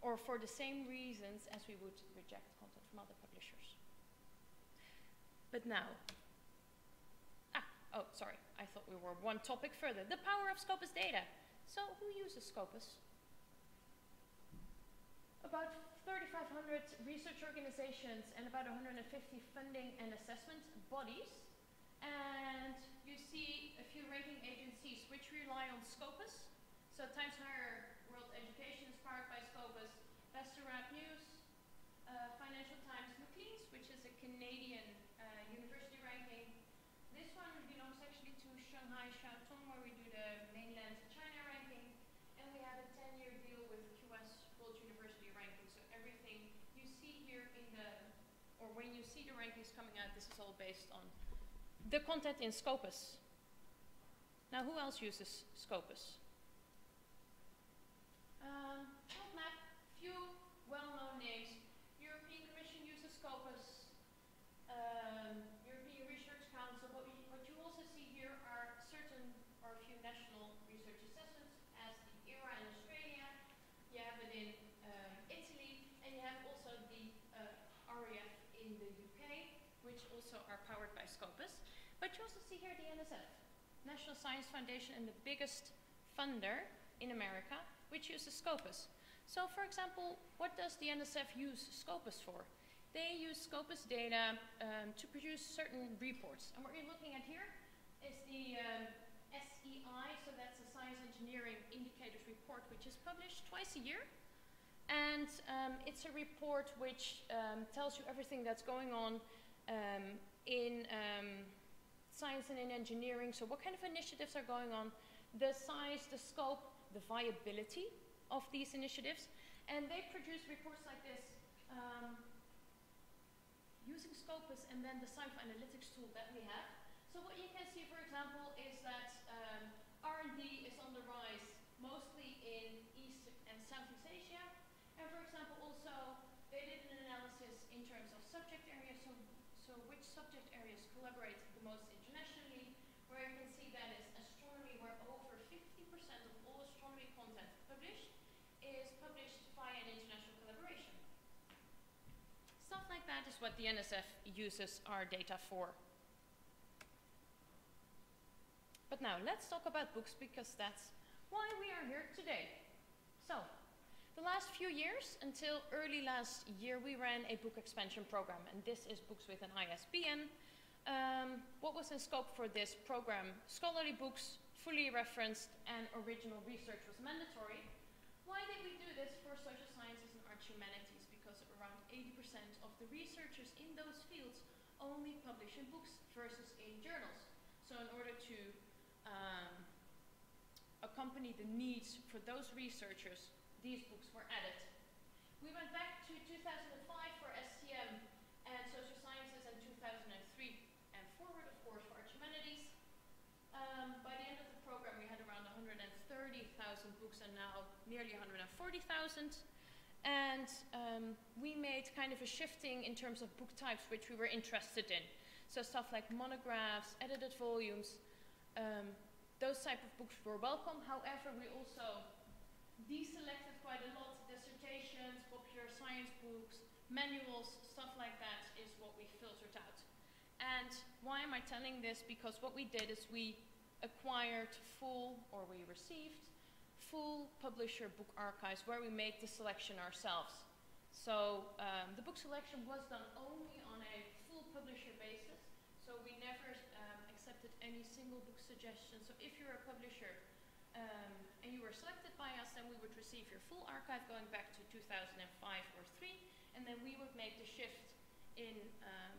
or for the same reasons as we would reject content from other publishers. But now, ah, oh, sorry, I thought we were one topic further. The power of Scopus data. So who uses Scopus? About 3,500 research organizations and about 150 funding and assessment bodies. And you see a few rating agencies which rely on Scopus. So Times Higher World Education is powered by Scopus, Westerab News, uh, Financial Times Maclean's, which is a Canadian uh, university ranking. This one belongs actually to Shanghai Jiao Tong, where we do the mainland China ranking. And we have a 10-year deal with QS World University ranking. So everything you see here in the, or when you see the rankings coming out, this is all based on the content in Scopus. Now, who else uses Scopus? Um, few well-known names. European Commission uses Scopus. Um, European Research Council. What, what you also see here are certain or a few national research assessments, as the ERA in Australia. You have it in um, Italy, and you have also the uh, REF in the UK, which also are powered by Scopus. But you also see here the NSF, National Science Foundation, and the biggest funder in America, which uses Scopus. So, for example, what does the NSF use Scopus for? They use Scopus data um, to produce certain reports. And what you're looking at here is the um, SEI, so that's the Science Engineering Indicators Report, which is published twice a year. And um, it's a report which um, tells you everything that's going on um, in um, science and in engineering. So, what kind of initiatives are going on, the size, the scope, the viability of these initiatives. And they produce reports like this um, using Scopus and then the SciVal analytics tool that we have. So what you can see, for example, is that um, R&D is on the rise mostly in East and Southeast Asia. And for example, also they did an analysis in terms of subject areas, so, so which subject areas collaborate the most internationally, where you can see that is astronomy, where over 50% of all astronomy content published is published via an international collaboration. Stuff like that is what the NSF uses our data for. But now let's talk about books because that's why we are here today. So, the last few years, until early last year, we ran a book expansion program, and this is Books with an ISBN. Um, what was in scope for this program? Scholarly books, fully referenced, and original research was mandatory. Why did we do this for social sciences and arts humanities? Because around 80% of the researchers in those fields only publish in books versus in journals. So in order to um, accompany the needs for those researchers, these books were added. We went back to 2005 for STM and social sciences and 2003 and forward, of course, for arts humanities. Um, by the end of the program, we had around 130,000 books and now nearly 140,000. And um, we made kind of a shifting in terms of book types which we were interested in. So stuff like monographs, edited volumes, um, those type of books were welcome. However, we also deselected quite a lot. Dissertations, popular science books, manuals, stuff like that is what we filtered out. And why am I telling this? Because what we did is we acquired full, or we received, full publisher book archives where we made the selection ourselves. So um, the book selection was done only on a full publisher basis. So we never um, accepted any single book suggestion. So if you're a publisher um, and you were selected by us, then we would receive your full archive going back to 2005 or 3, and then we would make the shift in um,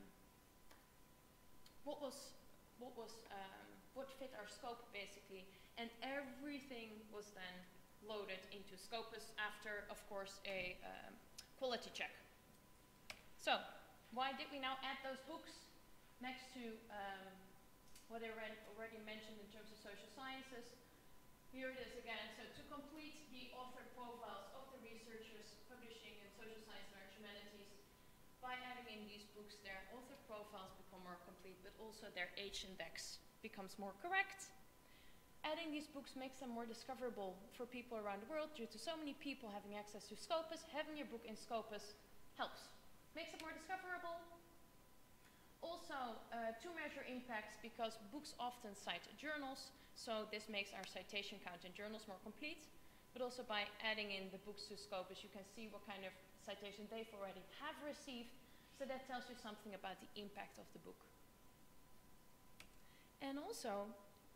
what was what was um, what fit our scope basically, and everything was then loaded into Scopus after, of course, a um, quality check. So, why did we now add those books next to um, what I already mentioned in terms of social sciences? Here it is again. So, to complete the author profiles of the researchers publishing in social science and humanities, by adding in these books, their author profiles become more complete, but also their h-index becomes more correct. Adding these books makes them more discoverable for people around the world due to so many people having access to Scopus. Having your book in Scopus helps. Makes it more discoverable. Also, uh, to measure impacts, because books often cite journals, so this makes our citation count in journals more complete. But also by adding in the books to Scopus, you can see what kind of citation they've already have received. So that tells you something about the impact of the book. And also,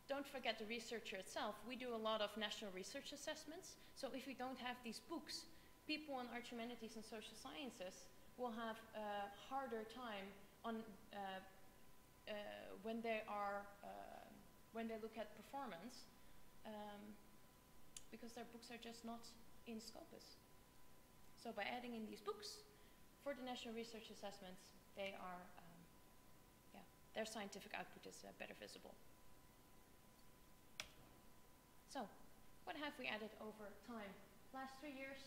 don't forget the researcher itself. We do a lot of national research assessments. So if we don't have these books, people in arts humanities and social sciences will have a harder time on uh, uh, when they are uh, when they look at performance um, because their books are just not in Scopus. So by adding in these books for the national research assessments, they are um, yeah their scientific output is uh, better visible. So, what have we added over time? Last three years.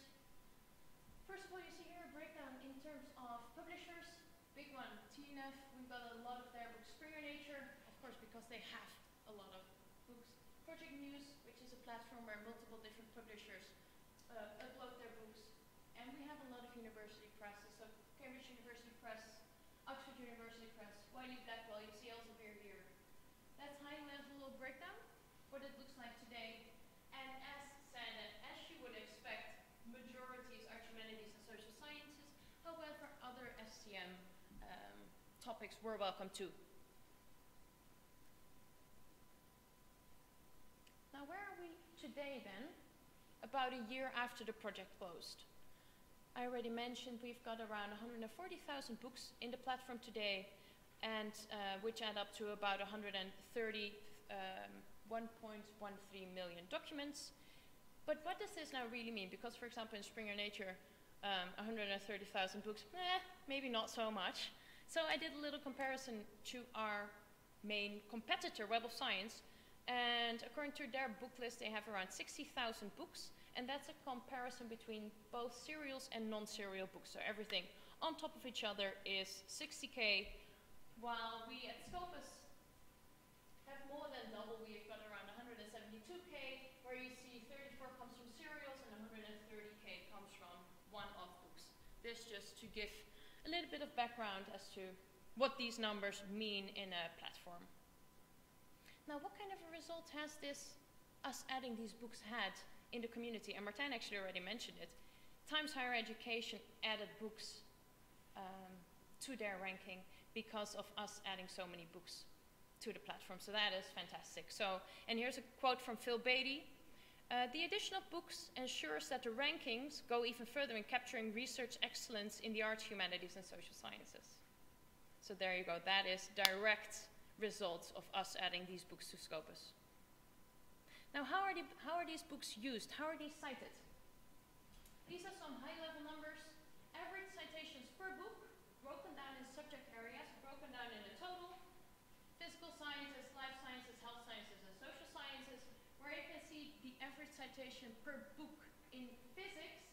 First of all, you see here a breakdown in terms of publishers. Big one, T&F. We've got a lot of their books. Springer Nature, of course, because they have a lot of books. Project Muse, which is a platform where multiple different publishers uh, upload their books. And we have a lot of university presses. So Cambridge University Press, Oxford University Press, Wiley Blackwell, you see Elsevier here. That's high level breakdown what it looks like today. And as said, as you would expect, majorities are humanities and social sciences. However, other STM um, topics were welcome too. Now, where are we today then? About a year after the project closed. I already mentioned we've got around 140,000 books in the platform today, and uh, which add up to about 130 um, 1.13 million documents. But what does this now really mean? Because, for example, in Springer Nature, um, 130,000 books, eh, maybe not so much. So I did a little comparison to our main competitor, Web of Science, and according to their book list, they have around 60,000 books, and that's a comparison between both serials and non-serial books. So everything on top of each other is 60k, while we at Scopus have more than double. We've got around 172k, where you see 34 comes from serials and 130k comes from one-off books. This just to give a little bit of background as to what these numbers mean in a platform. Now, what kind of a result has this, us adding these books had in the community? And Martijn actually already mentioned it. Times Higher Education added books um, to their ranking because of us adding so many books to the platform. So that is fantastic. So, and here's a quote from Phil Baty. Uh, the addition of books ensures that the rankings go even further in capturing research excellence in the arts, humanities, and social sciences. So there you go. That is direct results of us adding these books to Scopus. Now, how are, the, how are these books used? How are these cited? These are some high-level numbers. Average citations per book, broken down in subject areas, broken down in a total. Physical sciences, life sciences, health sciences, and social sciences, where you can see the per book in physics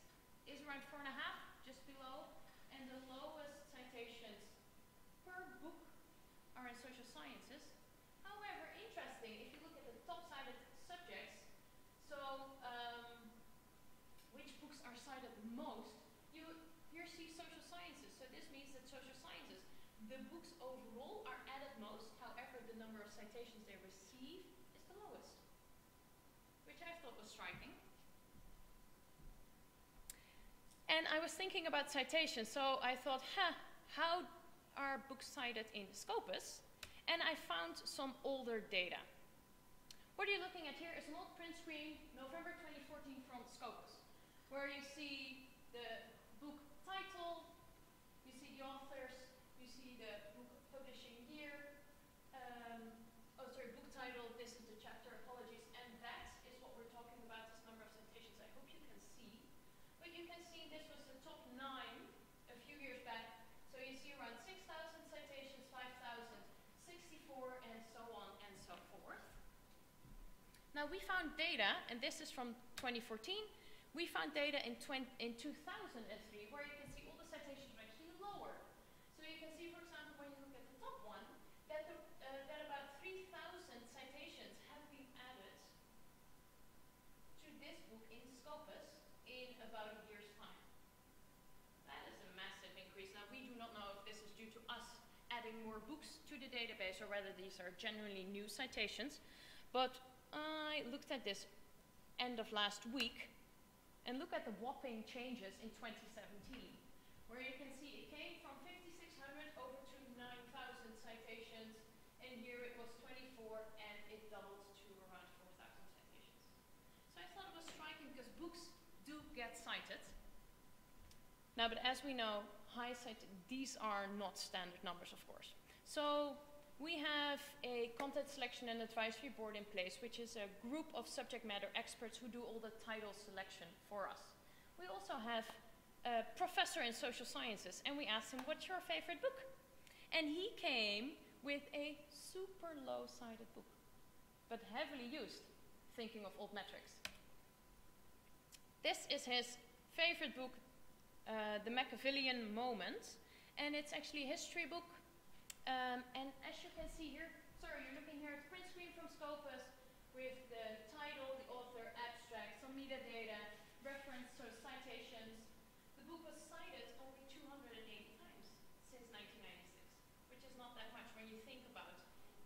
is around four and a half, just below, and the lowest citations per book are in social sciences. However, interesting, if you look at the top-cited subjects, so um, which books are cited most, you here see social sciences. So this means that social sciences, the books overall are added most, however, the number of citations they receive is the lowest, And I was thinking about citations, so I thought, huh, how are books cited in Scopus? And I found some older data. What are you looking at here is an old print screen, November 2014 from Scopus, where you see the book title, you see the authors, you see the book publishing year, um, oh sorry, book title, this is the chapter, apologies, and that is what we're talking about, this number of citations. I hope you can see. But you can see this was the top nine a few years back. So you see around 6,000 citations, 5,000, 64, and so on and so forth. Now we found data, and this is from 2014, we found data in, in 2003 where you can see all the citations are actually lower. So you can see, for example, when you look at the top one, that, the, uh, that about 3,000 citations have been added to this book in Scopus in about a year's time. That is a massive increase. Now, we do not know if this is due to us adding more books to the database or whether these are genuinely new citations, but I looked at this end of last week and look at the whopping changes in 2017, where you can see it came from 5,600 over to 9,000 citations, and here it was 24, and it doubled to around 4,000 citations. So I thought it was striking because books do get cited. Now, but as we know, high cite these are not standard numbers, of course. So we have a content selection and advisory board in place, which is a group of subject matter experts who do all the title selection for us. We also have a professor in social sciences, and we asked him, What's your favorite book? And he came with a super low cited book, but heavily used, thinking of altmetrics. This is his favorite book, uh, The Machiavellian Moment, and it's actually a history book um, and as you can see here, sorry, you're looking here at the print screen from Scopus with the title, the author, abstract, some metadata, reference, so citations. The book was cited only 280 times since 1996, which is not that much when you think about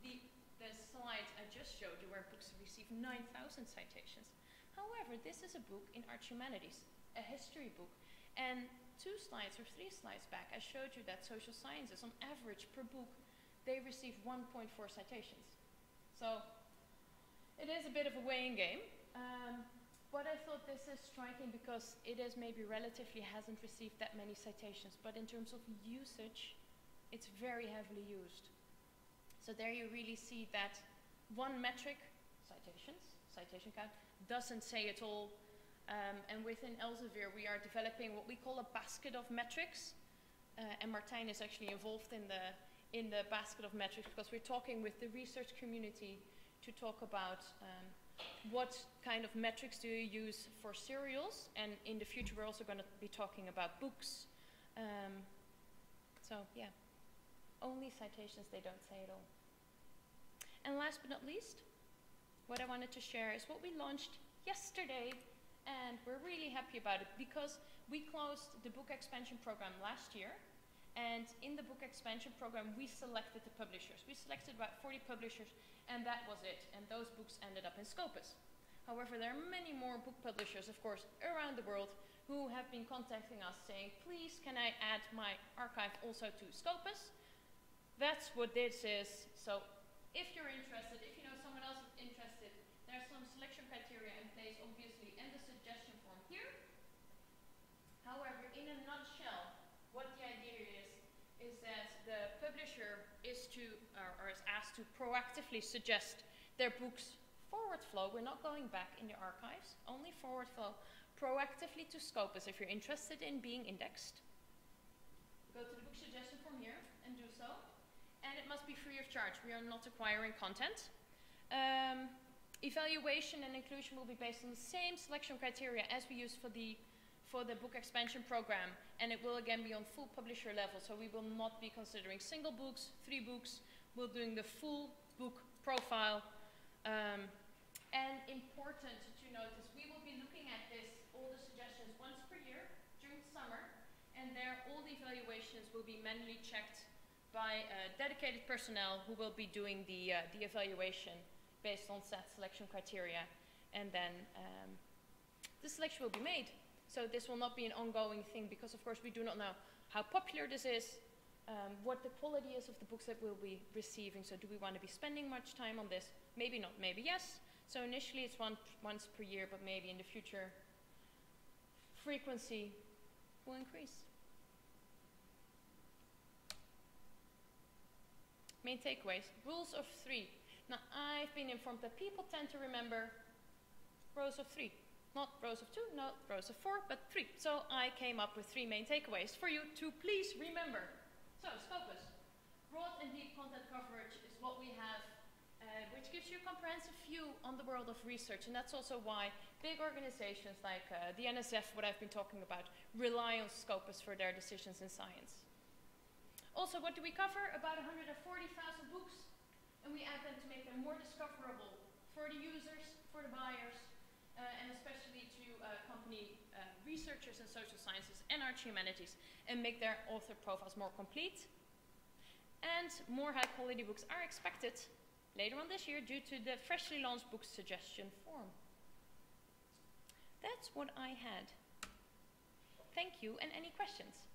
the, the slides I just showed you where books receive 9,000 citations. However, this is a book in Arts Humanities, a history book, and two slides or three slides back, I showed you that social sciences, on average per book, they receive 1.4 citations. So it is a bit of a weighing game. Um, but I thought this is striking because it is maybe relatively hasn't received that many citations, but in terms of usage, it's very heavily used. So there you really see that one metric, citations, citation count, doesn't say it all um, and within Elsevier, we are developing what we call a basket of metrics. Uh, and Martijn is actually involved in the, in the basket of metrics because we're talking with the research community to talk about um, what kind of metrics do you use for serials. And in the future, we're also going to be talking about books. Um, so, yeah, only citations, they don't say it all. And last but not least, what I wanted to share is what we launched yesterday and we're really happy about it because we closed the book expansion program last year And in the book expansion program, we selected the publishers. We selected about 40 publishers, and that was it. And those books ended up in Scopus. However, there are many more book publishers, of course, around the world who have been contacting us saying, please, can I add my archive also to Scopus? That's what this is. So if you're interested, if you know someone else is interested, there's some selection criteria in place, obviously, and the suggestion form here. However, in a nutshell, what the idea is, is that the publisher is to, or, or is asked to proactively suggest their books forward flow. We're not going back in the archives, only forward flow, proactively to Scopus if you're interested in being indexed. Go to the book suggestion form here and do so. And it must be free of charge. We are not acquiring content. Um, evaluation and inclusion will be based on the same selection criteria as we use for the for the book expansion program, and it will again be on full publisher level. So we will not be considering single books, three books. We're doing the full book profile. Um, and important to notice, we will be looking at this, all the suggestions once per year during summer, and there all the evaluations will be manually checked by uh, dedicated personnel who will be doing the, uh, the evaluation based on set selection criteria. And then um, the selection will be made. So this will not be an ongoing thing because, of course, we do not know how popular this is, um, what the quality is of the books that we'll be receiving. So do we want to be spending much time on this? Maybe not, maybe yes. So initially it's one, once per year, but maybe in the future frequency will increase. Main takeaways. Rules of three. Now, I've been informed that people tend to remember rows of three. Not rows of two, not rows of four, but three. So I came up with three main takeaways for you to please remember. So, Scopus. Broad and deep content coverage is what we have, uh, which gives you a comprehensive view on the world of research. And that's also why big organizations like uh, the NSF, what I've been talking about, rely on Scopus for their decisions in science. Also, what do we cover? About 140,000 books. And we add them to make them more discoverable for the users, for the buyers, uh, and especially to uh, accompany uh, researchers in social sciences and arts humanities and make their author profiles more complete. And more high quality books are expected later on this year due to the freshly launched book suggestion form. That's what I had. Thank you, and any? Questions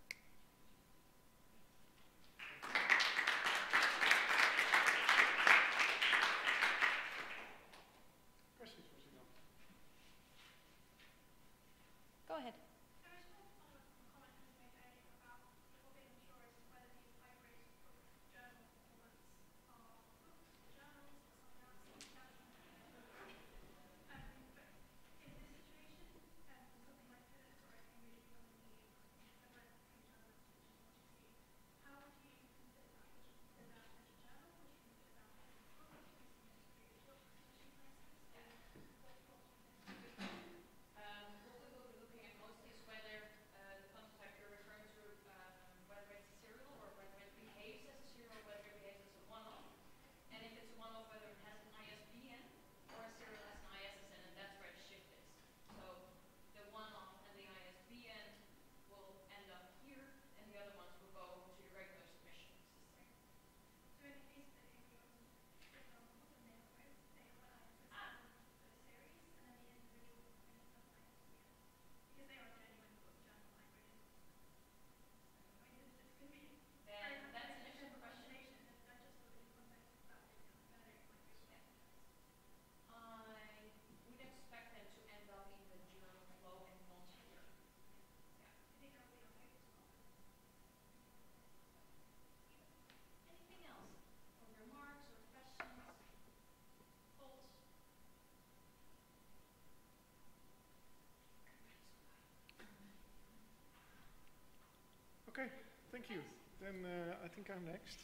thank you. Then uh, I think I'm next.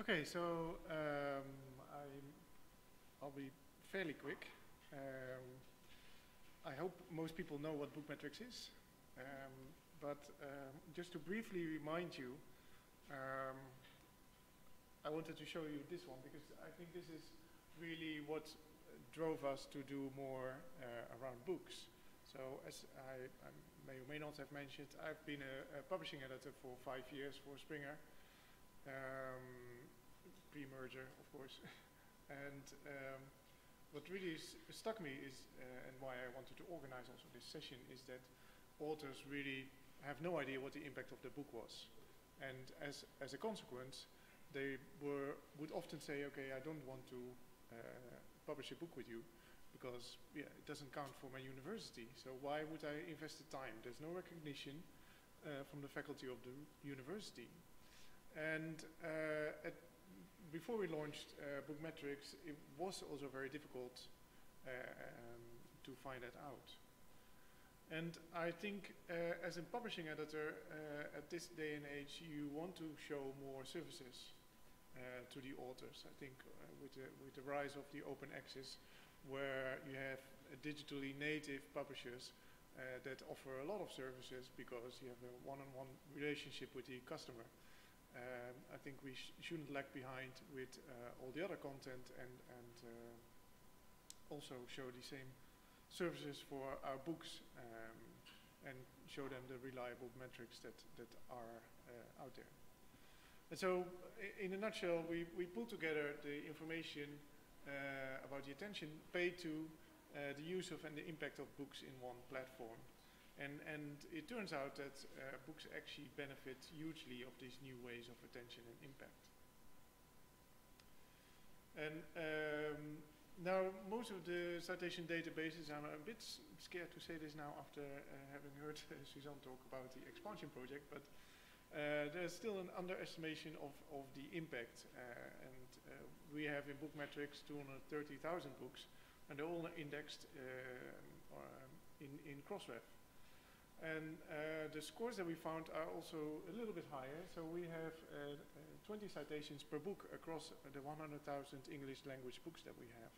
Okay, so um, I, I'll be fairly quick. Um, I hope most people know what Bookmetrix is, um, but um, just to briefly remind you, um, I wanted to show you this one because I think this is really what drove us to do more uh, around books. So as I, I, may or may not have mentioned, I've been a, a publishing editor for five years for Springer, um, pre-merger of course, and um, what really stuck me is, uh, and why I wanted to organize also this session, is that authors really have no idea what the impact of the book was. And as, as a consequence, they were, would often say, okay, I don't want to uh, publish a book with you because yeah, it doesn't count for my university. So why would I invest the time? There's no recognition uh, from the faculty of the university. And uh, at before we launched uh, Bookmetrix, it was also very difficult uh, um, to find that out. And I think uh, as a publishing editor uh, at this day and age, you want to show more services uh, to the authors. I think uh, with, the, with the rise of the open access, where you have digitally native publishers that offer a lot of services because you have a one-on-one -on -one relationship with the customer um, I think we sh shouldn't lag behind with uh, all the other content and, and uh, also show the same services for our books um, and show them the reliable metrics that, that are uh, out there. And so, in a nutshell, we, we pulled together the information uh, about the attention paid to uh, the use of and the impact of books in one platform. And, and it turns out that uh, books actually benefit hugely of these new ways of attention and impact. And um, now most of the citation databases, I'm a bit scared to say this now after uh, having heard uh, Suzanne talk about the expansion project, but uh, there's still an underestimation of, of the impact. Uh, and uh, we have in Bookmetrix 230,000 books, and they're all indexed um, in, in Crossref. And uh, the scores that we found are also a little bit higher. So we have uh, uh, 20 citations per book across the 100,000 English language books that we have.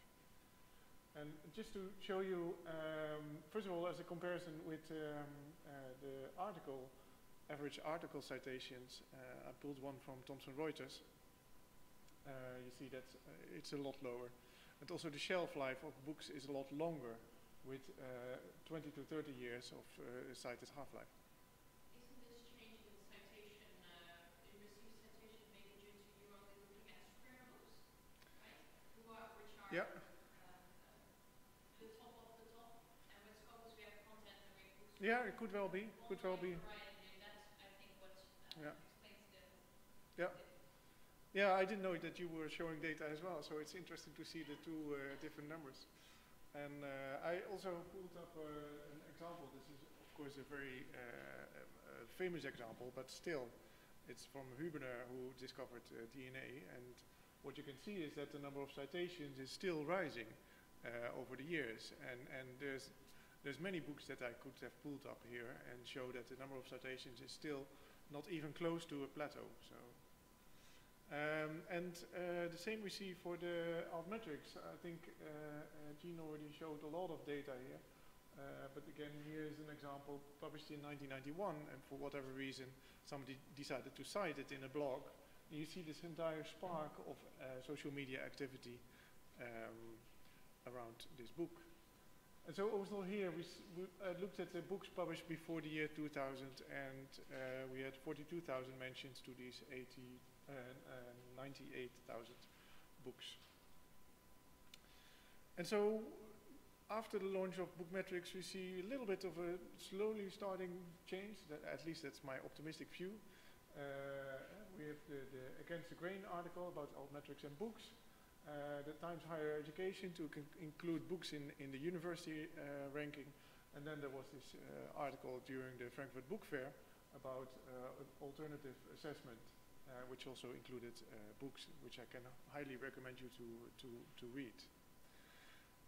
And just to show you, um, first of all, as a comparison with um, uh, the article, average article citations, uh, I pulled one from Thomson Reuters. Uh, you see that it's a lot lower. And also the shelf life of books is a lot longer with uh, 20 to 30 years of uh, cited half-life. Isn't this change in citation, uh, in received citation maybe due to you only looking at Springer books, right? Who are, which are yeah. the top of the top, and with Scopus we have content and we books. Yeah, it could well be, could well be. Right, that's I think what yeah. yeah. Yeah, I didn't know that you were showing data as well, so it's interesting to see the two uh, different numbers. And uh, I also pulled up uh, an example. This is, of course, a very uh, famous example, but still, it's from Hubener who discovered DNA. And what you can see is that the number of citations is still rising over the years. And, and there's, there's many books that I could have pulled up here and show that the number of citations is still not even close to a plateau. So um, and uh, the same we see for the altmetrics. I think uh, uh, Jean already showed a lot of data here. Uh, but again, here is an example published in 1991, and for whatever reason, somebody decided to cite it in a blog. You see this entire spark of uh, social media activity um, around this book. And so also here we, we uh, looked at the books published before the year 2000, and we had 42,000 mentions to these 80 98,000 books. And so after the launch of Bookmetrix, we see a little bit of a slowly starting change. That, at least that's my optimistic view. Uh, we have the, the, Against the Grain article about altmetrics and books. Uh, the Times Higher Education to include books in, in the university uh, ranking. And then there was this uh, article during the Frankfurt Book Fair about uh, alternative assessment uh, which also included uh, books, which I can highly recommend you to, to, to read.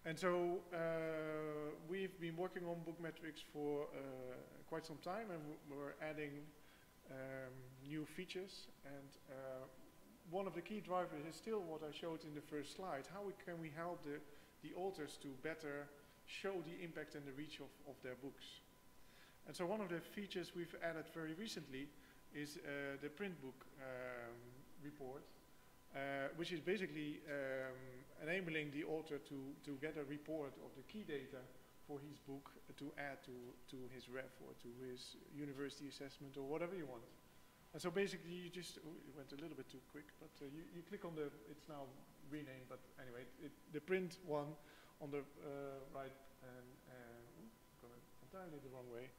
And so uh, we've been working on book metrics for quite some time, and we're adding um, new features. And one of the key drivers is still what I showed in the first slide. How we can we help the, the authors to better show the impact and the reach of, of their books. And so one of the features we've added very recently is uh, the print book um, report, uh, which is basically um, enabling the author to, to get a report of the key data for his book to add to, to his REF or to his university assessment or whatever you want. And so basically you just, oh, it went a little bit too quick, but uh, you, you click on the, it's now renamed, but anyway, it, the print one on the uh, right, and uh, going entirely the wrong way.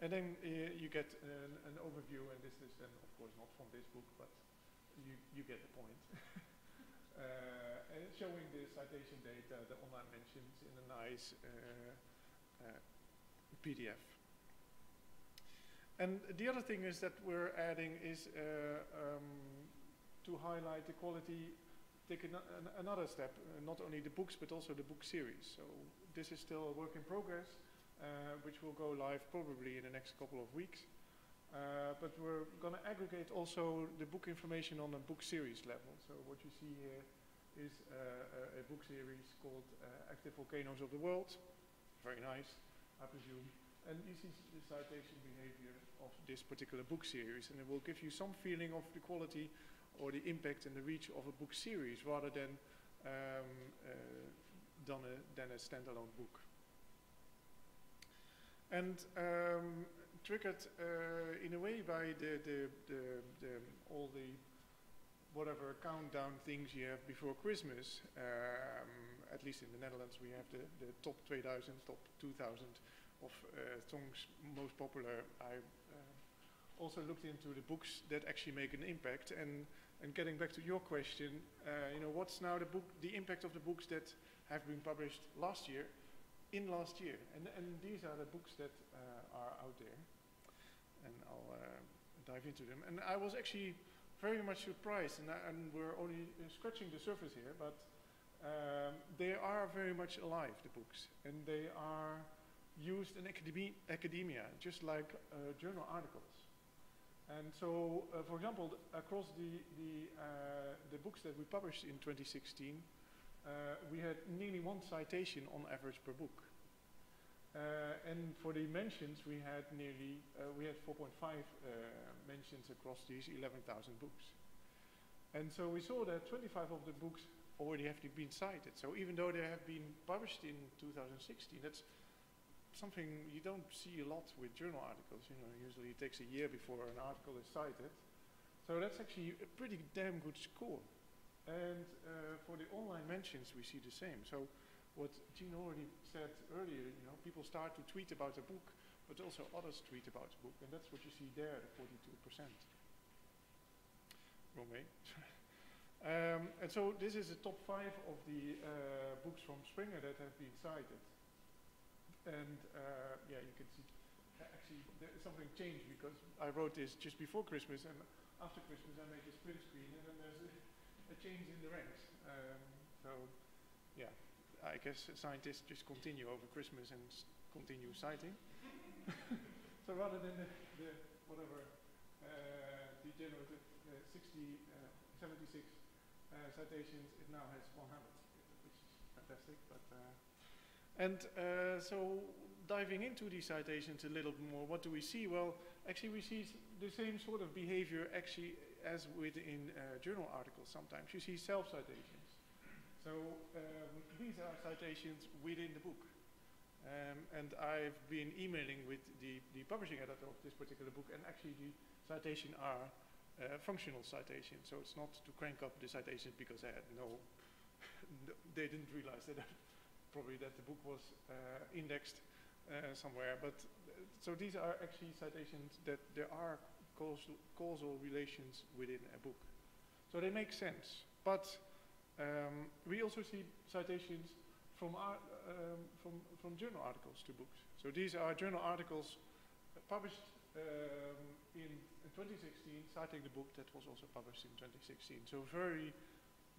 And then uh, you get an, an overview, and this is then of course not from this book, but you, you get the point. uh, showing the citation data, the online mentions in a nice uh, uh, PDF. And the other thing is that we're adding is uh, um, to highlight the quality, take an, an, another step, uh, not only the books but also the book series. So this is still a work in progress, uh, which will go live probably in the next couple of weeks. Uh, but we're going to aggregate also the book information on a book series level. So what you see here is uh, a, a, book series called uh, Active Volcanoes of the World. Very nice, I presume. And this is the citation behavior of this particular book series, and it will give you some feeling of the quality or the impact and the reach of a book series rather than um, uh, than, a, than a standalone book. And um, triggered uh, in a way by the, the, the, the, all the whatever countdown things you have before Christmas. Um, at least in the Netherlands, we have the, the top 2000, top 2000 of uh, songs most popular. I uh, also looked into the books that actually make an impact. And, and getting back to your question, uh, you know, what's now the book, the impact of the books that have been published last year, in last year? And, and these are the books that uh, are out there and I'll uh, dive into them. And I was actually very much surprised, and, and we're only uh, scratching the surface here, but um, they are very much alive, the books, and they are used in academi academia, just like uh, journal articles. And so, uh, for example, across the, the, uh, the books that we published in 2016, uh, we had nearly one citation on average per book. Uh, and for the mentions, we had nearly, uh, we had 4.5 uh, mentions across these 11,000 books. And so we saw that 25 of the books already have been cited. So even though they have been published in 2016, that's something you don't see a lot with journal articles. You know, usually it takes a year before an article is cited. So that's actually a pretty damn good score. And uh, for the online mentions, we see the same. So what Jean already said earlier, you know, people start to tweet about a book, but also others tweet about a book, and that's what you see there, the 42%. Wrong way. um, and so this is the top five of the uh, books from Springer that have been cited. And uh, yeah, you can see, actually, something changed because I wrote this just before Christmas, and after Christmas I made this print screen, and then there's a, change in the ranks. Um, so, yeah. I guess scientists just continue over Christmas and continue citing. so rather than the, the whatever uh, degenerative uh, 60, uh, 76 uh, citations, it now has 100, which is fantastic. But uh, and uh, so diving into these citations a little bit more, what do we see? Well, actually we see the same sort of behavior actually as within journal articles. Sometimes you see self-citations. So um, these are citations within the book. Um, and I've been emailing with the, the publishing editor of this particular book, and actually the citation are uh, functional citations. So it's not to crank up the citations because they had no, they didn't realize that probably that the book was uh, indexed uh, somewhere. But uh, so these are actually citations that there are causal, causal relations within a book. So they make sense. But um, we also see citations from, um, from, from journal articles to books. So these are journal articles published um, in, in 2016, citing the book that was also published in 2016. So very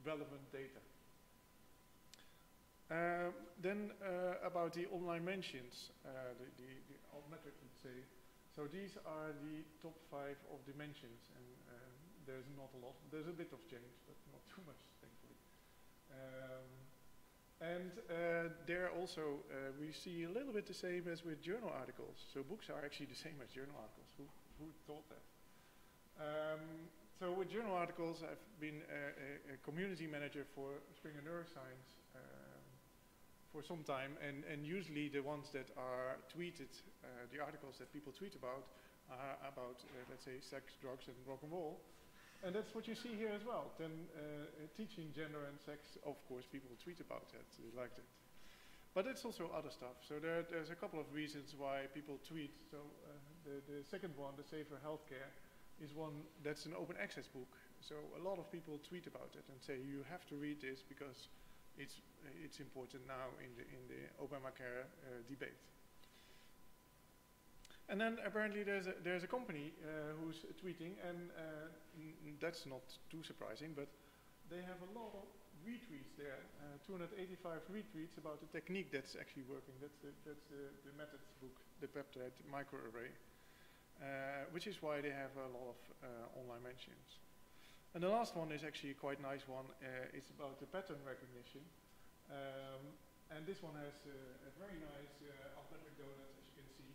relevant data. Um, then uh, about the online mentions, uh, the, the, the altmetric, let's say. So these are the top five of dimensions, and uh, there's not a lot. There's a bit of change, but not too much. Um, And uh, there also uh, we see a little bit the same as with journal articles. So books are actually the same as journal articles. Who, who thought that? Um, so with journal articles, I've been a, a, a community manager for Springer Neuroscience um, for some time, and, and usually the ones that are tweeted, uh, the articles that people tweet about, are about, uh, let's say, sex, drugs, and rock and roll. And that's what you see here as well. Then uh, teaching gender and sex, of course, people tweet about that, they like that. But it's also other stuff. So there, there's a couple of reasons why people tweet. So uh, the, the second one, the Safer Healthcare, is one that's an open access book. So a lot of people tweet about it and say you have to read this because it's it's important now in the in the Obamacare uh, debate. And then apparently there's a there's a company uh, who's tweeting, and uh, that's not too surprising, but they have a lot of retweets there, uh, 285 retweets about the technique that's actually working. That's the that's the, the methods book, the peptide microarray uh, which is why they have a lot of online mentions. And the last one is actually a quite nice one. Uh, it's about the pattern recognition. Um, and this one has a very nice Altmetric donut, as you can see.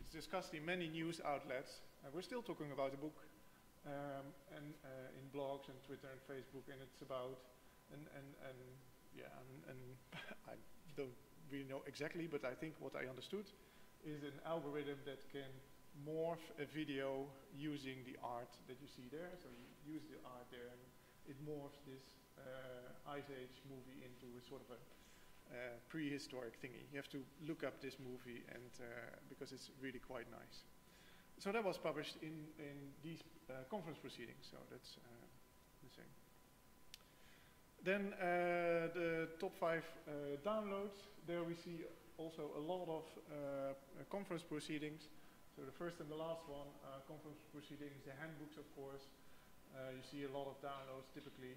It's discussed in many news outlets. And we're still talking about the book um, and in blogs and Twitter and Facebook, and it's about and and and yeah, and, and I don't really know exactly, but I think what I understood is an algorithm that can morph a video using the art that you see there. So you use the art there and it morphs this uh, Ice Age movie into a sort of a uh, prehistoric thingy. You have to look up this movie and uh, because it's really quite nice. So that was published in, in these uh, conference proceedings, so that's uh, the same. Then uh, the top five downloads, there we see also a lot of conference proceedings so the first and the last one, uh, conference proceedings, the handbooks, of course. Uh, you see a lot of downloads typically,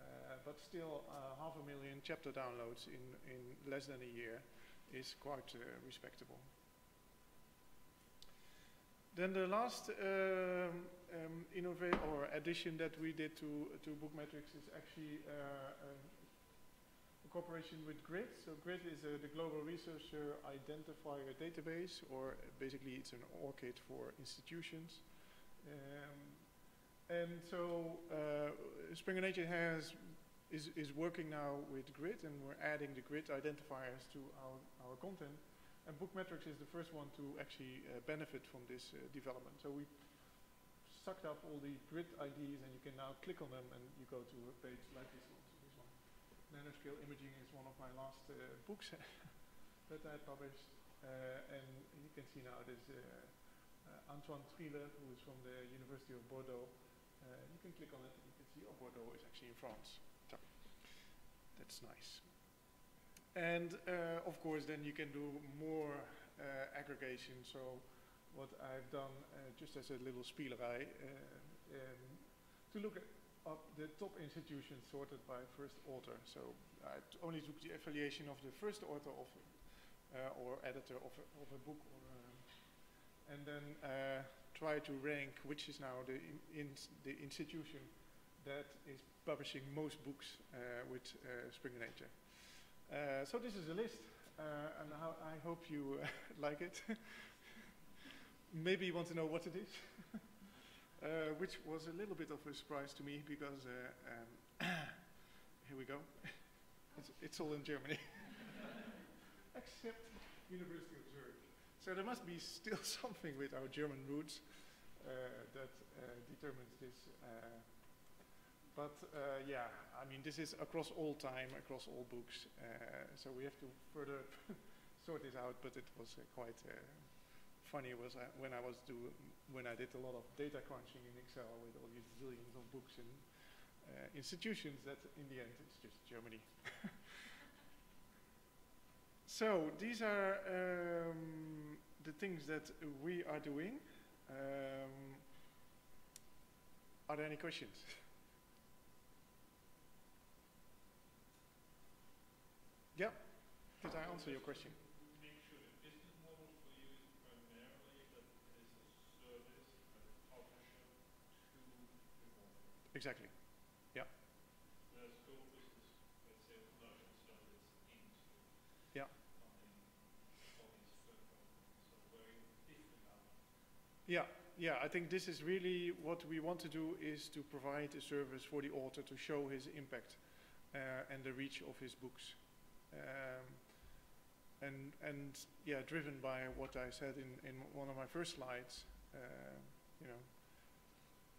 uh, but still uh, half a million chapter downloads in, in less than a year is quite respectable. Then the last um, um, or addition that we did to, to Bookmetrix is actually uh, cooperation with GRID. So GRID is uh, the Global Researcher Identifier Database, or basically it's an ORCID for institutions. Um, and so uh, Springer Nature has is, is working now with GRID, and we're adding the GRID identifiers to our, our content. And Bookmetrix is the first one to actually uh, benefit from this uh, development. So we sucked up all the GRID IDs, and you can now click on them, and you go to a page like this one nanoscale imaging is one of my last uh, books that I published. Uh, and you can see now there's uh, Antoine Triller, who is from the University of Bordeaux. You can click on it and you can see, oh, Bordeaux is actually in France. So that's nice. And uh, of course, then you can do more uh, aggregation. So what I've done, uh, just as a little spielerij, um, to look at up the top institutions sorted by first author. So I only took the affiliation of the first author of uh, or editor of a, of a book, or, um, and then uh, try to rank which is now the in, in the institution that is publishing most books uh, with uh, Springer Nature. Uh, so this is a list, and I hope you like it. Maybe you want to know what it is. uh, which was a little bit of a surprise to me because uh, um, here we go. it's, it's, all in Germany, except University of Zurich. So there must be still something with our German roots uh, that uh, determines this. Uh, but uh, yeah, I mean, this is across all time, across all books. so we have to further sort this out, but it was quite funny was when I was do when I did a lot of data crunching in Excel with all these zillions of books and uh, institutions that in the end it's just Germany. so these are um, the things that we are doing. Um, are there any questions? yeah. Did I answer your question? Exactly. Yeah. The scope is, let's say, production studies in Yeah, yeah. I think this is really what we want to do is to provide a service for the author to show his impact uh, and the reach of his books. Um, and and yeah, driven by what I said in, in one of my first slides, uh, you know,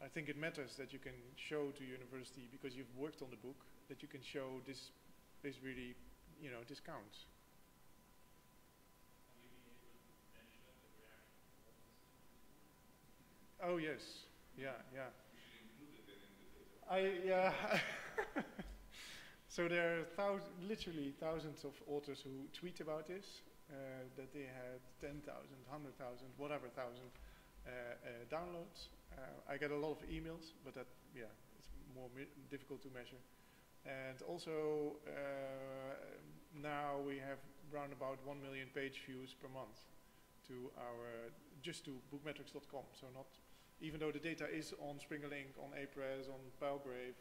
I think it matters that you can show to university because you've worked on the book that you can show this is really, you know, this counts. Oh yes, yeah, yeah. I yeah. so there are thous literally thousands of authors who tweet about this. Uh, that they had 10,000, 100,000, whatever thousand uh, uh, downloads. Uh, I get a lot of emails, but that yeah, it's more difficult to measure. And also uh, now we have around about one million page views per month to our just to bookmetrix.com. So not even though the data is on SpringerLink, on Apress, on Palgrave,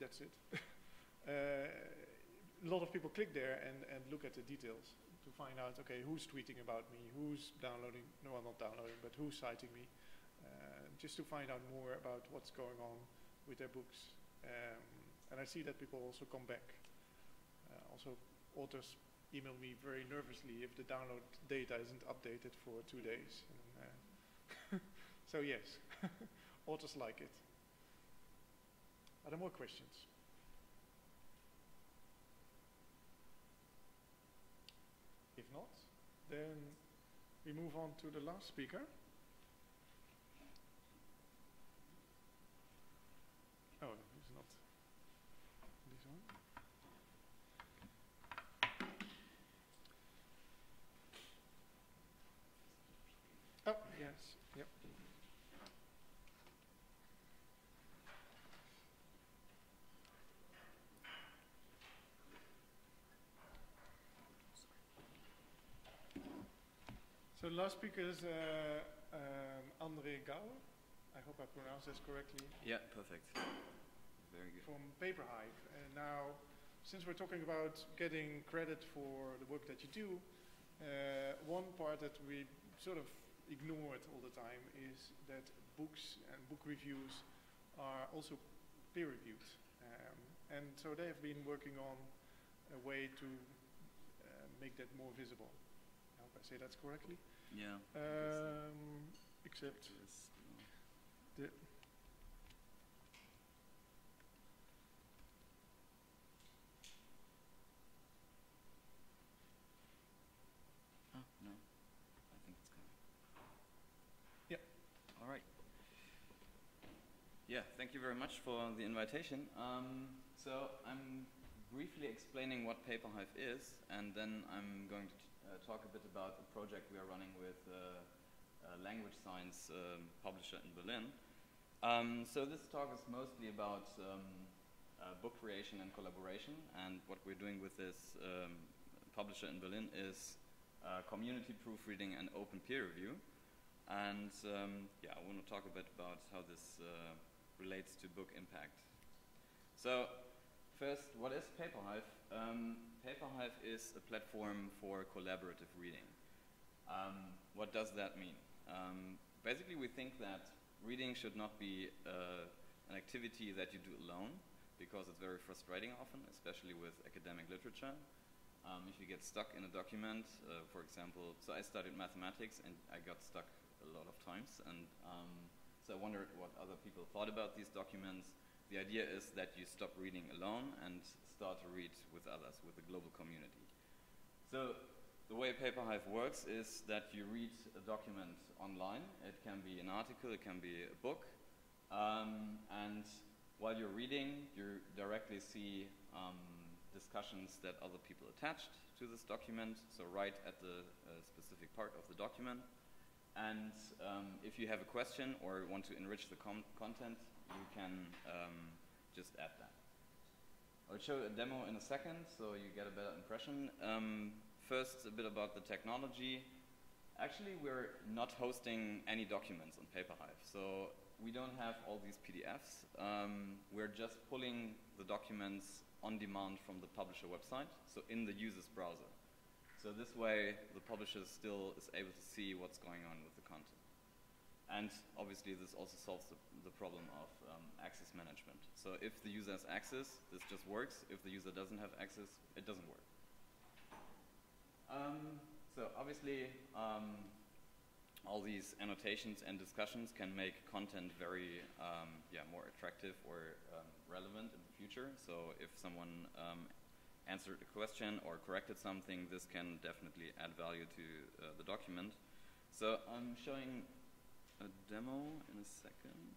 that's it. uh, a lot of people click there and, and look at the details to find out, okay, who's tweeting about me, who's downloading, no, well, not downloading, but who's citing me, uh, just to find out more about what's going on with their books. Um, and I see that people also come back. Uh, also, authors email me very nervously if the download data isn't updated for two days. And, uh, so yes, authors like it. Are there more questions? If not, then we move on to the last speaker. Oh, it's not this one. Oh, yes, yep. So the last speaker is uh, um, André Gaul. I hope I pronounced this correctly. Yeah, perfect. Very good. From PaperHive. And now, since we're talking about getting credit for the work that you do, uh, one part that we sort of ignored all the time is that books and book reviews are also peer reviewed. Um, and so they have been working on a way to uh, make that more visible. I hope I say that correctly. Yeah. Um, except Yes, no. Oh, no. I think it's coming. Yep. All right. Yeah, thank you very much for the invitation. Um, so I'm briefly explaining what PaperHive is, and then I'm going to uh, talk a bit about a project we are running with uh, a language science um, publisher in Berlin. Um, so this talk is mostly about um, uh, book creation and collaboration, and what we're doing with this um, publisher in Berlin is uh, community proofreading and open peer review. And um, yeah, I want to talk a bit about how this uh, relates to book impact. So, first, what is PaperHive? Um, PaperHive is a platform for collaborative reading. Um, what does that mean? Um, basically, we think that reading should not be uh, an activity that you do alone because it's very frustrating often, especially with academic literature. Um, if you get stuck in a document, uh, for example, so I studied mathematics and I got stuck a lot of times, and um, so I wondered what other people thought about these documents. The idea is that you stop reading alone and start to read with others, with the global community. So the way PaperHive works is that you read a document online. It can be an article, it can be a book, um, and while you're reading, you directly see um, discussions that other people attached to this document, so right at the uh, specific part of the document. And um, if you have a question or want to enrich the content, you can um, just add that. I'll show a demo in a second so you get a better impression. Um, first, a bit about the technology. Actually, we're not hosting any documents on PaperHive, so we don't have all these PDFs. Um, we're just pulling the documents on demand from the publisher website, so in the user's browser. So this way, the publisher still is able to see what's going on with the content. And obviously, this also solves the, the problem of um, access management. So if the user has access, this just works. If the user doesn't have access, it doesn't work. Um, so obviously, um, all these annotations and discussions can make content very um, yeah, more attractive or um, relevant in the future. So if someone um, answered a question or corrected something, this can definitely add value to uh, the document. So I'm showing a demo in a second.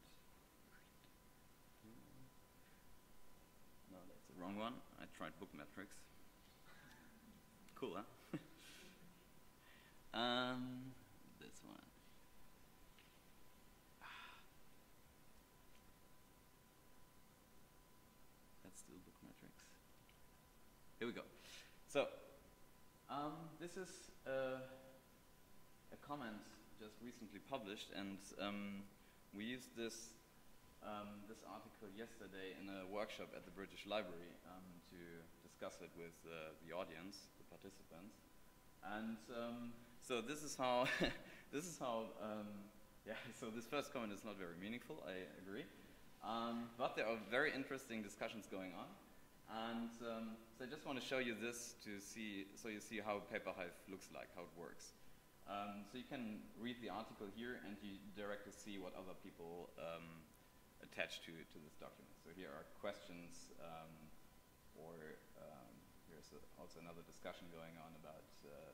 No, that's the wrong one. I tried Bookmetrix. Cool, huh? um, this one. That's still Bookmetrix. Here we go. So, um, this is uh, a comment just recently published, and um, we used this um, this article yesterday in a workshop at the British Library um, to discuss it with uh, the audience, the participants, and um, so this is how this is how um, yeah. So this first comment is not very meaningful. I agree, but there are very interesting discussions going on. And um, so I just want to show you this to see, so you see how PaperHive looks like, how it works. Um, so you can read the article here and you directly see what other people um, attach to, to this document. So here are questions um, or um, here's a, also another discussion going on about uh,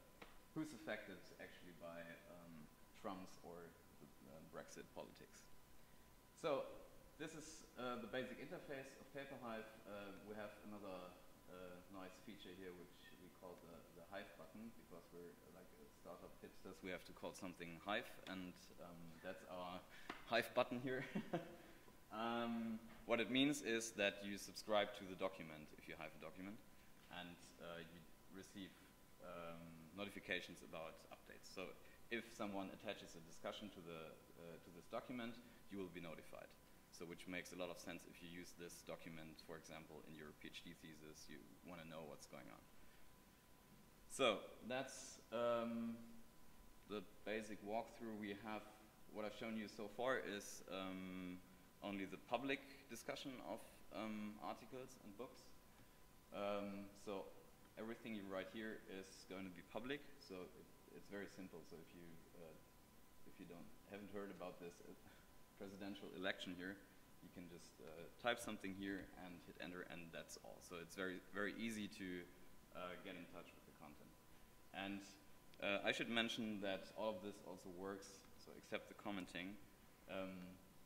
who's affected actually by um, Trump's or the, uh, Brexit politics. So this is uh, the basic interface of PaperHive. Uh, we have another uh, nice feature here which we call the, the Hive button because we're like startup hipsters. We have to call something Hive and um, that's our Hive button here. um, what it means is that you subscribe to the document if you have a document and uh, you receive um, notifications about updates. So if someone attaches a discussion to, the, uh, to this document, you will be notified. So which makes a lot of sense if you use this document, for example, in your PhD thesis, you want to know what's going on. So that's um, the basic walkthrough we have. What I've shown you so far is um, only the public discussion of um, articles and books. Um, so everything you write here is going to be public. So it, it's very simple. So if you uh, if you don't haven't heard about this uh, presidential election here, you can just uh, type something here and hit enter, and that's all. So it's very very easy to uh, get in touch with. And uh, I should mention that all of this also works. So except the commenting, um,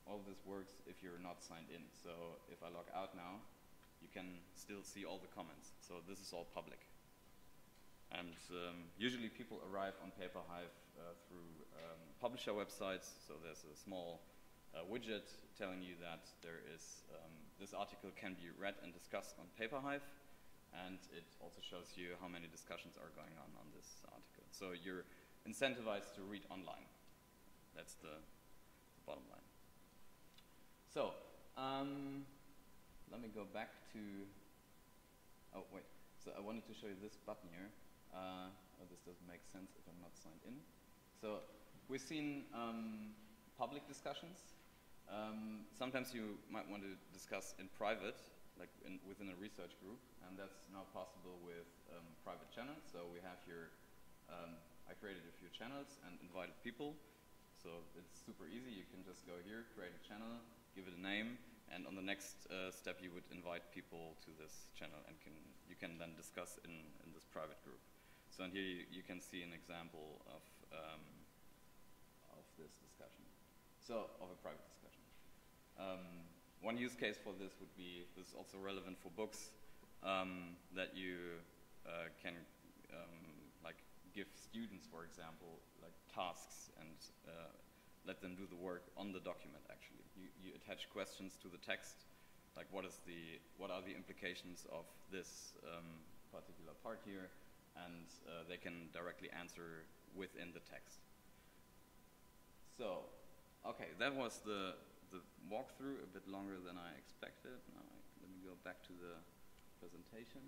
all of this works if you're not signed in. So if I log out now, you can still see all the comments. So this is all public. And um, usually people arrive on PaperHive uh, through um, publisher websites. So there's a small uh, widget telling you that there is um, this article can be read and discussed on PaperHive, and it also shows you how many discussions are going on on this article. So you're incentivized to read online. That's the, the bottom line. So um, let me go back to. Oh wait. So I wanted to show you this button here. Uh, oh, this doesn't make sense if I'm not signed in. So we've seen um, public discussions. Um, sometimes you might want to discuss in private, like in, within a research group, and that's now possible with um, private channels. So we have here, um, I created a few channels and invited people. So it's super easy. You can just go here, create a channel, give it a name, and on the next uh, step you would invite people to this channel and can, you can then discuss in, in this private group. So and here you, you can see an example of, um, of this discussion. So, of a private discussion. One use case for this would be, this is also relevant for books, um, that you uh, can um, like give students, for example, like tasks and uh, let them do the work on the document actually. You, you attach questions to the text, like what is the, what are the implications of this um, particular part here, and uh, they can directly answer within the text. So, okay, that was the, the walkthrough, a bit longer than I expected. Now I, let me go back to the presentation.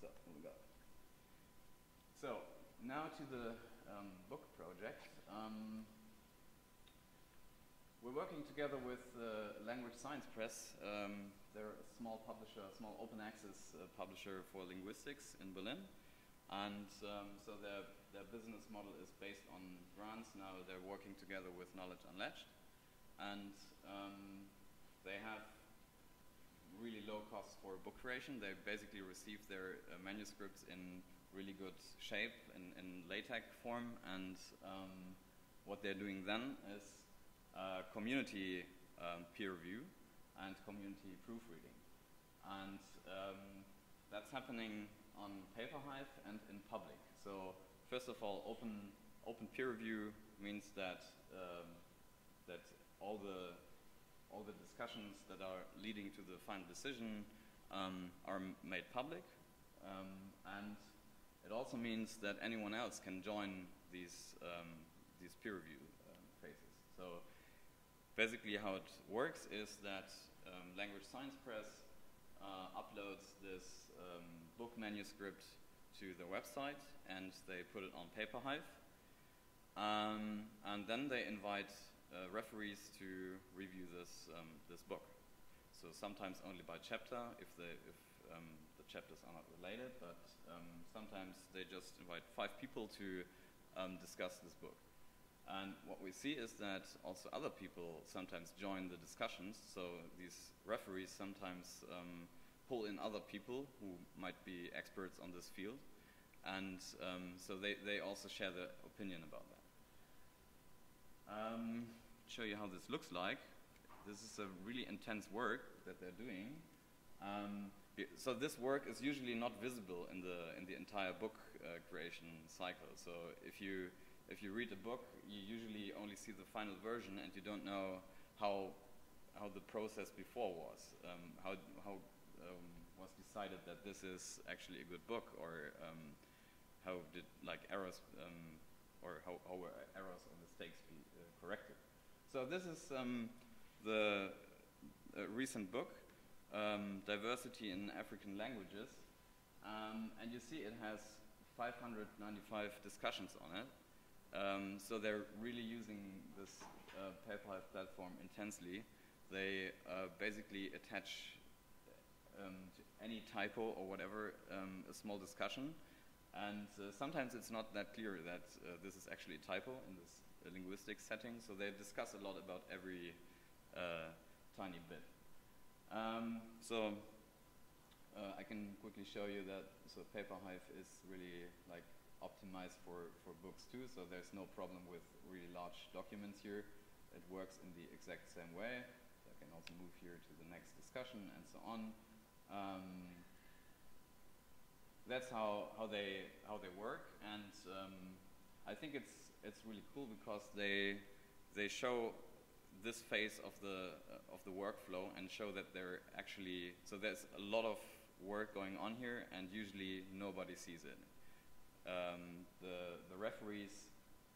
So, we go. now to the um, book project. Um, we're working together with uh, Language Science Press. Um, they're a small publisher, a small open access uh, publisher for linguistics in Berlin. And um, so their, their business model is based on grants. Now they're working together with Knowledge Unlatched. And um, they have really low costs for book creation. They basically receive their uh, manuscripts in really good shape in, in LaTeX form. And um, what they're doing then is uh, community um, peer review and community proofreading. And um, that's happening on PaperHive and in public. So first of all, open, open peer review means that, um, that all, the, all the discussions that are leading to the final decision um, are made public. Um, and it also means that anyone else can join these, um, these peer review um, phases. So basically how it works is that um, Language Science Press uh, uploads this book manuscript to the website and they put it on PaperHive. Um, and then they invite uh, referees to review this, um, this book. So sometimes only by chapter if, they, if um, the chapters are not related, but um, sometimes they just invite five people to discuss this book. And what we see is that also other people sometimes join the discussions. So these referees sometimes um, pull in other people who might be experts on this field. And um, so they, they also share their opinion about that. Um, show you how this looks like. This is a really intense work that they're doing. Um, so this work is usually not visible in the, in the entire book uh, creation cycle. So if you if you read a book, you usually only see the final version and you don't know how how the process before was, um, how how um, was decided that this is actually a good book, or um, how did like errors um, or how, how were errors or mistakes be uh, corrected. So this is um, the uh, recent book, um, Diversity in African Languages, and you see it has 595 discussions on it. Um, so they're really using this uh, PaperHive platform intensely. They uh, basically attach any typo or whatever um, a small discussion. And uh, sometimes it's not that clear that uh, this is actually a typo in this uh, linguistic setting. So they discuss a lot about every uh, tiny bit. Um, so I can quickly show you that so PaperHive is really like optimized for, for books too, so there's no problem with really large documents here. It works in the exact same way. So I can also move here to the next discussion and so on. Um, that's how, how, they, how they work, and um, I think it's, it's really cool because they, they show this phase of the, uh, of the workflow and show that they're actually, so there's a lot of work going on here and usually nobody sees it um, the, the referees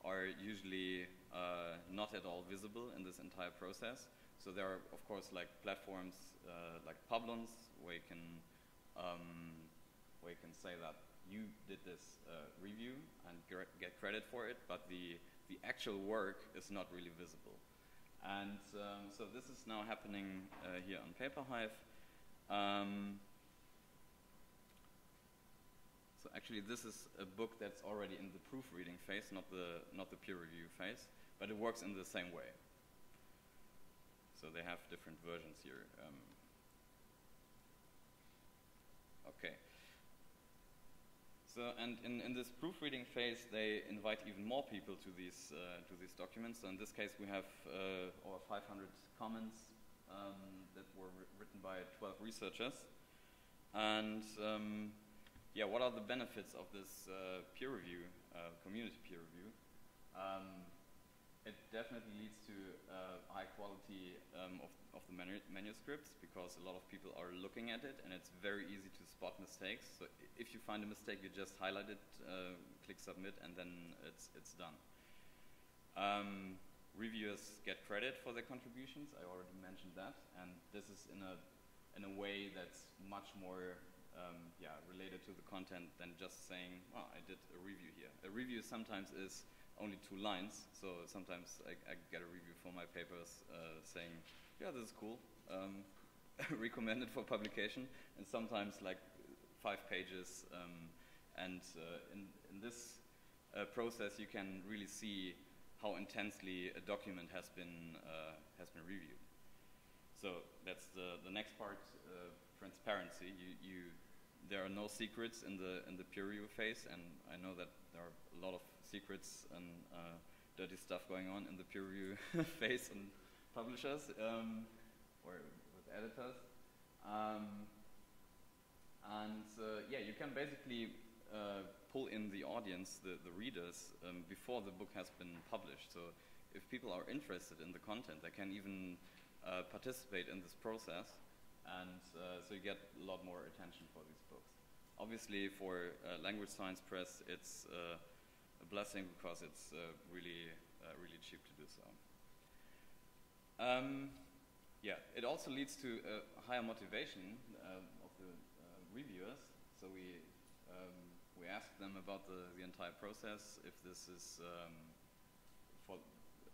are usually uh, not at all visible in this entire process. So there are, of course, like platforms like Publons where you can um, where you can say that you did this uh, review and get credit for it, but the the actual work is not really visible. And um, so this is now happening uh, here on PaperHive. Um, so actually, this is a book that's already in the proofreading phase, not the, not the peer review phase, but it works in the same way. So they have different versions here. Um, okay. So, and in, in this proofreading phase, they invite even more people to these, uh, to these documents. So in this case, we have uh, over 500 comments um, that were written by 12 researchers. And um, yeah, what are the benefits of this uh, peer review, uh, community peer review? Um, it definitely leads to uh, high quality um, of, of the manu manuscripts because a lot of people are looking at it and it's very easy to spot mistakes. So if you find a mistake, you just highlight it, uh, click submit, and then it's, it's done. Um, reviewers get credit for their contributions. I already mentioned that. And this is in a, in a way that's much more um, yeah, related to the content than just saying, well, I did a review here." A review sometimes is only two lines, so sometimes I, I get a review for my papers uh, saying, "Yeah, this is cool." Um, recommended for publication, and sometimes like five pages. Um, and uh, in, in this uh, process, you can really see how intensely a document has been uh, has been reviewed. So that's the the next part: uh, transparency. You you there are no secrets in the in the peer review phase, and I know that there are a lot of secrets and uh, dirty stuff going on in the peer review phase and publishers um, or with editors. Um, and uh, yeah, you can basically uh, pull in the audience, the, the readers, um, before the book has been published. So if people are interested in the content, they can even uh, participate in this process. And uh, so you get a lot more attention for these books. Obviously, for uh, Language Science Press, it's uh, a blessing because it's really, really cheap to do so. Um, yeah, it also leads to a higher motivation uh, of the uh, reviewers. So we um, we ask them about the, the entire process, if this is um, for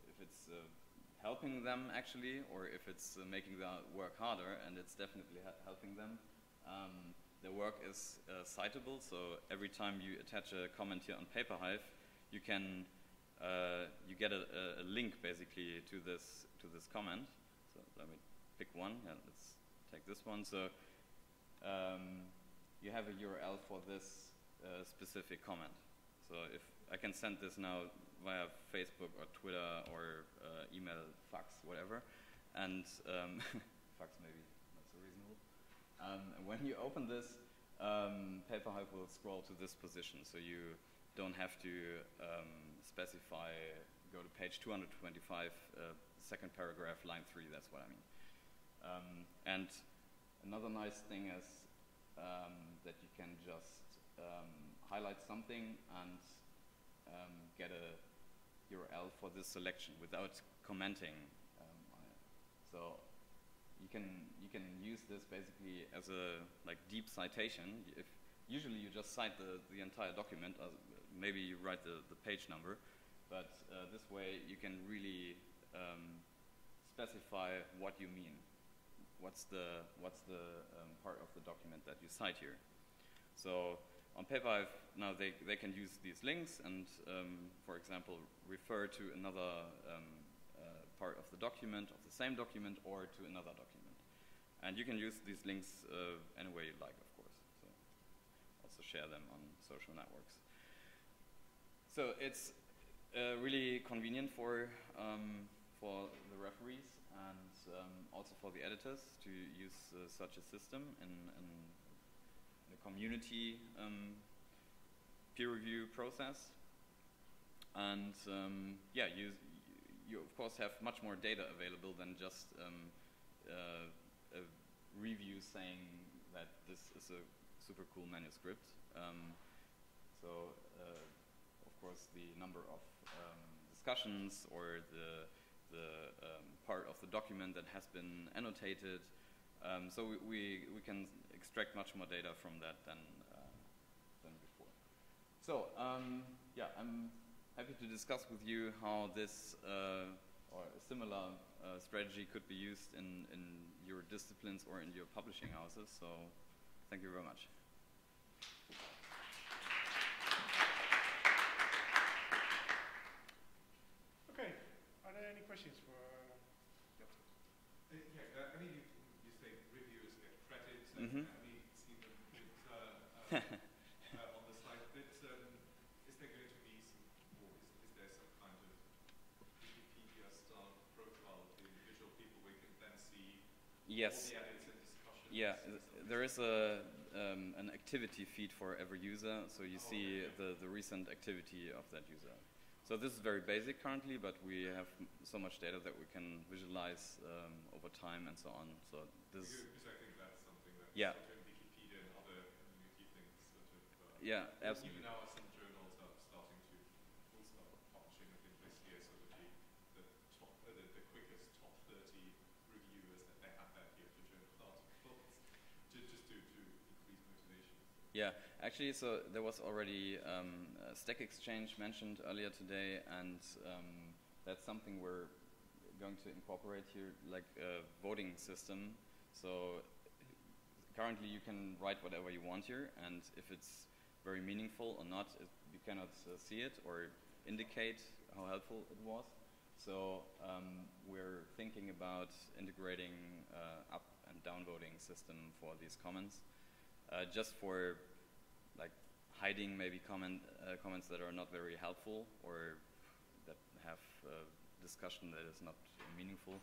if it's uh, helping them actually, or if it's uh, making their work harder, and it's definitely helping them. Um, their work is uh, citable, so every time you attach a comment here on PaperHive, you can uh, you get a, a, link basically to this to this comment. So let me pick one. Yeah, let's take this one. So um, you have a URL for this uh, specific comment. So if I can send this now via Facebook or Twitter or uh, email, fax, whatever, and um, fax maybe not so reasonable. Um, when you open this, um, PaperHive will scroll to this position, so you don't have to um, specify, go to page 225, uh, second paragraph, line three, that's what I mean. Um, and another nice thing is um, that you can just um, highlight something and um, get a URL for this selection without commenting. So you can you can use this basically as a like deep citation. If usually you just cite the, the entire document, uh, maybe you write the, the page number, but uh, this way you can really um, specify what you mean what's the, what's the um, part of the document that you cite here. So on PaperHive, now they, they can use these links and, um, for example, refer to another um, uh, part of the document, of the same document, or to another document. And you can use these links uh, any way you like, of course. So also share them on social networks. So it's uh, really convenient for, um, for the referees and um, also for the editors to use uh, such a system in, in the community um, peer review process. And um, yeah, you, you of course have much more data available than just um, uh, a review saying that this is a super cool manuscript. Um, so uh, of course the number of um, discussions or the the um, part of the document that has been annotated. Um, so we, we, we, can extract much more data from that than, uh, than before. So um, yeah, I'm happy to discuss with you how this uh, or a similar uh, strategy could be used in, in your disciplines or in your publishing houses. So thank you very much. Questions for uh, uh, yeah, I mean, you, you say reviewers get credit, and mm -hmm. I mean, see them uh, uh, on the slide, but um, is there going to be some, or is, is there some kind of Wikipedia-style profile of the individual people where you can then see yes. all the edits and discussions? Yeah, there is a um, an activity feed for every user, so you oh, see okay. the, the recent activity of that user. So this is very basic currently, but we have so much data that we can visualize um, over time and so on. So this. Because I think that's something that yeah. Sort of Wikipedia and other community things sort of. Uh, yeah, absolutely. Even now, some journals are starting to will start publishing. I think this year sort of the the top uh, the, the quickest top 30 reviewers that they have that year for journal articles, to, just to, to increase motivation Yeah, actually, so there was already um, Stack Exchange mentioned earlier today, and um, that's something we're going to incorporate here, like a voting system. So currently, you can write whatever you want here, and if it's very meaningful or not, it, you cannot uh, see it or indicate how helpful it was. So um, we're thinking about integrating uh, up and downvoting system for these comments, uh, just for hiding maybe comment uh, comments that are not very helpful or that have discussion that is not meaningful,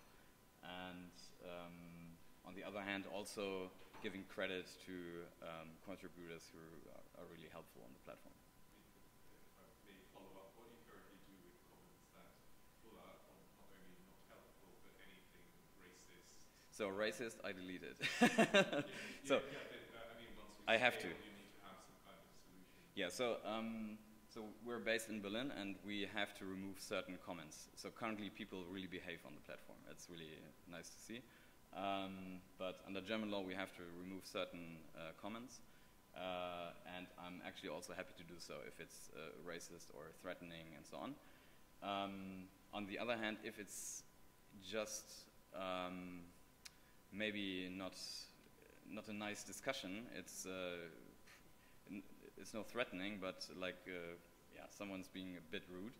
and um, on the other hand, also giving credit to um, contributors who are, are really helpful on the platform. Maybe follow up. What do you currently do with comments that full are not only not helpful, but anything racist? So racist, I deleted. Yeah, so yeah, but, uh, I mean, I have to. You need to have some kind of solution. Yeah, so um, so we're based in Berlin, and we have to remove certain comments. So currently, people really behave on the platform. It's really nice to see. Um, but under German law, we have to remove certain uh, comments, uh, and I'm actually also happy to do so if it's uh, racist or threatening and so on. Um, on the other hand, if it's just um, maybe not not a nice discussion, it's uh, it's no threatening, but like uh, yeah, someone's being a bit rude.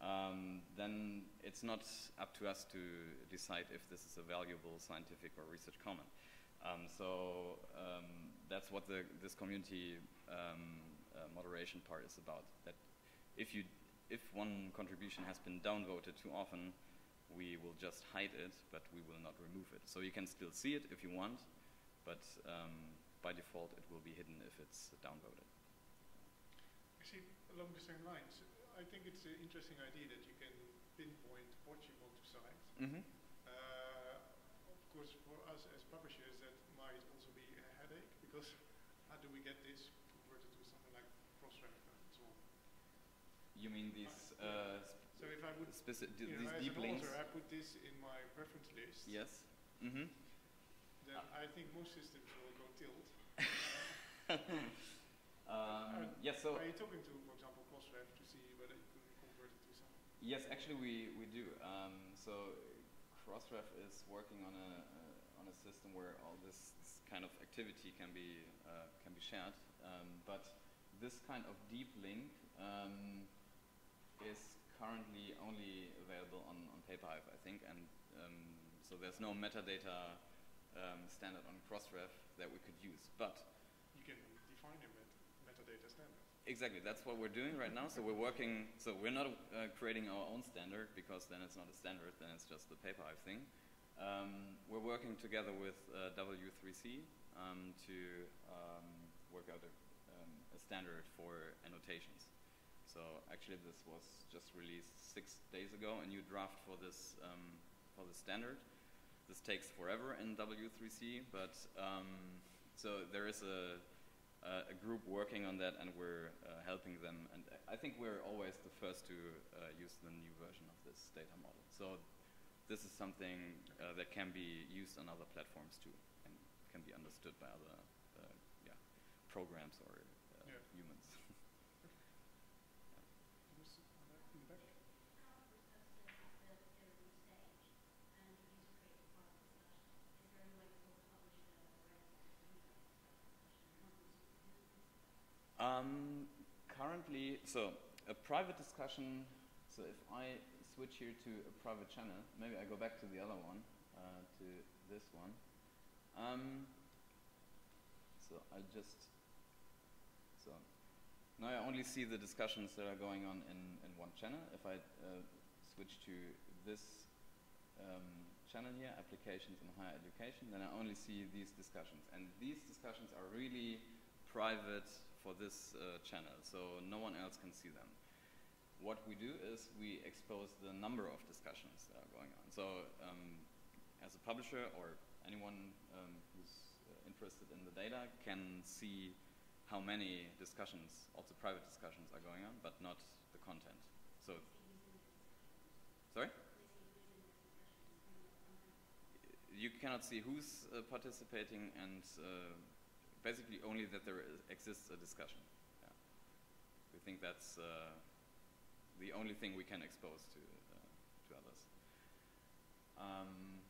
Um, then it's not up to us to decide if this is a valuable scientific or research comment. Um, so um, that's what the, this community um, uh, moderation part is about. That if you if one contribution has been downvoted too often, we will just hide it, but we will not remove it. So you can still see it if you want, but um, by default it will be hidden if it's downvoted. Along the same lines, I think it's an interesting idea that you can pinpoint what you want to cite. Mm-hmm. Uh, of course, for us as publishers, that might also be a headache because how do we get this converted to something like Crossref and so? You mean these uh, So if I would, speci- you these know, as deep links? author, I put this in my reference list, Yes. Mm-hmm. then I think most systems will go tilt. um, yes. So Are you talking to, for example, Crossref to see whether you could convert it to something? yes, actually we we do. Um, so Crossref is working on a uh, on a system where all this, this kind of activity can be uh, can be shared. Um, but this kind of deep link um, is currently only available on, on PaperHive, I think, and um, so there's no metadata um, standard on Crossref that we could use. But You can define a met- metadata standard. Exactly, that's what we're doing right now. So we're working, so we're not uh, creating our own standard because then it's not a standard, then it's just the PaperHive thing. Um, we're working together with uh, W3C um, to um, work out a, um, a standard for annotations. So actually this was just released six days ago, a new draft for this, um, for the standard. This takes forever in W3C, but um, so there is a, uh, a group working on that, and we're uh, helping them. And I think we're always the first to uh, use the new version of this data model. So this is something uh, that can be used on other platforms too, and can be understood by other yeah, programs or uh, Yeah. humans. Who's on that in the back? Um, currently, so a private discussion. So if I switch here to a private channel, maybe I go back to the other one, uh, to this one. Um, so I just so now I only see the discussions that are going on in, in one channel. If I uh, switch to this um, channel here, applications in higher education, then I only see these discussions. And these discussions are really private for this uh, channel, so no one else can see them. What we do is we expose the number of discussions that are going on. So um, as a publisher or anyone um, who's uh, interested in the data can see how many discussions, also private discussions, are going on, but not the content. So, sorry? You cannot see who's uh, participating and uh, basically only that there is, exists a discussion. Yeah. We think that's uh, the only thing we can expose to, uh, to others. Um,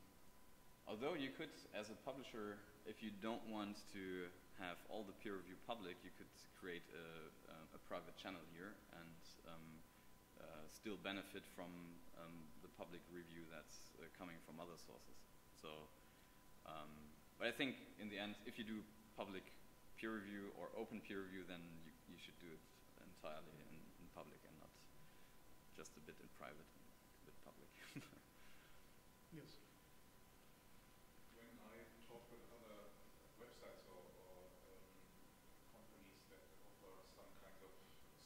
although you could, as a publisher, if you don't want to have all the peer review public, you could create a, a, private channel here and um, uh, still benefit from um, the public review that's uh, coming from other sources. So, um, but I think in the end, if you do public peer review or open peer review, then you, you should do it entirely in, in public and not just a bit in private and a bit public. Yes. When I talk with other websites or, or um, companies that offer some kinds of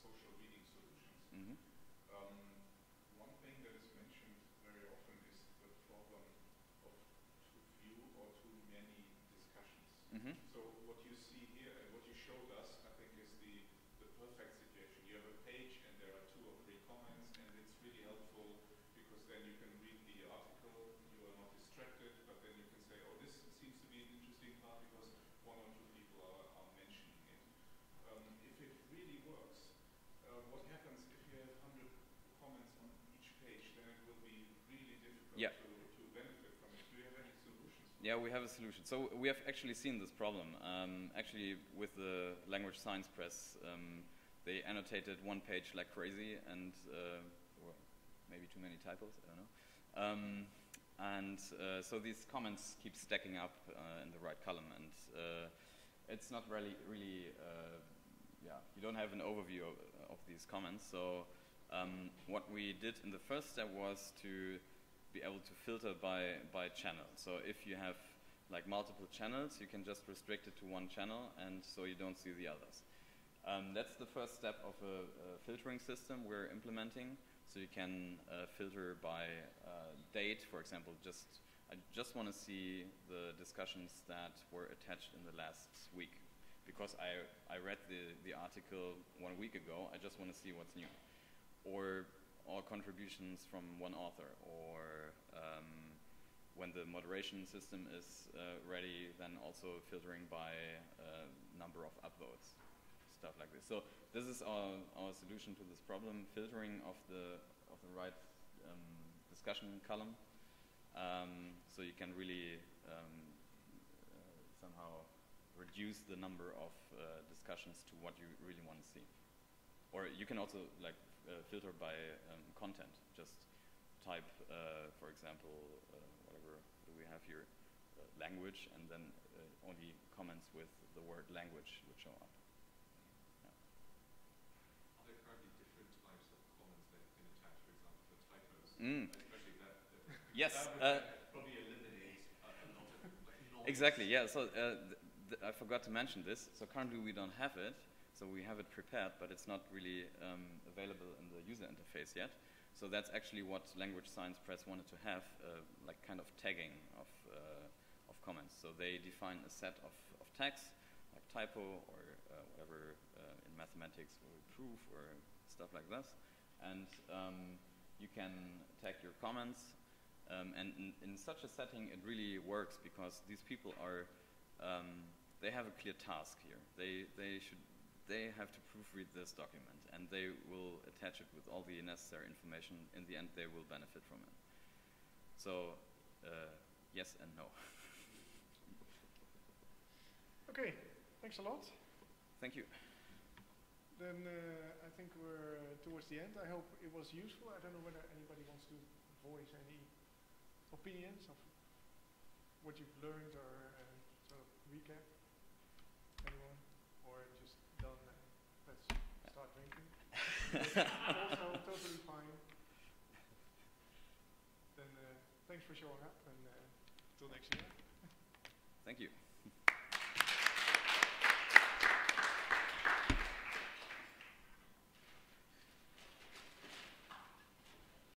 social reading solutions, hmm um, one thing that is mentioned very often is the problem of too few or too many discussions. hmm So what you see here and what you showed us, I think, is the, the perfect situation. You have a page and there are two or three comments and it's really helpful because then you can read the article, you are not distracted, but then you can say, oh, this seems to be an interesting part because one or two people are, are mentioning it. Um, if it really works, uh, what happens if you have 100 comments on each page, then it will be really difficult Yeah. to, to benefit from it. Do you have any solutions? for Yeah, we have a solution. So we have actually seen this problem. Um, actually, with the Language Science Press, um, they annotated one page like crazy, and uh, or maybe too many typos. I don't know. Um, and uh, so these comments keep stacking up uh, in the right column, and uh, it's not really, really, uh, yeah, you don't have an overview of, of these comments. So um, what we did in the first step was to be able to filter by, by channel. So if you have like multiple channels, you can just restrict it to one channel and so you don't see the others. Um, that's the first step of a, a filtering system we're implementing. So you can uh, filter by uh, date, for example, just I just want to see the discussions that were attached in the last week because I, I read the, the article one week ago. I just want to see what's new. Or all contributions from one author, or um, when the moderation system is uh, ready, then also filtering by uh, number of upvotes, stuff like this. So this is our, our solution to this problem: filtering of the of the right um, discussion column, um, so you can really um, uh, somehow reduce the number of uh, discussions to what you really want to see. Or you can also like uh, filter by um, content. Just type, uh, for example, uh, whatever do we have here, uh, language, and then uh, only comments with the word language would show up. Are there currently different types of comments that you can attach, for example, for typos? Mm. Especially that, that Yes. that would Uh, probably eliminate a, a lot of like. Exactly. Yeah. So uh, th- th- I forgot to mention this. So currently we don't have it. So we have it prepared, but it's not really um, available in the user interface yet. So that's actually what Language Science Press wanted to have, uh, like kind of tagging of uh, of comments. So they define a set of, of tags, like typo or uh, whatever uh, in mathematics or proof or stuff like this, and um, you can tag your comments. Um, and in, in such a setting, it really works because these people are, um, they have a clear task here. They, they should, they have to proofread this document, and they will attach it with all the necessary information. In the end, they will benefit from it. So, uh, yes and no. Okay, thanks a lot. Thank you. Then uh, I think we're uh, towards the end. I hope it was useful. I don't know whether anybody wants to voice any opinions of what you've learned or uh, sort of recap. Anyone? Or just done and let's start drinking. That's also totally fine. Then uh, thanks for showing up and uh, till next year. Thank you.